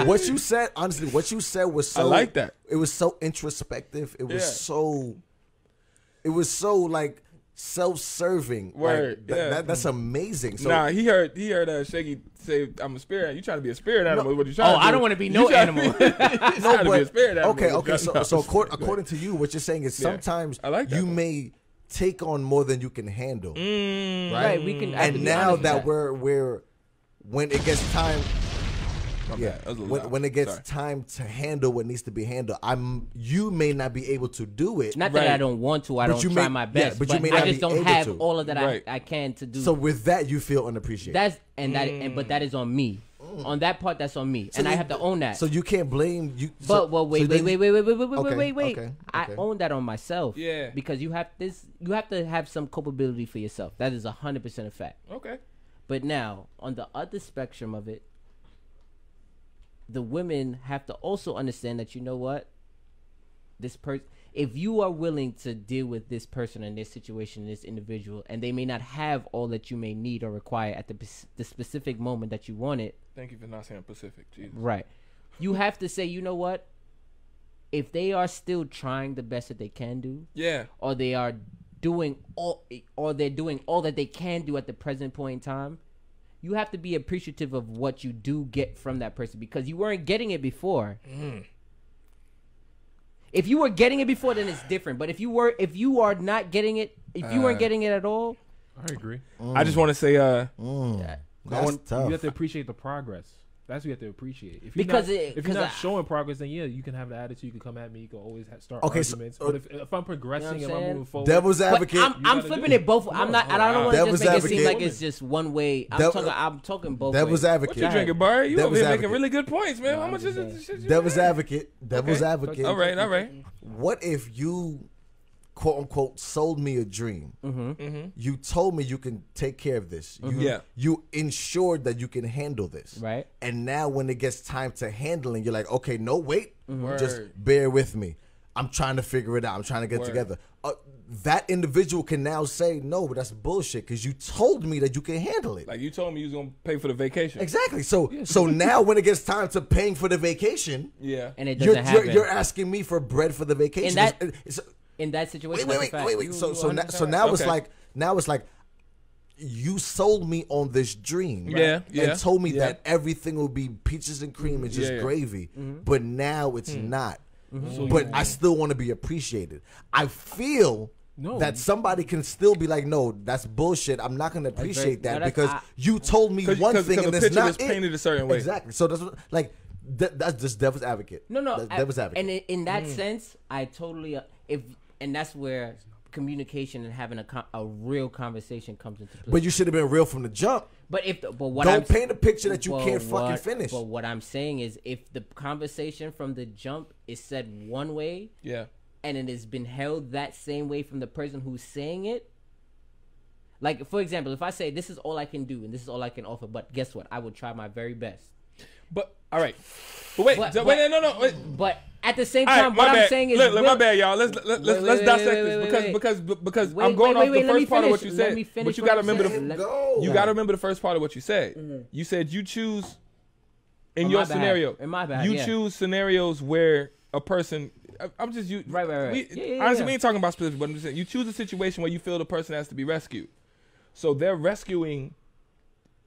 what you said, honestly, what you said was so. I like that. It was so introspective. It was Yeah. so. It was so like self-serving. Like, Word, that- yeah. that- that's amazing. So nah, he heard he heard uh, Shaky say, "I'm a spirit." You trying to be a spirit animal? What you trying? Oh, to I do. don't wanna be no trying- animal. you trying to be a spirit animal. okay, okay. So, so no. according, according to you, what you're saying is Yeah. sometimes I like you one. may take on more than you can handle. Mm, Right, we can. I have to and now honest with that we're we're when it gets time my yeah bad. That was a little when, when it gets Sorry. time to handle what needs to be handled i'm you may not be able to do it not that I don't want to, I But don't you try may- my yeah, best, but but, you may I not just be don't able have to. all of that Right. I, I can to do. so with that you feel unappreciated that's and that and but that mm. is on me. Mm. On that part, that's on me, and I have to own that. so you can't blame you But so, well, wait, so wait, then- wait, wait, wait, wait, wait, wait, Okay, wait, wait. okay, I own that on myself. Yeah. Because you have this, you have to have some culpability for yourself. That is hundred percent a fact. Okay. But now, on the other spectrum of it, the women have to also understand that you know what, this person, if you are willing to deal with this person and this situation, this individual, and they may not have all that you may need or require at the the specific moment that you want it, Thank you for not saying Pacific. Jesus. right? You have to say, you know what? If they are still trying the best that they can do, Yeah. or they are doing all or they're doing all that they can do at the present point in time you have to be appreciative of what you do get from that person because you weren't getting it before if you were getting it before then it's different but if you were if you are not getting it if you weren't Uh, getting it at all I agree. I just want to say, uh, That's want- tough. You have to appreciate the progress. That's what you have to appreciate. If you're Because not, it- if you're 'cause not I- showing progress, then yeah, you can have the attitude. You can come at me. You can always ha- start Okay, so- uh, but if, if I'm progressing You know and I'm I'm moving forward, Devil's but advocate. I'm, I'm flipping it both. I'm not. I don't want to just make it seem like it's just one way. I'm Dev- talking. I'm talking both. Devil's ways. what you drinking, Bari? You Devil's over here making really good points, man. No, How I'm much is just it? saying. shit you Devil's advocate. Devil's advocate. All right, all right. What if you, quote unquote, sold me a dream? Mm-hmm. You told me you can take care of this. You, Yeah. You ensured that you can handle this. Right. And now when it gets time to handling, you're like, okay, no, wait, just bear with me. I'm trying to figure it out. I'm trying to get Word. together. Uh, that individual can now say, no, but that's bullshit because you told me that you can handle it. Like you told me you was gonna pay for the vacation. exactly. So, so now when it gets time to paying for the vacation, Yeah. and it you're, doesn't you're, happen. you're asking me for bread for the vacation. that- It's- it's- in that situation. wait, wait, wait, wait, wait. You- So, you so, now, 100% so now it's like, now it's like, you sold me on this dream, Yeah, yeah, and told me yeah. that everything will be peaches and cream and just Yeah, yeah. gravy. Mm-hmm. But now it's not. So But I still want to be appreciated. I feel. No. That somebody can still be like, no, that's bullshit. I'm not gonna appreciate no, that because I- you told me 'Cause- one 'cause- thing 'cause and the it's picture not was it. painted a certain way. Exactly. So that's what- like that, that's just devil's advocate. No, no, That's I- devil's advocate. And in, in that Mm. sense, I totally uh, if and that's where communication and having a con- a real conversation comes into play. but you should have been real from the jump. But if the, but what Don't I'm, paint a picture that you but can't fucking finish. But what I'm saying is, if the conversation from the jump is said one way Yeah. and it has been held that same way from the person who's saying it. Like for example, if I say this is all I can do and this is all I can offer, but guess what? I will try my very best. But all right. But wait, But- so- but- wait, no, no, wait. But at the same time, right, what my I'm saying is, look, look, my bad, y'all. Let's let, let's Wait, let's wait, dissect wait, this wait, because wait. because because Wait, I'm going wait, off wait, the let first part of what you finish. Let said. me But you got to remember the Go. you got to remember the first part of what you said. Mm-hmm. You said you choose in On your scenario. In my behalf, you yeah. choose scenarios where a person. I- I'm just you. Right, right, right. We, Yeah, yeah, honestly, yeah. we ain't talking about specific, but I'm just saying you choose a situation where you feel the person has to be rescued. So they're rescuing.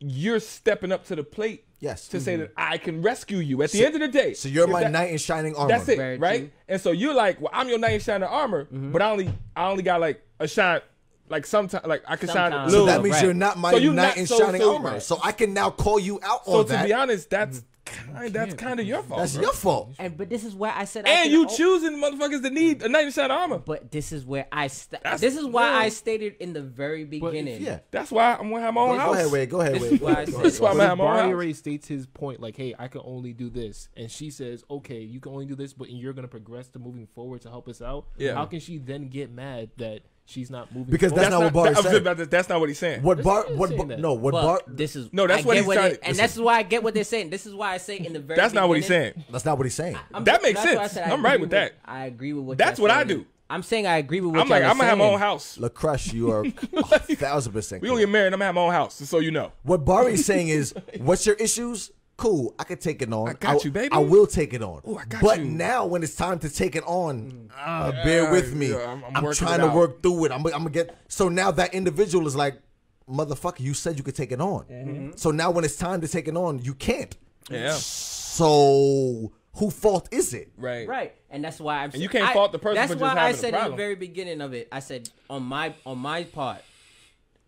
You're stepping up to the plate Yes. to say that I can rescue you. At the end of the day, So you're my that- knight in shining armor. That's it, Very right? true. And so you're like, well, I'm your knight in shining armor, Mm-hmm. but I only, I only got like a shine, like sometimes, like I can shine a little. So that means Right. you're not my So you knight not- in so- shining so- armor. right. So I can now call you out so on that. So to be honest, that's kind, that's kind of your fault. That's bro. your fault. And but this is where I said, And can you al- choosing motherfuckers that need a knight in shining armor. But this is where I. St- That's- this is why yeah. I stated in the very beginning. Yeah. That's why I'm gonna have my own Go house. ahead, Wade. Go ahead, This Wade. is why Go said- ahead. That's why I'm But at if my own Bari house. Ray states his point, like, "Hey, I can only do this," and she says, "Okay, you can only do this, but you're gonna progress to moving forward to help us out." Yeah. How can she then get mad that she's not moving? Because forward? that's not what Bari that- I was said. just about to- That's not what he's saying. What Bar? What? saying Bar- No. What But Bar? this is No, that's I what he's what trying they- to- and that's why I get what they're saying. This is why I say in the very. That's not what he's saying. That's not what he's saying. I'm- That makes that's why I sense. said I I'm right agree with that. I agree with what. That's y'all what I do. I'm saying I agree with what I'm like, I'm gonna have my own house. LaCrush, you are a thousand percent. We gonna get married. I'm gonna have my own house, just so you know. What Bari's saying is, what's your issues? Cool, I could take it on. I got you, baby. I will take it on. Ooh, I got but you. now, when it's time to take it on, uh, bear with me. yeah, I'm- I'm I'm, trying to work through it. I'm, I'm gonna get. So now that individual is like, motherfucker, you said you could take it on. Mm-hmm. So now, when it's time to take it on, you can't. Yeah. So who fault is it? Right. Right, and that's why I'm. And you can't I- fault the person That's for just why I having a said in the very beginning of it. I said on my on my part,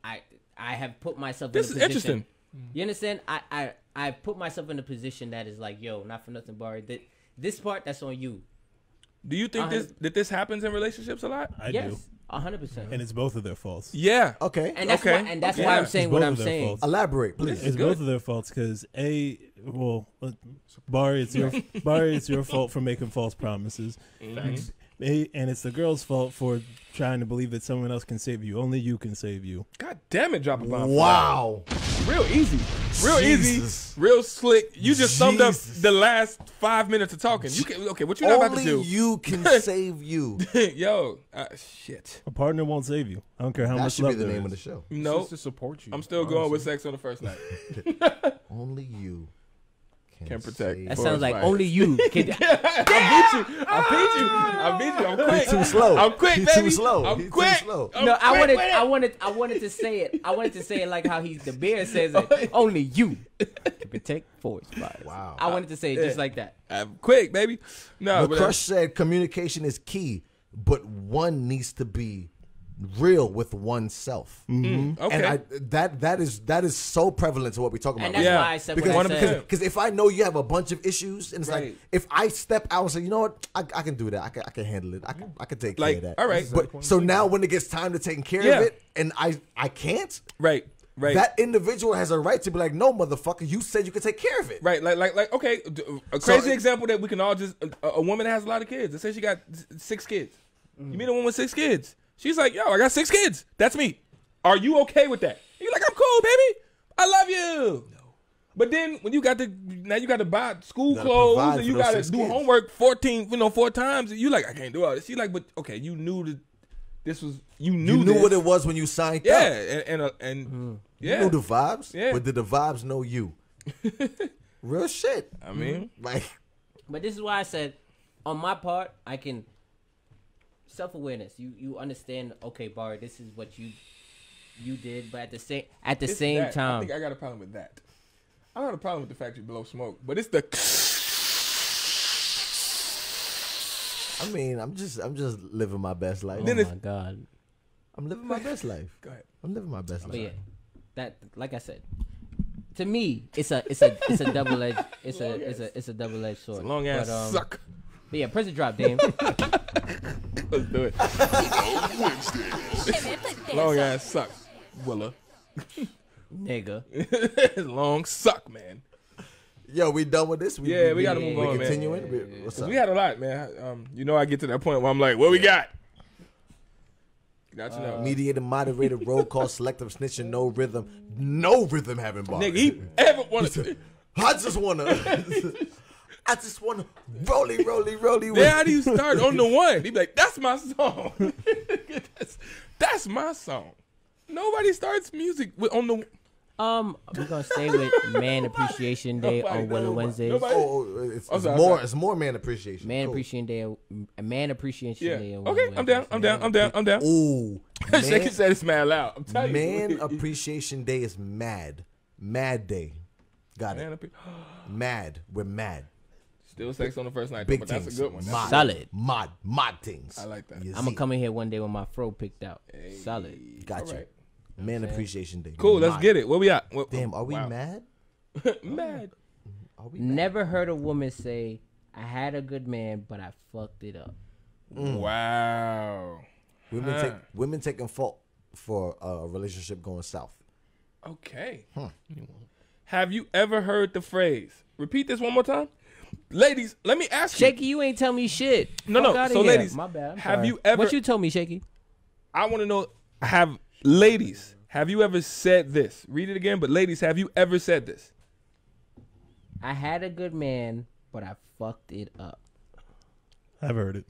I I have put myself. This in is a position, interesting. You understand? I I I put myself in a position that is like, yo, not for nothing, Bari. That this part that's on you. Do you think this that this happens in relationships a lot? I do, yes, hundred percent. and it's both of their faults. Yeah. Okay. And that's Okay. why, and that's Okay. why I'm saying what both I'm of their saying. faults. Elaborate, please. It's good. both of their faults because a well, uh, Bari, it's your Bari, it's your fault for making false promises. They- and it's the girl's fault for trying to believe that someone else can save you. Only you can save you. God damn it, drop a bomb. Wow. Real easy. Real Jesus. easy. Real slick. You just summed up the last five minutes of talking. You can okay, what you not about to Only do? you can save you. Yo, uh, shit. A partner won't save you. I don't care how That much should be love the there name of the show. No, Just to support you. I'm still going with sex on the first night. Only you can, Can protect. That sounds like fight. only you. Can, I beat you. I beat you. I beat you. Ah. I'm quick. too slow. I'm quick, He baby. too slow. I'm He too quick. slow. I'm no, I wanted. I wanted, I wanted to say it. I wanted to say it like how he's the bear says it. Only you can protect forest fires. Wow. I wanted to say it just Yeah. like that. I'm quick, baby. No, But but uh, Crush said communication is key, but one needs to be real with oneself. Mm, okay. And I, that that is that is so prevalent to what we're talking And about. that's Yeah. why I said because, what I Because- said. because if I know you have a bunch of issues, and it's Right. like if I step out and say, you know what, I, I can do that. I can, I can handle it. I can I can take Like, care of that. all right. But so now when it gets time to taking care Yeah. of it, and I I can't, right, right, that individual has a right to be like, no, motherfucker, you said you could take care of it. right. Like, like, like. Okay, d- a So crazy it- example that we can all just a, a woman that has a lot of kids. Let's say she got six kids. You meet a woman with six kids. She's like, yo, I got six kids. That's me. Are you okay with that? You're like, I'm cool, baby. I love you. No. But then when you got to now you got to buy school gotta clothes and you got to do kids. homework fourteen, you know, four times. And you like, I can't do all this. You like, but okay, you knew that this was you knew You knew this. what it was when you signed Yeah, up. and and, uh, and yeah. You knew the vibes, Yeah. but did the vibes know you? Real shit. I mean, Like, But this is why I said, on my part, I can self awareness. You you understand? Okay, Bar, this is what you you did, but at the same at the it's same that. I time, think I got a problem with that. I don't have a problem with the fact you blow smoke, but it's the I mean, I'm just I'm just living my best life. oh Then my it's- god. I'm living my best life. Go ahead. I'm living my best But yeah, life. that like I said, to me, it's a it's a it's a double edged it's a it's a it's a double edged sword. long ass but, um, suck. But yeah, press the drop, Dame. Let's do it. long ass suck, Willa. Nigga. Long suck, man. Yo, we done with this? We, Yeah, we gotta move we on, man. continuing? We- What's up? We had a lot, man. Um, you know, I get to that point where I'm like, what we got? Got you know. Mediator, moderator, roll call, selective snitching, no rhythm, no rhythm having bars. Nigga, he ever wanted. To. I just wanna, I just wanna rolly, rolly, rolly. Then how do you start on the one? He'd be like, "That's my song. that's, that's my song." Nobody starts music with on the. Um, we're gonna stay with Man Appreciation Day Nobody- on Willa nobody- Wednesdays. nobody- Oh, oh, it's, I'm it's sorry, more. sorry. It's more man appreciation. Man Cool. Appreciation Day, Man Appreciation Yeah. Day. on Okay, I'm down. I'm down. I'm down. I'm down. Ooh, Shaky man, said it's mad loud. I'm telling man you. appreciation day is mad, mad day. Got Man it. appre- Mad. We're mad. Still sex on the first night, though, Big but things. that's a good one. That's Mod. a- Solid. Mod. Mod things. I like that. You I'm gonna come in here one day with my fro picked out. Solid. Got you. Alright. Man appreciation day. Cool. Let's get it. Where we at? What, Damn, are we wow. mad? mad? Are we mad? Never heard a woman say, "I had a good man, but I fucked it up." Mm. Wow. Women Huh. take women taking fault for a relationship going south. Okay. Huh. Have you ever heard the phrase? Repeat this one more time. Ladies, let me ask you. Shaky, you ain't tell me shit. No, Fuck no. outta So, here. ladies, my bad. I'm have sorry. you ever- What you told me, Shaky? I want to know have ladies, have you ever said this? Read it again, but ladies, have you ever said this? I had a good man, but I fucked it up. I've heard it.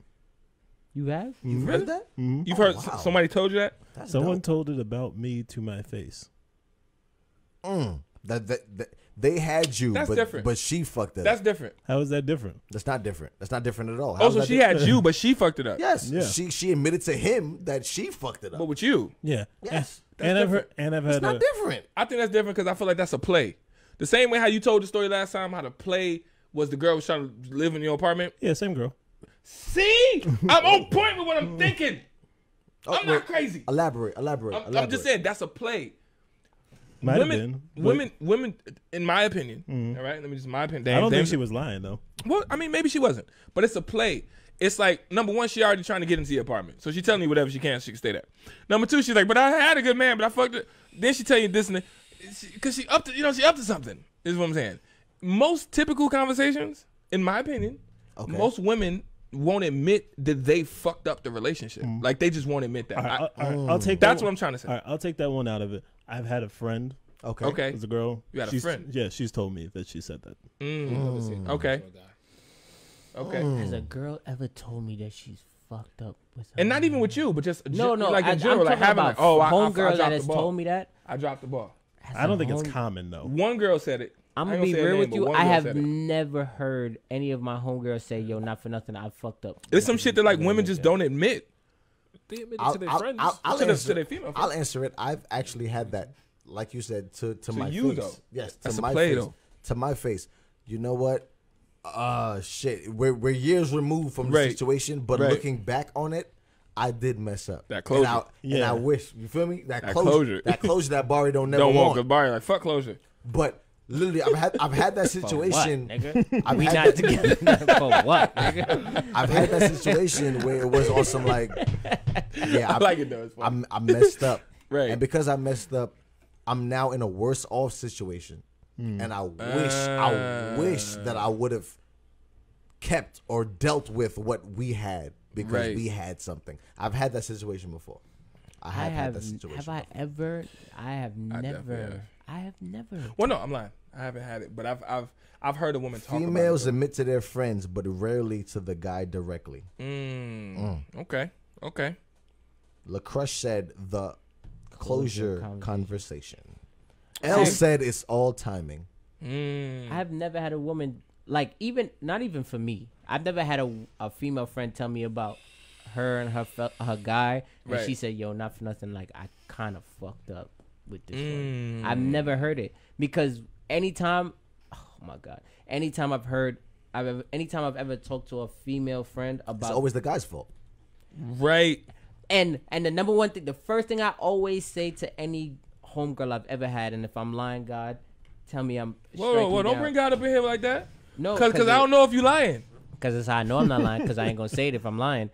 You have? You've heard that? You've heard s- wow. somebody told you that? That's Someone dope. told it about me to my face. Mm. That, that, that they had you, That's but different. but she fucked it. That's up. different. How is that different? That's not different. That's not different at all. How Oh, so she different? had you, but she fucked it up. Yes, Yeah. she she admitted to him that she fucked it up. But with you, Yeah. Yes. And, and I've heard. And I've it's not A, different. I think that's different because I feel like that's a play. The same way how you told the story last time, how the play was the girl was trying to live in your apartment. yeah, same girl. See, I'm on point with what I'm thinking. Oh, I'm wait. not crazy. Elaborate, elaborate, I'm, elaborate. I'm just saying that's a play. Might women, have been. but women, women. In my opinion, mm-hmm. all right. Let me just my opinion. I don't Damn, think she was lying though. Well, I mean, maybe she wasn't, but it's a play. It's like number one, she already trying to get into the apartment, so she telling you whatever she can, she can stay there. Number two, she's like, but I had a good man, but I fucked it. Then she tell you this and because she up to, you know, she up to something. Is what I'm saying. Most typical conversations, in my opinion, Okay. most women won't admit that they fucked up the relationship. Mm. Like they just won't admit that. All right, I- I'll, all right, I'll take that that's one- what I'm trying to say. All right, I'll take that one out of it. I've had a friend. Okay. Okay. As a girl, You had a friend? Yeah, she's told me that she said that. Mm. Okay. Okay. Has a girl ever told me that she's fucked up with? And not even with you, but just No, no. like I, in general, I'm like having about like, oh, I, I, I homegirl dropped that has told me that. I dropped the ball. Has I don't a think it's common though. One girl said it. I'm gonna be real name, with you. I have never heard any of my homegirls say, "Yo, not for nothing, I fucked up." There's some shit that like women just don't admit. They admit it I'll, to their I'll, friends. I'll, I'll To answer, their female I'll answer it. I've actually had that, like you said, to, to, To my you, face. though. Yes, to That's a my play, face. though. To my face. You know what? Uh, shit. We're, we're years removed from the Right. situation, but Right. looking back on it, I did mess up. That closure. And I, and I wish, you feel me? That, That closure, closure. That closure that Bari don't never Don't want want. because Bari like fuck closure. But literally, I've had I've had that What, situation. nigga? I've we had not that- together for what, nigga? I've had that situation where it was on some like, yeah, I, I like it though. I'm, I messed up. Right. And because I messed up, I'm now in a worse off situation. Hmm. And I wish, I wish that I would have kept or dealt with what we had because Right. we had something. I've had that situation before. I I have, had that situation. Have I ever? I have definitely never. have. I have never. Well, no, I'm lying. I haven't had it, but I've I've I've heard a woman talk Females about it. admit to their friends, but rarely to the guy directly. Mm, Okay. Okay. LaCrush said the closure conversation. conversation. L said it's all timing. Mm. I have never had a woman like even not even for me. I've never had a, a female friend tell me about her and her fe- her guy, and Right. she said, "Yo, not for nothing. Like I kind of fucked up with this Mm. one." I've never heard it because anytime, oh my god, anytime I've heard, I've ever, anytime I've ever talked to a female friend about, It's about always the guy's fault. Right. and and the number one thing, the first thing I always say to any homegirl I've ever had, and if I'm lying, God, tell me I'm. Whoa, strike whoa, whoa! me Don't down. bring God up in here like that. no, Cause, cause I don't know if you're lying. Cause it's how I know I'm not lying. Cause I ain't gonna say it if I'm lying.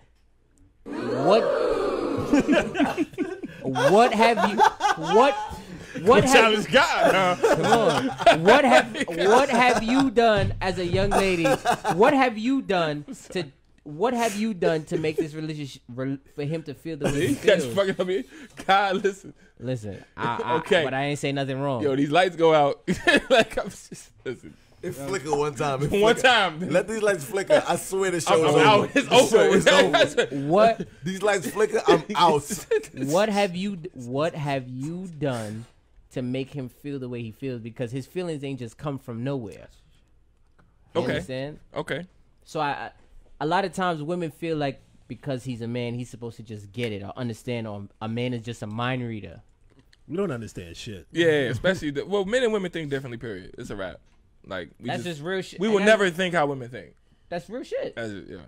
What? what have you? What? What have? Challenge God. Huh? Come on. What have? What have you done as a young lady? What have you done to? What have you done to make this relationship re- for him to feel the way he you catch feels? fucking up here. God, listen. Listen, I, I, Okay. but I ain't say nothing wrong. Yo, these lights go out. like I'm just listen. It flickered one time. It One flickered. time. Let these lights flicker. I swear the I'm, show is I'm over. out. It's The show is over. over. what? These lights flicker. I'm out. what have you what have you done to make him feel the way he feels because his feelings ain't just come from nowhere you Okay. understand okay. so I, I a lot of times women feel like because he's a man he's supposed to just get it or understand or a man is just a mind reader We don't understand shit. Yeah, especially the, well, men and women think differently. Period. It's a wrap. Like we that's just, just, real shit we will never think how women think. that's real shit That's yeah.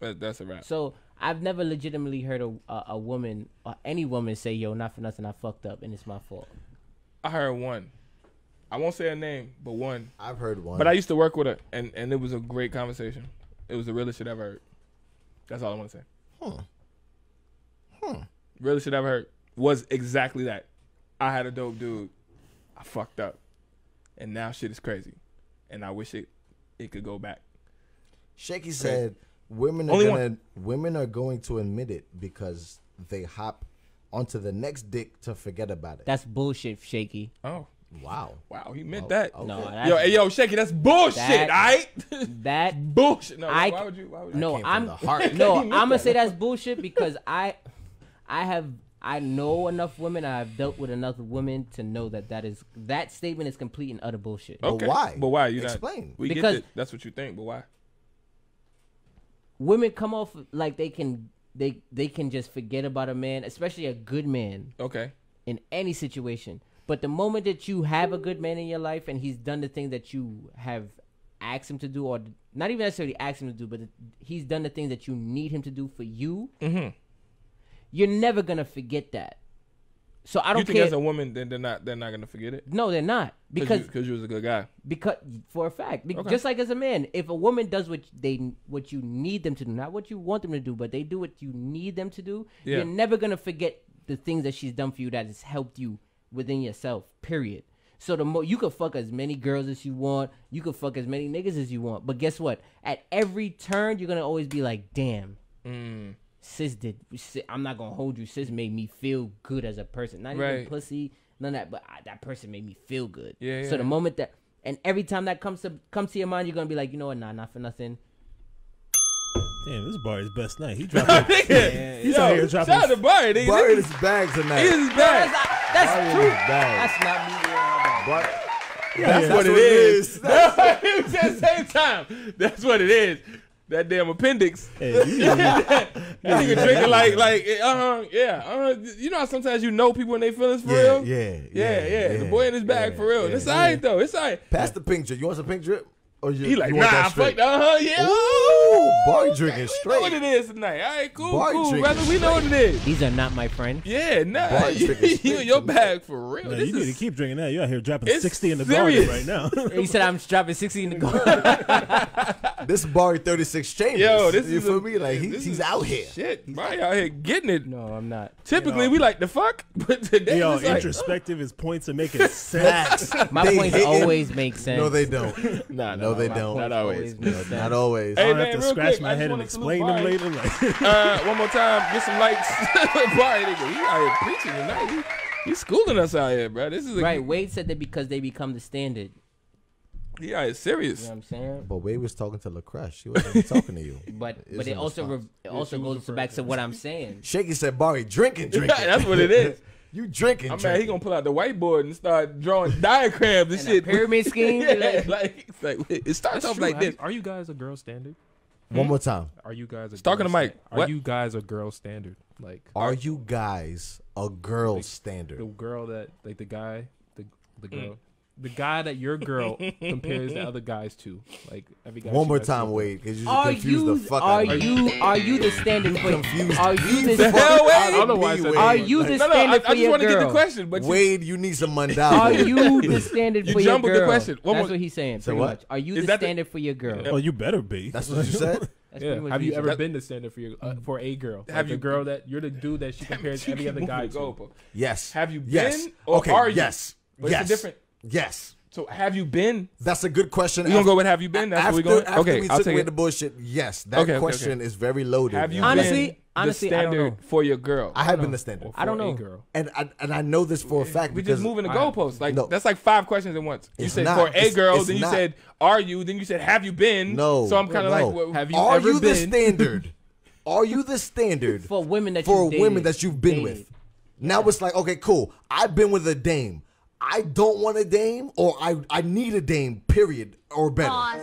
That, that's a wrap. so I've never legitimately heard a, a, a woman or any woman say, "Yo, not for nothing, I fucked up and it's my fault." I heard one. I won't say her name, but one. I've heard one. But I used to work with her, and and it was a great conversation. It was the realest shit I ever heard. That's all I want to say. Huh. Huh. Realest shit I ever heard was exactly that. I had a dope dude. I fucked up, and now shit is crazy, and I wish it it could go back. Shaky said women are Only gonna one. women are going to admit it because they hop onto the next dick to forget about it. That's bullshit, Shaky. Oh wow. wow, he meant Oh, that. okay. No, Yo, hey, yo, Shaky, that's bullshit. That- all right, that bullshit. No, I, why would you why would you No, I'm the heart. no, I'm gonna that. say that's bullshit because I, I have I know enough women. I've dealt with enough women to know that that is that statement is complete and utter bullshit. Okay. But why? But why? You Explain. Not, we Because- get that. That's what you think, but why? Women come off like they can they they can just forget about a man, especially a good man Okay. in any situation. But the moment that you have a good man in your life and he's done the thing that you have asked him to do, or not even necessarily asked him to do, but he's done the thing that you need him to do for you, Mhm. you're never gonna forget that. So I don't think care. as a woman, then they're not they're not gonna forget it no, they're not because because you was a good guy. because for a fact, Be- Okay. just like as a man, if a woman does what they what you need them to do, not what you want them to do, but they do what you need them to do, Yeah. you're never gonna forget the things that she's done for you that has helped you within yourself. Period. So the more you could fuck as many girls as you want, you could fuck as many niggas as you want. But guess what? At every turn, you're gonna always be like, damn. Mm. Sis did. sis- I'm not gonna hold you. Sis made me feel good as a person. Not even pussy, none of that. But I, that person made me feel good. Yeah, So yeah. the moment that, and every time that comes to comes to your mind, you're gonna be like, you know what? Nah, not for nothing. Damn, this bar is Bari's best night. He dropped. Nigga, He's yo, out here dropping. Shout out to Bari, nigga. Bari in This his bag tonight. is his bag. That's Bari true. his bag. That's not me. doing my. Bar- That's, That's what what it is. is. That's it was at the same time. That's what it is. That damn appendix. Hey, you know, That nigga drinking like like uh huh yeah uh huh. you know how sometimes you know people in their feelings for yeah, real yeah, yeah yeah the boy in his bag yeah, for real yeah, it's yeah. alright though it's alright Pass the pink drip. You want some pink drip? Or you, he like you nah want that fuck uh huh yeah Ooh, Bari drinking we know straight. what it is tonight alright cool Boy cool brother we know what it is These are not my friends. yeah nah Boy you, drinking you straight in your too. bag for real no, this you need to keep drinking that. You out here dropping It's 60 in the serious. garden right now. He said I'm dropping 60 in the goal. This is Bari 36 Chambers. yo this you is for me? Like he, he's is out here. shit Bari out here getting it no, I'm not. typically we like the fuck but today Yo, it's like introspective. is points are making sense. My points always make sense. No, they don't. nah No, they don't. not always make sense. Not always. Hey, I don't man, have to scratch quick, my head and explain them later. Like, Uh, one more time, get some likes. Bari, nigga, he out here preaching tonight. He, he schooling us out here, bro. This is a, Right, Wade said that because they become the standard. Yeah, out here serious. You know what I'm saying? But Wade was talking to LaCrush. She wasn't talking to you. But It's but it also re- it also goes back to what I'm saying. Shaky said, Bari, drinking, drinking. That's what it is. You drinking, I'm drinking. mad. He gonna pull out the whiteboard and start drawing diagrams and, And a shit. pyramid scheme, yeah, like- like, it starts That's off true. like this. Are you guys a girl standard? One more time. Are you guys a Talking girl to Mike. sta- Are What? you guys a girl standard? Like Are you guys a girl the standard? The girl that like the guy the the Mm. Girl the guy that your girl compares the other guys to? Like every guy. One more time, Wade, because you Are confused you the fuck are out of me. you are you the standard for confused are you the the hell, Wade? out of Otherwise, me, I- are Wade. you the No, no, I, I just want to get the question, but you, Wade, you need some Are you the standard You for your jumbled the girl? question. One That's more- what he's saying. Say Pretty what? much. Are you Is the that the- standard for your girl? oh, you better be. That's what you said. That's Yeah. Have you ever said. been the standard for your uh, for a girl? Have Like you- the girl that you're the dude that she compares You every keep other guy the to? Yes. Have you yes. been or okay. are you? Yes. But it's a yes. different- Yes. So have you been? That's a good question. You gonna go with have you been? That's after, where we going. After Okay, we I'll took take away it. the bullshit. Yes, that Okay, okay, question okay. is very loaded. Have you Honestly- been honestly, the I don't standard know. for your girl? I have been the standard, Or I don't for a know. girl. and I, and I know this for a fact We because just moving the I- goalposts. Like No. that's like five questions at once. You It's said not. for a girl, it's then you not. said are you, then you said have you been? no. So I'm kind of no. like, what, Have you Are ever you the standard? Are you the standard for women that for you've women that you've been dated. with? Now it's like, okay, cool. I've been with a dame. I don't want a dame, or I I need a dame. Period, or better. Pause.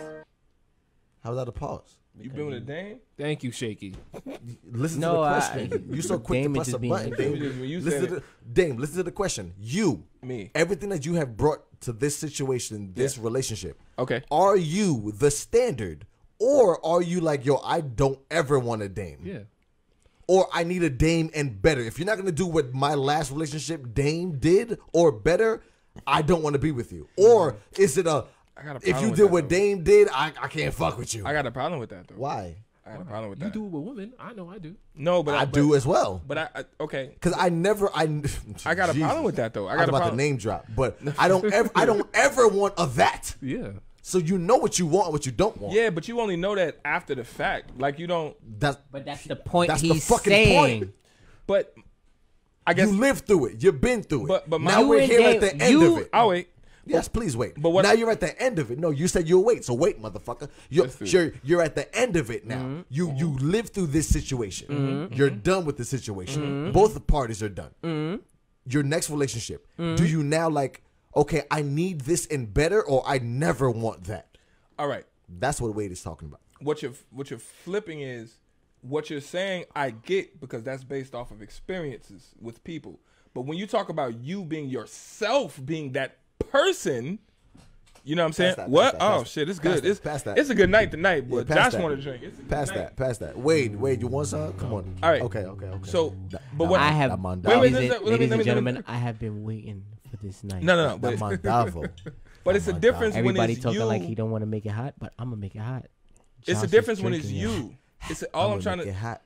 How's that a pause? you been with a dame? Thank you, Shaky. Listen No, to the I- question. you so quick to Dame is press just a being button, ignorant. Dame. You just- when you Listen to the, Dame, listen to the question. You, Me. everything that you have brought to this situation, this relationship. Okay. Are you the standard, or are you like, yo, I don't ever want a dame, Yeah. or I need a dame and better? If you're not gonna do what my last relationship dame did or better, I don't want to be with you. Or is it a I got a if you with did that, what though. Dame did, I, I can't fuck with you. I got a problem with that though. Why? I got a problem with You that. You do it with women. I know I do. No, but I, but, do as well. But I, I okay. Cause I never, I, I got a Jesus. problem with that though. I I got was a about problem. to name drop, but I don't ever, I don't ever want a that. Yeah. So you know what you want, what you don't want. Yeah, but you only know that after the fact. Like you don't. that's But that's the point That's the he's fucking saying. point. But I guess. you lived through it. You've been through it. But- but my- now we're here at the end you- of it. I'll wait. Yes, please wait. But what- now you're at the end of it. No, you said you'll wait. So wait, motherfucker. You're Let's do it. you're, you're at the end of it now. Mm-hmm. You you lived through this situation. You're done with the situation. Mm-hmm. Both the parties are done. Your next relationship. Mm-hmm. Do you now like? Okay, I need this and better, or I never want that. All right. That's what Wade is talking about. What you're what you're flipping is what you're saying. I get because that's based off of experiences with people. But when you talk about you being yourself, being that person. You know what I'm saying? that, what? that, oh pass shit, it's that, pass good. that, it's pass that. it's a good night tonight, but Yeah, pass Josh that. want to drink. It's a Pass night. that. Pass that. Wade, Wade, you want some? Come on. All right. Okay. Okay. Okay. So, but that what- I man- have, that man Wait, wait, Davo. ladies, let me- me- ladies and gentlemen, I have been waiting for this night. No, no, no. That But man but it's a my difference God. when Everybody it's talking you. like he don't want to make it hot, but I'm gonna make it hot. it's a difference when it's drinking it. you. It's all I'm, trying make to. it hot.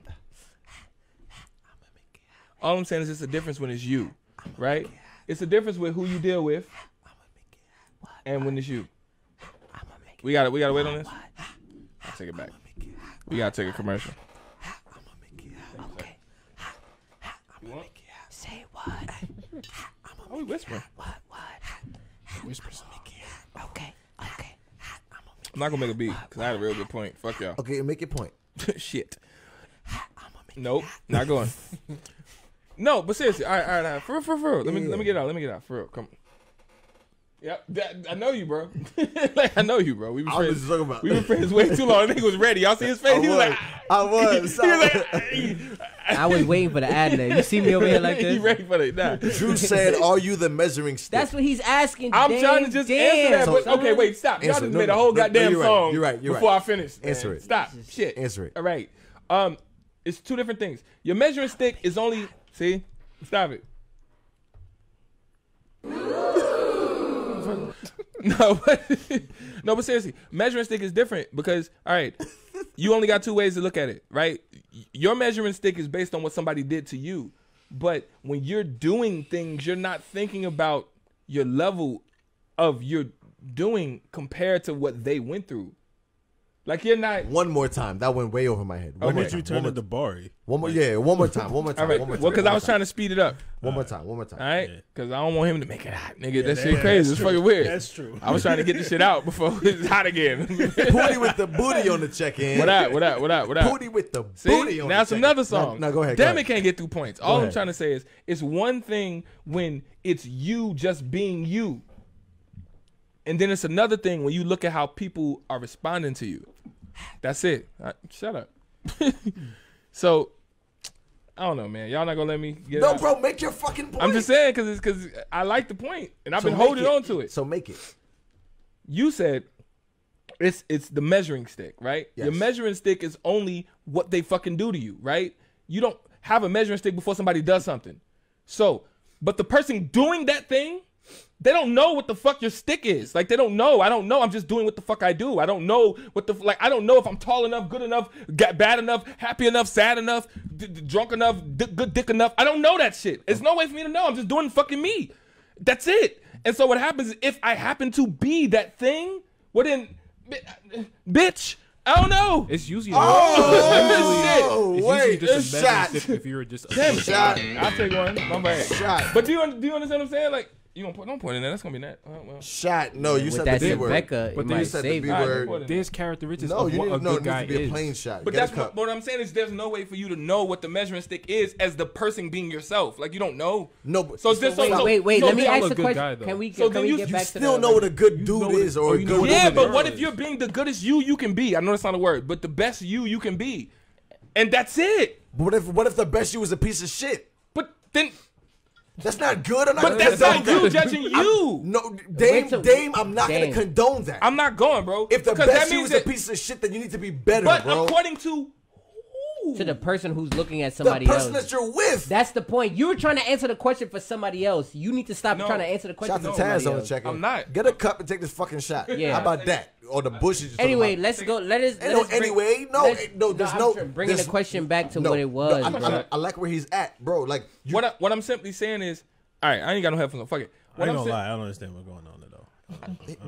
All I'm saying is it's a difference when it's you, right? It's a difference with who you deal with. and when it's you. We got to We got to wait on this. I'll take it back. We got to take a commercial. Okay. Say what? Oh, we whispering. Whispers. Okay. Okay. I'm not gonna make a beat because I had a real good point. Fuck y'all. Okay, make your point. Shit. Nope, not going. no, but seriously, all right, all right, all right. For real, for real, for real. Let me let me get out. Let me get out. For real, come. Yep, that, I know you, bro. like I know you, bro. We were I was friends. just talking about. We were friends way too long. The nigga was ready. Y'all see his face? I he was was. like, I was. he was like, I was waiting for the ad lib. You see me over here like this. you ready for it. Nah. Drew said, "Are you the measuring stick?" That's what he's asking. I'm Damn, trying to just damn, answer that. But, okay, wait, stop. Y'all just No, made a whole no, no, goddamn you're right. song You're right, you're before right. I finish. man. Answer it. Stop. Shit. Answer it. All right. Um, it's two different things. Your measuring stick is only see. Stop it. no, but no, but seriously, measuring stick is different because all right, you only got two ways to look at it, right? Your measuring stick is based on what somebody did to you, but when you're doing things, you're not thinking about your level of your doing compared to what they went through. Like you're not. One more time. That went way over my head. One Okay. more you time. turn One more, into Bari? one more. Yeah. One more time. One more time. All right. One more time, Well, because I was time. trying to speed it up. One more time. One more time. All right, Yeah. because I don't want him to make it hot, nigga. that that- shit crazy. that's It's true. fucking weird. That's true. I was trying to get this shit out before it's hot again. Booty with the booty on the check-in. what up? What up? What up? What up? Booty with the See, booty on now the it's check-in. another song. No, no, go ahead. go Damn ahead. it, can't get through points. All I'm trying to say is, it's one thing when it's you just being you, and then it's another thing when you look at how people are responding to you. That's it. Uh, shut up. so, I don't know, man. Y'all not gonna let me get No, bro, make your fucking point. I'm just saying because it's because I like the point and I've So been holding on to it. So make it. you said it's it's the measuring stick, right? Your measuring stick is only what they fucking do to you, right? You don't have a measuring stick before somebody does something. So, but the person doing that thing, they don't know what the fuck your stick is. Like they don't know. I don't know. I'm just doing what the fuck I do. I don't know what the like. I don't know if I'm tall enough, good enough, got bad enough, happy enough, sad enough, d- d- drunk enough, d- good dick enough. I don't know that shit. There's no way for me to know. I'm just doing fucking me. That's it. And so what happens is if I happen to be that thing, well then, bi- bitch, I don't know. It's usually Oh, it's wait, usually just a shot. measuring if you're just a Damn. Shot. I'll take one. My bad. Shot. But do you do you understand what I'm saying? Like you don't put don't point in there. That's gonna be that. Well. Shot. No, you With said that the B word. Rebecca, But then you said the save B you. All right, word. put. There's characteristics No, of you what need a to no, good it guy needs to be a is. plain shot. But Get that's what, what I'm saying is there's no way for you to know what the measuring stick is as the person being yourself. Like you don't know. No, but So it's just so, Wait, so wait, wait. so let me ask a good question. guy, though. Can we, So can then we you- you Still know what a good dude know what- is or a good what Yeah, but what if you're being the goodest you you can be? I know that's not a word, but the best you you can be, and that's it. But what if what if the best you is a piece of shit? But then, That's not good. I'm not but that's not you judging you. No, Dame, Wait till- Dame, I'm not Dame. gonna condone that. I'm not going, bro. if the best that you means is a piece of shit, then you need to be better, But bro. according to who? To the person who's looking at somebody the somebody person else. that you're with. That's the point. You were trying to answer the question for somebody else. You need to stop No. trying to answer the question Shout for to Taz somebody on the else. check. I'm not. Get a cup and take this fucking shot. Yeah. How about that? Or the bush you just talking Anyway, let's go. Let us. Let no us bring- anyway. No, no, there's I'm no- tr- bringing there's- the question back to No, what it no, was. I, bro. I, I like where he's at, bro. Like, you, What I, what I'm simply saying is, all right, I ain't got no headphones. Fuck it. I What ain't I'm gonna saying, lie, I don't understand what's going on there though.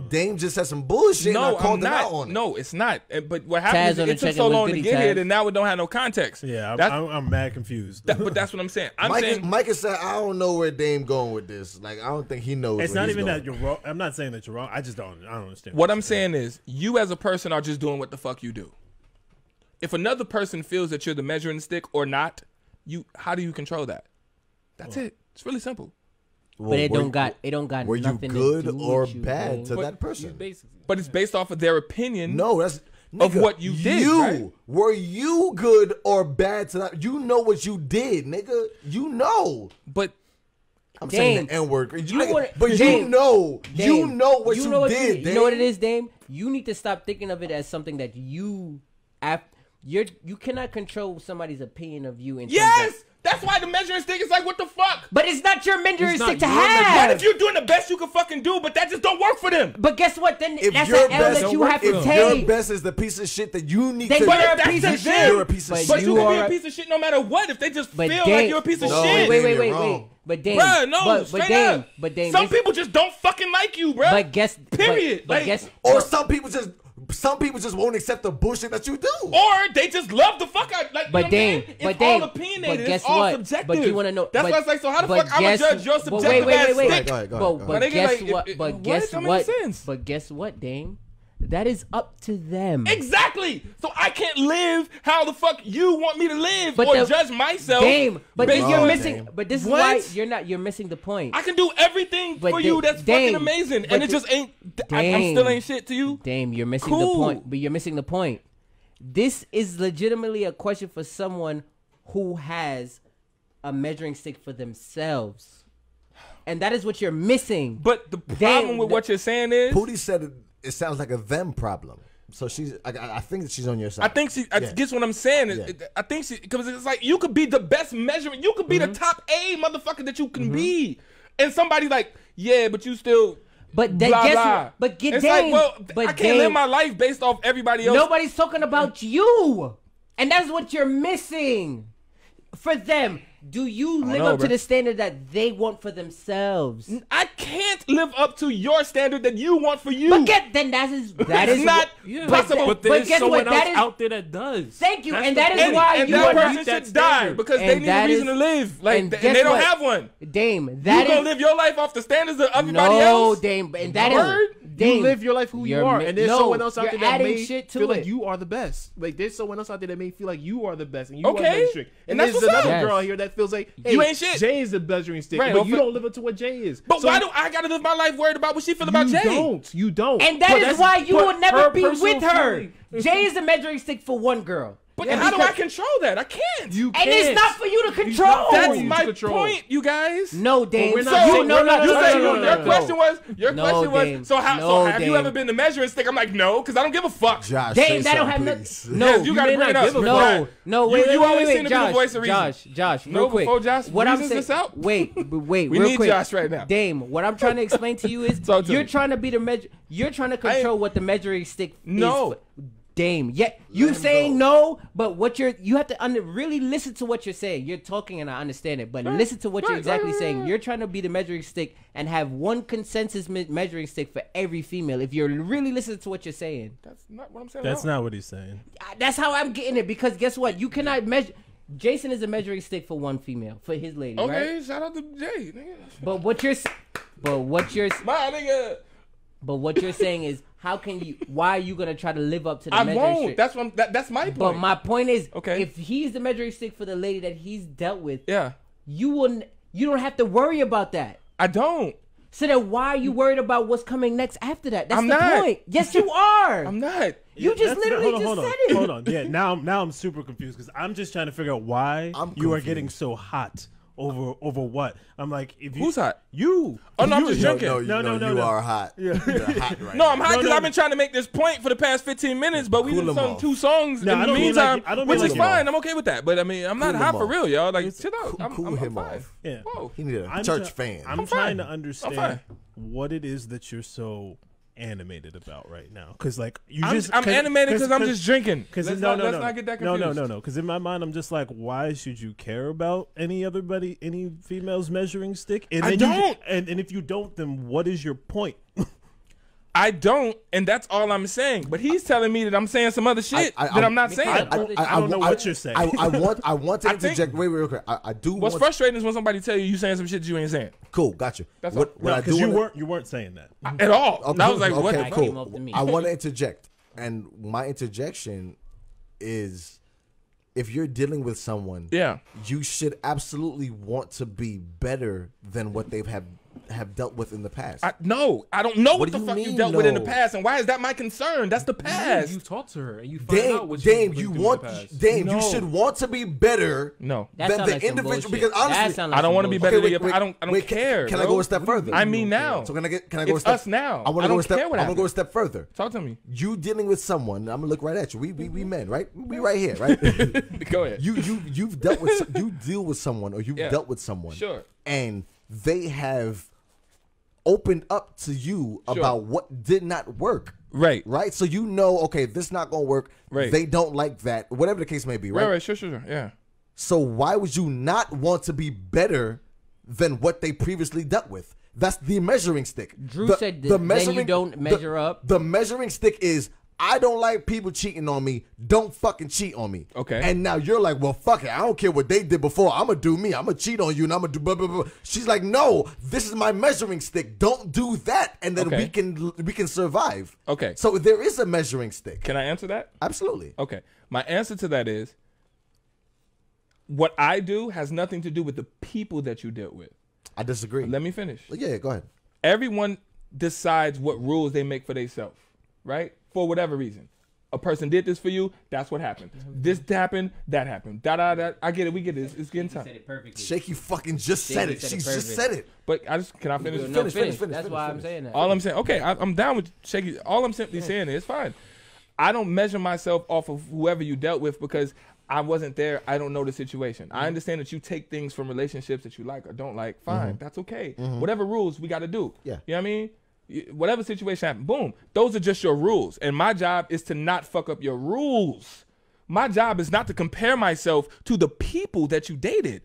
Dame just said some bullshit. and I no, called I'm him not. out on it. No, it's not. Uh, But what Taz is it took so long to goody get here Taz. that now we don't have no context. Yeah, I'm, I'm, I'm mad confused. that- but that's what I'm saying. I'm Mike, saying Micah said, I don't know where Dame going with this. Like, I don't think he knows. it's where not he's even going. that you're wrong. I'm not saying that you're wrong. I just don't. I don't understand. What you're I'm saying is, you as a person are just doing what the fuck you do. If another person feels that you're the measuring stick or not, you how do you control that? That's it. It's really simple. Well, But it were- don't got. It don't got Were you nothing good to do or you, bad bro. to that person? Basically. But it's based off of their opinion. No, that's Of what you did, You right? were you good or bad to that? You know what you did, nigga. You know. But I'm saying Dame, the N word, you wanna- but you Dame, know, you know what you, know did. You, you know what it is, Dame. You need to stop thinking of it as something that you, af, you're, you cannot control somebody's opinion of you. In terms yes, of- that's why the measuring stick is like, what the fuck? but it's not your measuring stick to your What if you're doing the best you can fucking do, but that just don't work for them? But guess what? Then If that's your an L best, that you have to if take. your best is the piece of shit that you need Then to, you're But a piece of shit. You're a piece of But shit. But you, You can be are- a piece of shit no matter what if they just But feel Dame- like you're a piece of No, shit. Wait, wait, You're wait, wait. but Dame, Bruh, no, but, but straight Dame, up. but Dame, Some people just don't fucking like you, bruh. but guess, but- Period. But, Like- guess, Or some people just some people just won't accept the bullshit that you do. or they just love the fuck out. Like, But you know what I'm Dame, but it's Dame, all opinionated. but guess it's all what? subjective. But you wanna know- That's but- why it's like, so how the but fuck I'm gonna judge your but subjective wait, wait, ass wait, wait. stick? Go ahead, go but ahead, go but ahead. guess Like, it- what? it- but what? guess That makes what? sense. But guess what, Dame? That is up to them. Exactly. So I can't live how the fuck you want me to live But or the- judge myself. Dame, but based you're on- missing. Dame. But this is why you're not. You're missing the point. I can do everything But for you. Da- That's fucking amazing, and it just ain't. I, I'm still ain't shit to you. Dame, you're missing the point. But you're missing the point. This is legitimately a question for someone who has a measuring stick for themselves, and that is what you're missing. But the problem with the- what you're saying is, Pootie said it, it sounds like a them problem. So she's I, I I think she's on your side. I think she. I Yeah. guess what I'm saying is, Yeah. I think she because it's like you could be the best measurement. You could be Mm-hmm. the top A motherfucker that you can be, and somebody like, yeah, but you still. But that- blah, guess blah. what? But get it's Dame. like, well, But I can't live my life based off everybody else. Nobody's talking about you, and that's what you're missing. For them, do you live know, up to the standard that they want for themselves? I can't live up to your standard that you want for you. But get then that is that It's is not Yeah, possible. but but there's guess someone what? That else is- out there that does. Thank you, That's and that is thing. why and you that are person that should die because And they need a reason is- to live. Like, and th- and they don't what? have one. Dame. You That gonna live your life off the standards of everybody no, else? No, Dame, and that is Word? You live your life who you are, mi- and there's no, someone else out there that may shit to feel it. like you are the best. Like there's someone else out there that may feel like you are the best, and you Okay, are the measuring stick. and And, there's another Yes. girl here that feels like hey, You ain't shit. Jay is the measuring stick, Right, but you don't live up to what Jay is. But So why do I gotta live my life worried about what she feel about you Jay? don't? You don't. and that But is why you will never be with her. Jay is the measuring stick for one girl. But And how do I control that? I can't. You can't. And it's can't. not for you to not control. for That's you to my control. point, you guys. No, Dame. we're So not you saying- no, not you no, said no, no, your question was your No, question was Dame. so how No, so have you ever been the measuring stick? I'm like no, because I don't give a fuck. Josh, Dame, say that don't have something, no. Yes, you you gotta bring it up. give No, Right. no, You- wait, you wait, always wait, seem wait, to be the Josh, voice of reason. Josh, Josh, No, real quick. before Josh what I'm saying, out? wait, wait, We real need quick. Josh right now. Dame, what I'm trying to explain to you is you're trying to be the measure. You're trying to control what the measuring stick No. is. for- Dame, yeah, you him saying no, but what you're you have to under, really listen to what you're saying. You're talking and I understand it, but listen to what right, you're exactly right, right, saying. You're trying to be the measuring stick and have one consensus me- measuring stick for every female. If you're really listening to what you're saying, That's not what I'm saying. That's at all. not what he's saying. I- that's how I'm getting it because guess what? You cannot measure. Jason is a measuring stick for one female for his lady, Okay, right? shout out to Jay. Nigga. But what you're, s- but what you're, My nigga. but what you're saying is, how can you? Why are you gonna try to live up to the I measuring won't. stick? That's what I'm, that, that's my point. but my point is, Okay. if he's the measuring stick for the lady that he's dealt with, yeah, you wouldn't. You don't have to worry about that. I don't. So then, why are you worried about what's coming next after that? That's I'm the not. point. Yes, you are. I'm not. you Yeah, just that's- literally hold on, just hold on, said it. Hold on. Yeah, now I'm now I'm super confused because I'm just trying to figure out why I'm you are getting so hot over over what. I'm like, if you Who's hot? You. Oh, no, I'm just No, drinking. no, No, no, no, no, you no. are hot. You're hot right No, I'm hot because no, I've been trying to make this point for the past 15 minutes, but we Cool done 'em sung two songs No, in the don't mean meantime, like- I don't which is fine. I'm okay with that. But I mean, I'm not Cool 'em hot for real, y'all. Like, chill out. Cool- I'm, cool I'm, him I'm fine. off. Yeah. Whoa. He need a I'm church try- fan. I'm, I'm trying to understand what it is that you're so animated about right now. Because like you I'm, just, I'm animated because I'm just drinking. Because no, not, no, let's no, not get that no, confused. no, no, no. Because in my mind, I'm just like, why should you care about any other buddy, any female's measuring stick? And I then you- don't. and and if you don't, then what is your point? I don't, and that's all I'm saying. But he's telling me that I'm saying some other shit I- I- that I'm not Because saying. I- I don't know what you're saying. I, I want, I want to I think- interject. wait, wait, real quick. I, I do. What's want, frustrating is when somebody tell you you saying some shit that you ain't saying Cool, got you. That's what, all. what I do Because you wanna- weren't you weren't saying that. at all. Okay, And I was like, what? okay, the fuck? came up to me. I want to interject, and my interjection is, if you're dealing with someone, Yeah. you should absolutely want to be better than what they've have have dealt with in the past. I, no, I don't know what, What the you fuck you mean, dealt with in the past, and why is that my concern? That's the past. You talk to her and you find out what Dame, you've you been through want, in the past. Dame, No. you should want to be better no, That than sound the like individual. Because honestly, like I don't want to be better Okay, than you. wait, I don't. I don't wait, care. can I go a step further? I mean now. So can I get? Can I go It's a step? us now. I want to go don't a step. care I'm gonna go a step further. Talk to me. You dealing with someone? I'm gonna look right at you. We we, we men, right? We right here, right? Go ahead. you you you've dealt with some- you deal with someone or you've dealt with someone, Sure. and they have opened up to you Sure. about what did not work. Right. Right. So you know, okay, this not gonna work. Right. They don't like that. Whatever the case may be. Right. Right, right, sure, sure, sure. Yeah. So why would you not want to be better than what they previously dealt with. That's the measuring stick. Drew The- said the th- then you measuring- don't the- measure up. The measuring stick is I don't like people cheating on me. Don't fucking cheat on me. Okay. And now you're like, well, fuck it. I don't care what they did before. I'm gonna do me. I'm gonna cheat on you, and I'm gonna do blah blah blah. She's like, no, this is my measuring stick. Don't do that, and then Okay. we can we can survive. Okay. So there is a measuring stick. Can I answer that? Absolutely. Okay. My answer to that is what I do has nothing to do with the people that you dealt with. I disagree. Let me finish. yeah, yeah, go ahead. Everyone decides what rules they make for themselves, right? For whatever reason. A person did this for you, that's what happened. This happened, that happened. Da da da. I get it, we get it. It's, it's getting time. Said it perfectly. Shaky fucking just said it. said it just said it. But I just can I finish? No, finish, finish, finish, That's finish, why I'm saying that. All I'm saying, okay, I, I'm down with shaky. All I'm simply saying is fine. I don't measure myself off of whoever you dealt with because I wasn't there. I don't know the situation. I mm-hmm. understand that you take things from relationships that you like or don't like. Mm-hmm. Fine, that's okay. Mm-hmm. Whatever rules we got to do. Yeah. you know what I mean. Y- Whatever situation happened, boom. Those are just your rules, and my job is to not fuck up your rules. My job is not to compare myself to the people that you dated.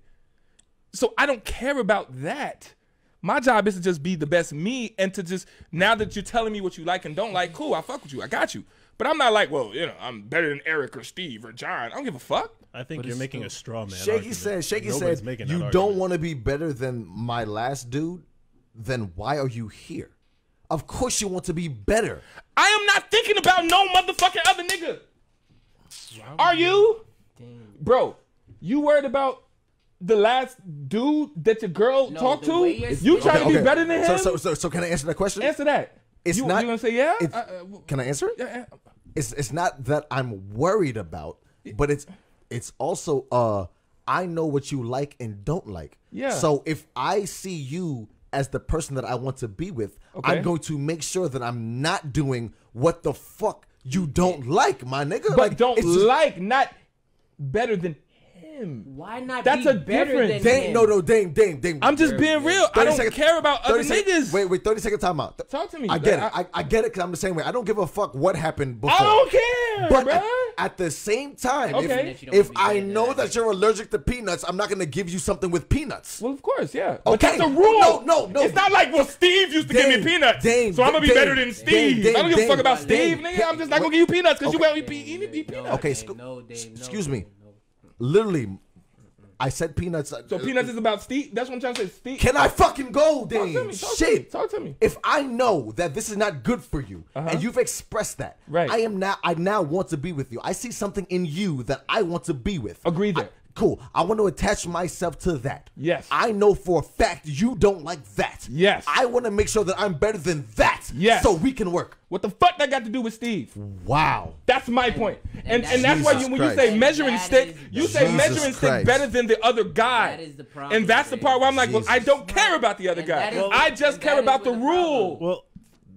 So I don't care about that. My job is to just be the best me and to just now that you're telling me what you like and don't like, cool, I fuck with you. I got you. But I'm not like, well, you know, I'm better than Eric or Steve or John. I don't give a fuck. I think you're making a straw man. Shaky argument. said, Shaky Nobody's said, you don't want to be better than my last dude, then why are you here? Of course you want to be better. I am not thinking about no motherfucking other nigga. Are you? Bro, you worried about the last dude that your girl No, talked to? you're You trying to be better than him? So, so, so, so can I answer that question? Answer that. It's you, not. You gonna say yeah? it's- Uh, uh, can I answer it? yeah, yeah. It's it's not that I'm worried about, but it's it's also uh I know what you like and don't like. Yeah. So if I see you as the person that I want to be with, Okay. I'm going to make sure that I'm not doing what the fuck you don't like, my nigga. But like, don't it's just- like, not better than him. Why not That's be a better difference. than Dang, him? no, no, dang, dang, dang. I'm just being real. I 30 don't seconds- care about other 30 second- niggas. Wait, wait, 30 second time out. Talk to me. I get Like, it. I, I get it because I'm the same way. I don't give a fuck what happened before. I don't care, But bro. at, at the same time, Okay. if, if I know than that you're allergic to peanuts, I'm not going to give you something with peanuts. Well, of course, yeah. But Okay. that's the rule. No, no, no. It's not like, well, Steve used to give me peanuts, Dame, so I'm gonna be Dame, better than Steve. Dame, I don't give a fuck Dame, about Steve, Dame. nigga. I'm just not gonna give you peanuts because you Okay. won't eat, eat, eat, eat peanuts. Okay, Dame, scu- no, Dame, no, excuse me. Literally, I said peanuts. uh, So peanuts is about Steve. That's what I'm trying to say. Steve. Can I fucking go, Talk to Dame? me, talk to Shit. me, talk to me. If I know that this is not good for you, and you've expressed that, Uh-huh. Right. I am now. I now want to be with you. I see something in you that I want to be with. Agree there. I- cool. I want to attach myself to that. Yes. I know for a fact you don't like that. Yes. I want to make sure that I'm better than that. Yes. So we can work. What the fuck that got to do with Steve? Wow. That's my point. And and and that's why you, when you say measuring That stick, you say Jesus measuring stick better than the other guy. That is the problem, And that's the part where I'm like, well, I don't care about the other And guy. that is- I just care about the where the problem- rule. Well,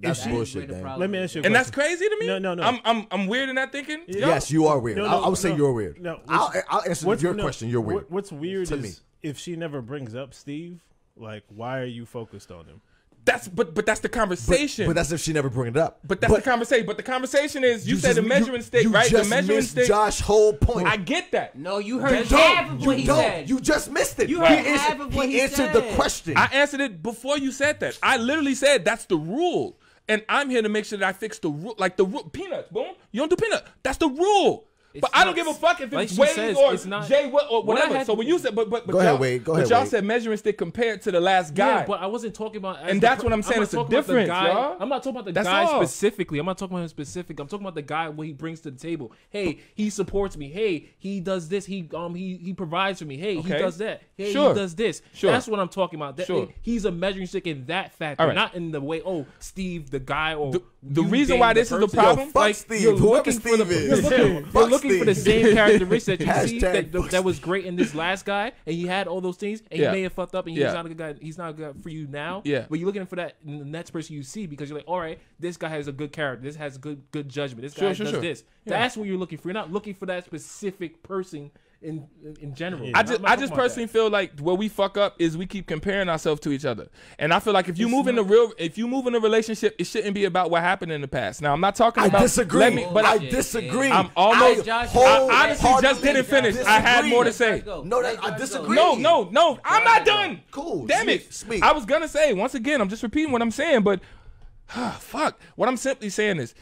That's if That you- is bullshit, where Dan. Let me ask you a and that's crazy to me. No, no, no. I'm I'm I'm weird in that thinking. Yo. Yes, you are weird. No, I, no, I would say no. you're weird. No, I'll, I'll answer your no, question. You're weird. what- What's weird To is me. if she never brings up Steve, like, why are you focused on him? That's but but that's the conversation. but that's if she never bring it up. But that's the conversation. But the conversation is you, said just- the measuring stick, you right? The measuring stick. Josh' whole point. I get that. No, you You heard don't. half of You what he don't. said. You just missed it. You he heard answered, half of what he he answered the question. I answered it before you said that. I literally said that's the rule, and I'm here to make sure that I fix the rule. Like the rule, peanuts, boom. You don't do peanut. That's the rule. It's but I don't give a fuck if it's she Wade says, or it's not- Jay what, or What whatever. had- So when you said, but but, but Go ahead, y'all, Wade. Go but ahead, y'all Wade. said measuring stick compared to the last guy. Yeah, but I wasn't talking about. And that's per- what I'm saying, not it's a talking difference, guy- y'all. I'm not talking about the That's guy all. specifically. I'm not talking about him specific. I'm talking about the guy what he brings to the table. Hey, he supports me. Hey, he does this. He um he he provides for me. Hey, he does that. Hey, Sure. he does this. Sure. That's what I'm talking about. That, Sure. He's a measuring stick in that factor, All right. not in the way. Oh, Steve, the guy, or The- the you reason why this is the problem- Yo, like, Steve. You're Whoever looking for the, you're is. looking, you're looking for the same characteristics that you see that, that was great in this last guy, and he had all those things, and Yeah. he may have fucked up, and he's Yeah. not a good guy. He's not good for you now. Yeah. But you're looking for that in the next person you see because you're like, all right, this guy has a good character. This has good good judgment. This Sure, guy sure, does sure. this. Yeah. That's what you're looking for. You're not looking for that specific person in in, in general. Yeah. I just, I just about personally feel like where we fuck up is we keep comparing ourselves to each other, and I feel like if you It's move in a real, if you move in a relationship, it shouldn't be about what happened in the past. Now I'm not talking I about. disagree. Let me, but I I, disagree. I'm almost- I I I honestly just didn't finish. I had more to say. No, that- I disagree. no, no, no. I'm not done. Cool. Damn Speak, it. speak. I was gonna say once again. I'm just repeating what I'm saying, but fuck. What I'm simply saying is,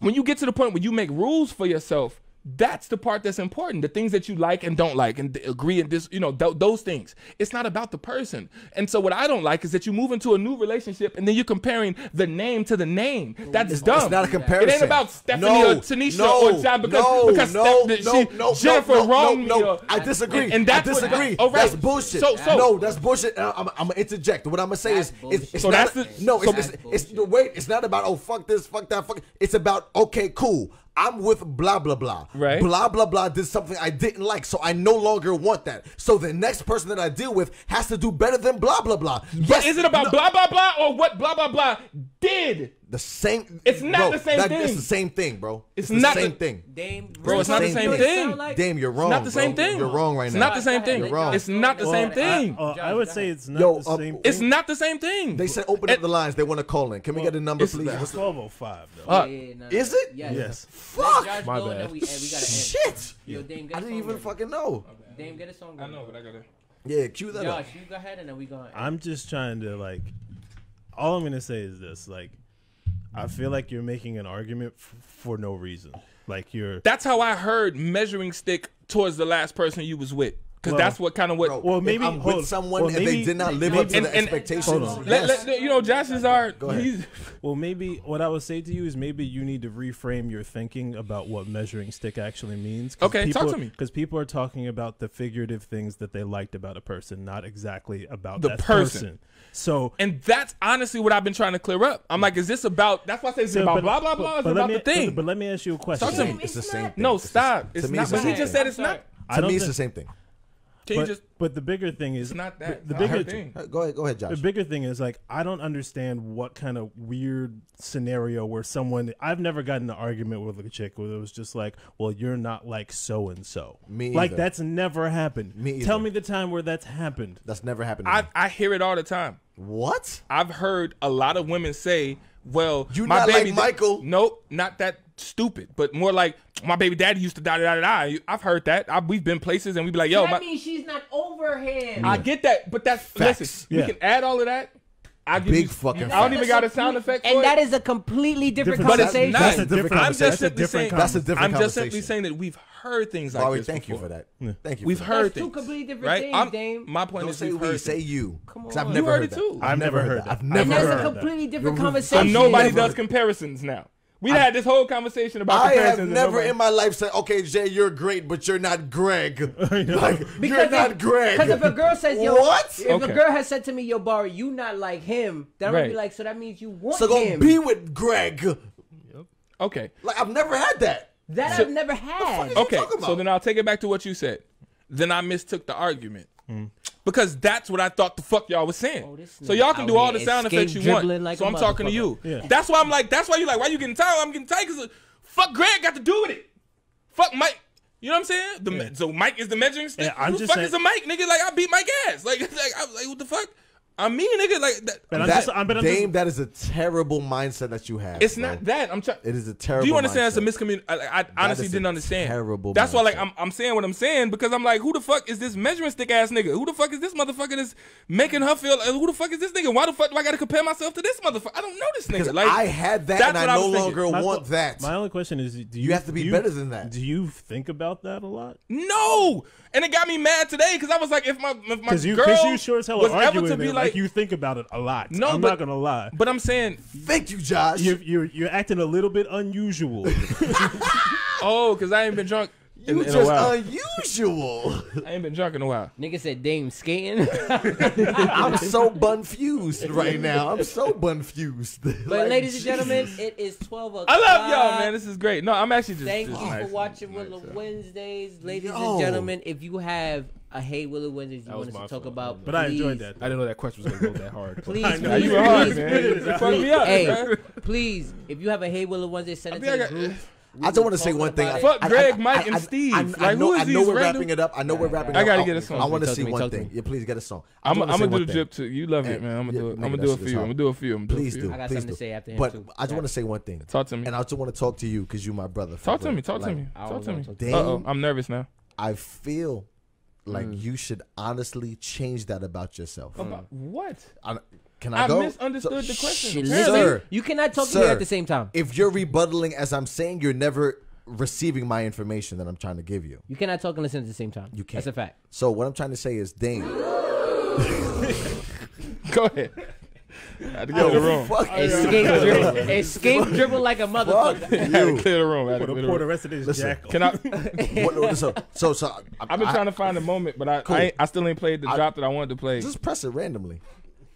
when you get to the point where you make rules for yourself, that's the part that's important. The things that you like and don't like, and agree and dis, you know, th- those things. It's not about the person. And so, what I don't like is that you move into a new relationship and then you're comparing the name to the name. That's It's, dumb. it's not a comparison. It ain't about Stephanie no, or Tanisha no, or John because no, because no, Steph- no, she, no, Jennifer no, no, wronged no, me. no. or- I disagree. And, and that's I what- disagree. oh, right. That's bullshit. So, so no, that's bullshit. And I'm, I'm gonna interject. What I'm gonna say That's is, it's, bullshit. it's So not. that's the- no, so- it's, it's, it's the wait. It's not about oh fuck this, fuck that, fuck. It's about okay, cool. I'm with blah blah blah. Right. Blah blah blah did something I didn't like, so I no longer want that. So the next person that I deal with has to do better than blah blah blah. But Yes, is it about no, blah blah blah or what blah blah blah did? The same? It's not bro, the same that- thing. It's the same thing, bro. It's the not the same the- thing. Dame, Bro, it's not the same same thing. thing. Damn, you're wrong. It's not the same bro. thing. You're wrong right It's now. not the same thing. You're wrong. It's not the Well, same thing. I, uh, I would say it's not Yo, the uh, same. It's not the same thing. They said open up And- the lines. They want to call in. Can we get a number, it's please? the- What's the- 1205 though. Uh, Is it? Yes. Yes. Fuck. My bad. we, gotta. Shit. Yo, Dame, get I a didn't even fucking know. Dame, get a song. I know, but I gotta. Yeah, cue that up. Josh, you go ahead, and then we going. I'm just trying to like. All I'm gonna say is this: like, I feel like you're making an argument f- for no reason. Like you're. That's how I heard measuring stick towards the last person you was with, because Well- that's what kind of what. Bro, Well, maybe- I'm hold- with someone well, and they maybe- did not live maybe- up to And- the and- expectations. Hold on. let, let- you know, Josh is our. ahead. He's, Well, maybe what I would say to you is maybe you need to reframe your thinking about what measuring stick actually means. Okay, talk to me. Because people are talking about the figurative things that they liked about a person, not exactly about The that person. person. So and that's honestly what I've been trying to clear up. I'm like, is this about? That's why I say it's So, about but- blah blah blah. It's but let about me- the thing. But, but let me ask you a question. Talk to me. It's the same thing. no, It's stop. to It's me, not. it's But he just said it's not. To me, it's the same thing. Can you but, just? but the bigger thing is It's not that. The I bigger thing. Go ahead, go ahead, Josh. The bigger thing is like I don't understand what kind of weird scenario where someone I've never gotten an argument with a chick where it was just like, well, you're not like so and so. Me Like either. that's never happened. Me Tell me the time where that's happened. That's never happened. To I me. I hear it all the time. What? I've heard a lot of women say, "Well, You my not like baby da- Michael. Nope, not that stupid, but more like my baby daddy used to da da da da. I've heard that. I, we've been places and we'd be like, "Yo, that my, means she's not over him. I get that, but that's Facts. listen. Yeah. We can add all of that. I give Big you, fucking I don't even got a sound effect for and it. that is a completely different, Different- but it's conversation. not. That's a different I'm conversation. just That's a simply different saying. That's a different I'm just simply saying that we've heard things like Bobby, this. thank you for that. Thank you. We've for heard That's two completely different right? things, I'm- Dame. My point Don't is, say we've we, heard say things. you. Come 'Cause I've on. never You heard heard it too. I've never heard that. I've never and never that's a completely different conversation. Nobody does comparisons now. We had this whole conversation about I have never in my life said, "Okay, Jay, you're great, but you're not Greg." like, you're Because not Greg. Because if a girl says, "Yo," What? If Okay. a girl has said to me, "Yo, Bari, you not like him," then I'm gonna be like, "So that means you want so go him." be with Greg. Okay. Like I've never had that. that So- I've never had. you Okay, talking so then I'll take it back to what you said. Then I mistook the argument. Mm. Because that's what I thought the fuck y'all was saying. Oh, so y'all can do all the sound effects you want. like so I'm talking to you. Yeah. That's why I'm like, that's why you're like, why you getting tired? I'm getting tired because uh, fuck Greg got to do with it. Fuck Mike. You know what I'm saying? The, Yeah. So Mike is the measuring stick. Yeah, I'm Who the just fuck saying- is a Mike, nigga? Like I beat Mike ass. Like, like, I'm like, what the fuck? I'm me, nigga. Like that. But I'm that just, I'm, but I'm Dame, just, that is a terrible mindset that you have. It's bro. not that. I'm trying. It is a terrible. Do you understand? mindset. It's a miscommunication. I, I honestly is didn't understand. terrible That's why, like. I'm, I'm saying what I'm saying because I'm like, who the fuck is this measuring stick ass nigga? Who the fuck is this motherfucker that's making her feel? uh, Who the fuck is this nigga? Why the fuck do I got to compare myself to this motherfucker? I don't know this nigga. Because Like, I had that, that's and I what I no thinking. longer my- want that. My only question is, do you, You have to be do better than that. Do you think about that a lot? no, and it got me mad today because I was like, if my if my Because you, girl you sure as hell was are ever arguing to be like, like, you think about it a lot. No, I'm but- not gonna lie. but I'm saying, Thank you, Josh. You're, you're you're acting a little bit unusual. oh, because I ain't been drunk in, you in a just while. unusual. I ain't been drunk in a while. Nigga said Dame skating. I'm so bunfused right now. I'm so bunfused. but ladies and gentlemen, it is 12 o'clock. I love y'all, man. This is great. No, I'm actually just. Thank just you nice. for watching Nice, Willa so. Wednesdays. Ladies Yo. and gentlemen, if you have I hate Willa Wednesdays. You want us to talk fault, about? But please, I enjoyed that. I didn't know that question was gonna go that hard. please, I know. you are hard, man. You fucked me up. Hey, please, if you have a Hey Willa Wednesday, send it I to the group. We I just want to say one thing. I, Fuck I, Greg, Mike, and Steve. I, like, know, I know we're random? wrapping it up. I know we're wrapping it up. I gotta get a song. I want to see one thing. Yeah, please get a song. I'm, I'm gonna do the drip too. You love it, man. I'm gonna do it. I'm a few. I'm gonna do a few. Please do. I got something to say after him. But I just want to say one thing. Talk to me. And I just want to talk to you because you're my brother. Talk to me. Talk to me. Talk to me. Damn. I'm nervous now. I feel like mm. you should honestly change that about yourself. About mm. what? I, can I, I go? misunderstood so, the question. Sh- sir, you cannot talk sir, to me at the same time. If you're rebuttaling as I'm saying, you're never receiving my information that I'm trying to give you. You cannot talk and listen at the same time. You can't. That's a fact. So what I'm trying to say is, Dame. go ahead. I had to clear the room. Escape, dribble, escape dribble like a motherfucker. You had to clear the room. I had to clear the room. rest of this Listen, jackal. Can I? what, so, so, so I, have been I, trying to find a moment, but I, cool. I, I still ain't played the I, drop that I wanted to play. Just press it randomly.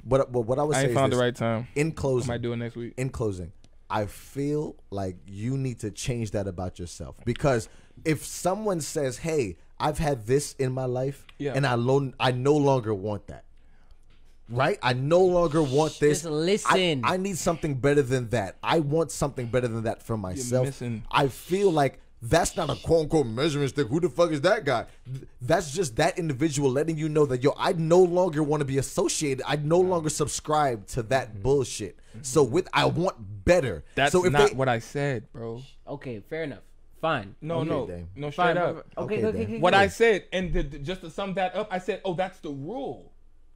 But, but what I was saying ain't found the right time. In closing, I might do it next week. In closing, I feel like you need to change that about yourself because if someone says, "Hey, I've had this in my life, yeah. and I lo- I no longer want that," right? I no longer want this. Just listen. I, I, need something better than that. I want something better than that for myself. I feel like that's not a quote unquote measuring stick. Who the fuck is that guy? That's just that individual letting you know that yo, I no longer want to be associated. I no longer subscribe to that mm-hmm. bullshit. Mm-hmm. So with I want better. That's so not they, what I said, bro. Okay, fair enough. Fine. No, okay, no, no. Straight up. Okay, okay, okay, okay What I said, and the, the, just to sum that up, I said, oh, that's the rule.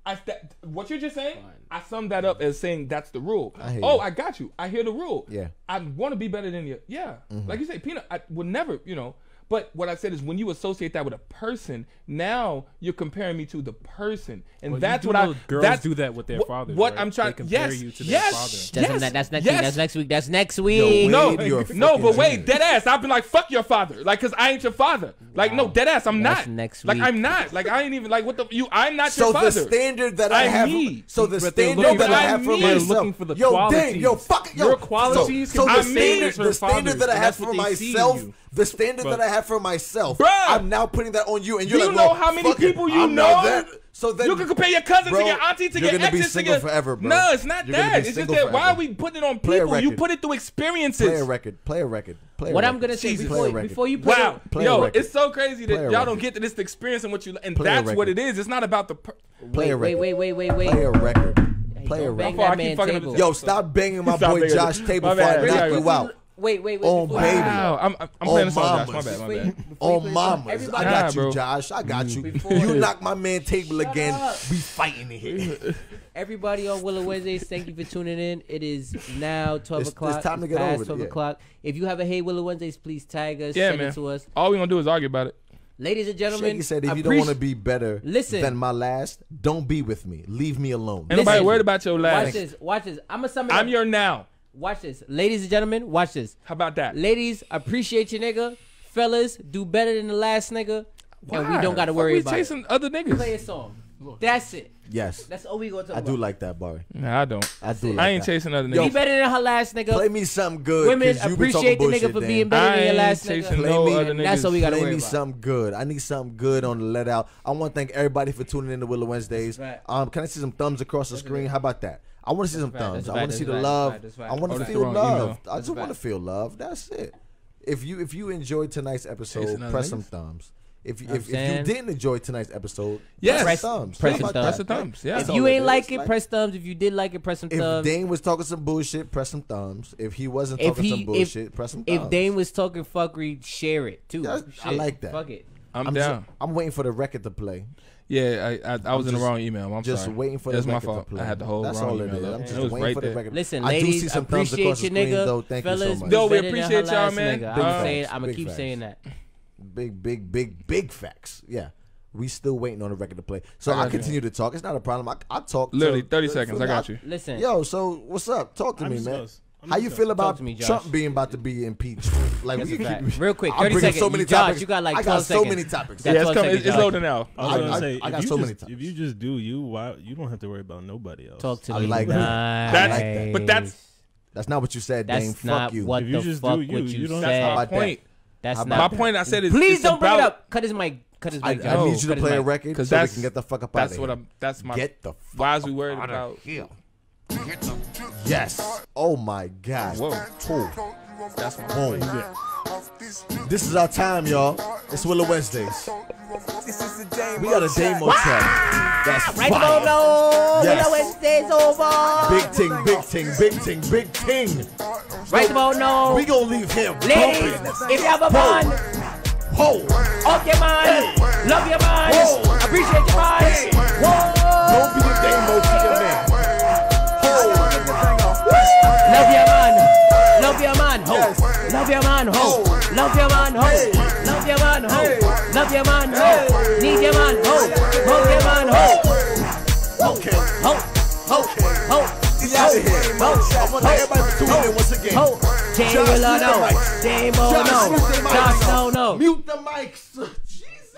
I st- what you're just saying, Fine. I summed that up as saying that's the rule. I oh, you. I got you. I hear the rule. Yeah. I want to be better than you. Yeah. Mm-hmm. Like you say, Peanut, I would never, you know, but what I said is when you associate that with a person, now you're comparing me to the person, and well, that's what I girls that's, do that with their father. What right? I'm trying to compare yes, you to yes, their father. That's, yes, that, that's next yes. week. That's next week. That's next week. No, wait, no, but wait, dead ass. I've been like, fuck your father, like, cause I ain't your father. Like, wow. no, dead ass. I'm that's not. Next week. Like, I'm not. Like, I ain't even like what the you. I'm not so your father. So the standard that I, have. So the standard that I have for myself. Looking for the yo, dang Yo, fuck yo. Your qualities. So the standard that I have for myself the standard Bro. that I have for myself, Bro. I'm now putting that on you, and you're you like, know well, how many people it. you I'm know. That, so then you can compare your cousin bro, to your auntie to your exes to your forever, bro. No, it's not you're that. It's just that forever. why are we putting it on people? You put it through experiences. Play a record. Play a record. Play a what record. I'm gonna say before, before you put wow, it, yo, it's so crazy that y'all don't get that it's the experience and what you and play that's what it is. It's not about the. Per- play wait, a record. Wait, wait, wait, wait, wait. Play a record. Play a record. Yo, stop banging my boy Josh table before knock you out. Wait, wait, wait. Oh, baby. Wow. I'm, I'm oh, playing song, mamas. Josh. My bad, my bad. Oh, mamas. I got you, Josh. I got you. Before you knock my man table Shut again, up. we fighting in here. Everybody on Willa Wednesdays, thank you for tuning in. It is now 12 it's, o'clock. It's time to get past over 12 yeah. o'clock. If you have a Hey Willa Wednesdays, please tag us. Yeah, send man. it to us. All we're going to do is argue about it. Ladies and gentlemen, he said, if you don't want to be better listen, than my last, don't be with me. Leave me alone. Ain't nobody worried about your last. Watch this. Watch this. I'm a summon. I'm your now. Watch this, ladies and gentlemen. Watch this. How about that? Ladies, appreciate your nigga. Fellas, do better than the last nigga. Why? And we don't got to worry we about chasing it. other niggas. Play a song. That's it. Yes. That's all we gonna talk I about. do like that, Bari. Nah, I don't. I do. Like I ain't that. chasing other niggas. Yo, better than her last nigga. Play me something good. Women appreciate the nigga for then. being better than your last nigga. Play no me, other niggas. That's all we gotta play worry me something good. I need something good on the let out. I want to thank everybody for tuning in to Willa Wednesdays. Right. Um, can I see some thumbs across the That's screen? How about that? I want to see some thumbs. I want to see the love. I want oh, to feel love. I just want to feel love. That's it. If you if you enjoyed tonight's episode, press some thumbs. If, you if, if, you didn't enjoy tonight's episode, yes. press thumbs. Press, thumbs. press some thumbs. Yeah. If you ain't it like it, like, press thumbs. If you did like it, press some if thumbs. If Dame was talking some bullshit, press some thumbs. If he wasn't talking he, some bullshit, press some thumbs. If Dame was talking fuckery, share it too. I like that. Fuck it. I'm, I'm down. I'm waiting for the record to play. Yeah, I I, I was in the wrong email. I'm just sorry. waiting for That's the my fault. I had the whole That's wrong all email. It is. I'm just waiting right for the record. Listen, I ladies, do see some appreciate you, nigga. Though. Thank fellas, you so much. We appreciate y'all, man. Nigga. I'm uh, saying, I'm gonna keep facts. saying that. Big, big, big, big facts. Yeah. We still waiting on the record to play. So I, I continue you. to talk. It's not a problem. I, I talk literally 30 seconds. I got you. Listen. Yo, so what's up? Talk to me, man. How you feel about me, Trump being about to be impeached? Like we real quick, thirty I'm seconds. So many Josh, topics. you got like I got so many topics. Yeah, it's, coming, it's loading now. I, I, I, say, I got so just, many topics. If you just do you, why you don't have to worry about nobody else. Talk to I me. Like nice. that. That's. But that's that's not what you said, Dame. Fuck you. What if you just do you, you don't. That's my point. That's not my point. I said is please don't bring it up. Cut his mic. Cut his mic. I need you to play a record so we can get the fuck up out of here. That's what I'm. That's my. Get the. Why is we worried about? Yes. Oh my God. Whoa. Boom. That's my Boom. point. This is our time, y'all. It's Willa Wednesdays. This is the day. We got a demo track. That's Right fire. about now, Yes. Willa Wednesday's over. Big ting, big ting, big ting, big ting. Right about now, We gonna leave him ladies, bumping. if you have a man, Ho! up your man, love your man, Whoa. appreciate your man. Whoa. Don't be a demo to Love your man, love your man, ho. Love your man, ho. Love your man, ho. Love your man, ho. Love your man, ho. Need your man, ho. Love your man, ho. Okay. Ho, ho, ho. Out here. Ho, I want everybody to tune in once again. ho. Jay Josh, Willa mute the no. mics. Jay no. mute the mics. Josh no no. Mute the mics. Jesus.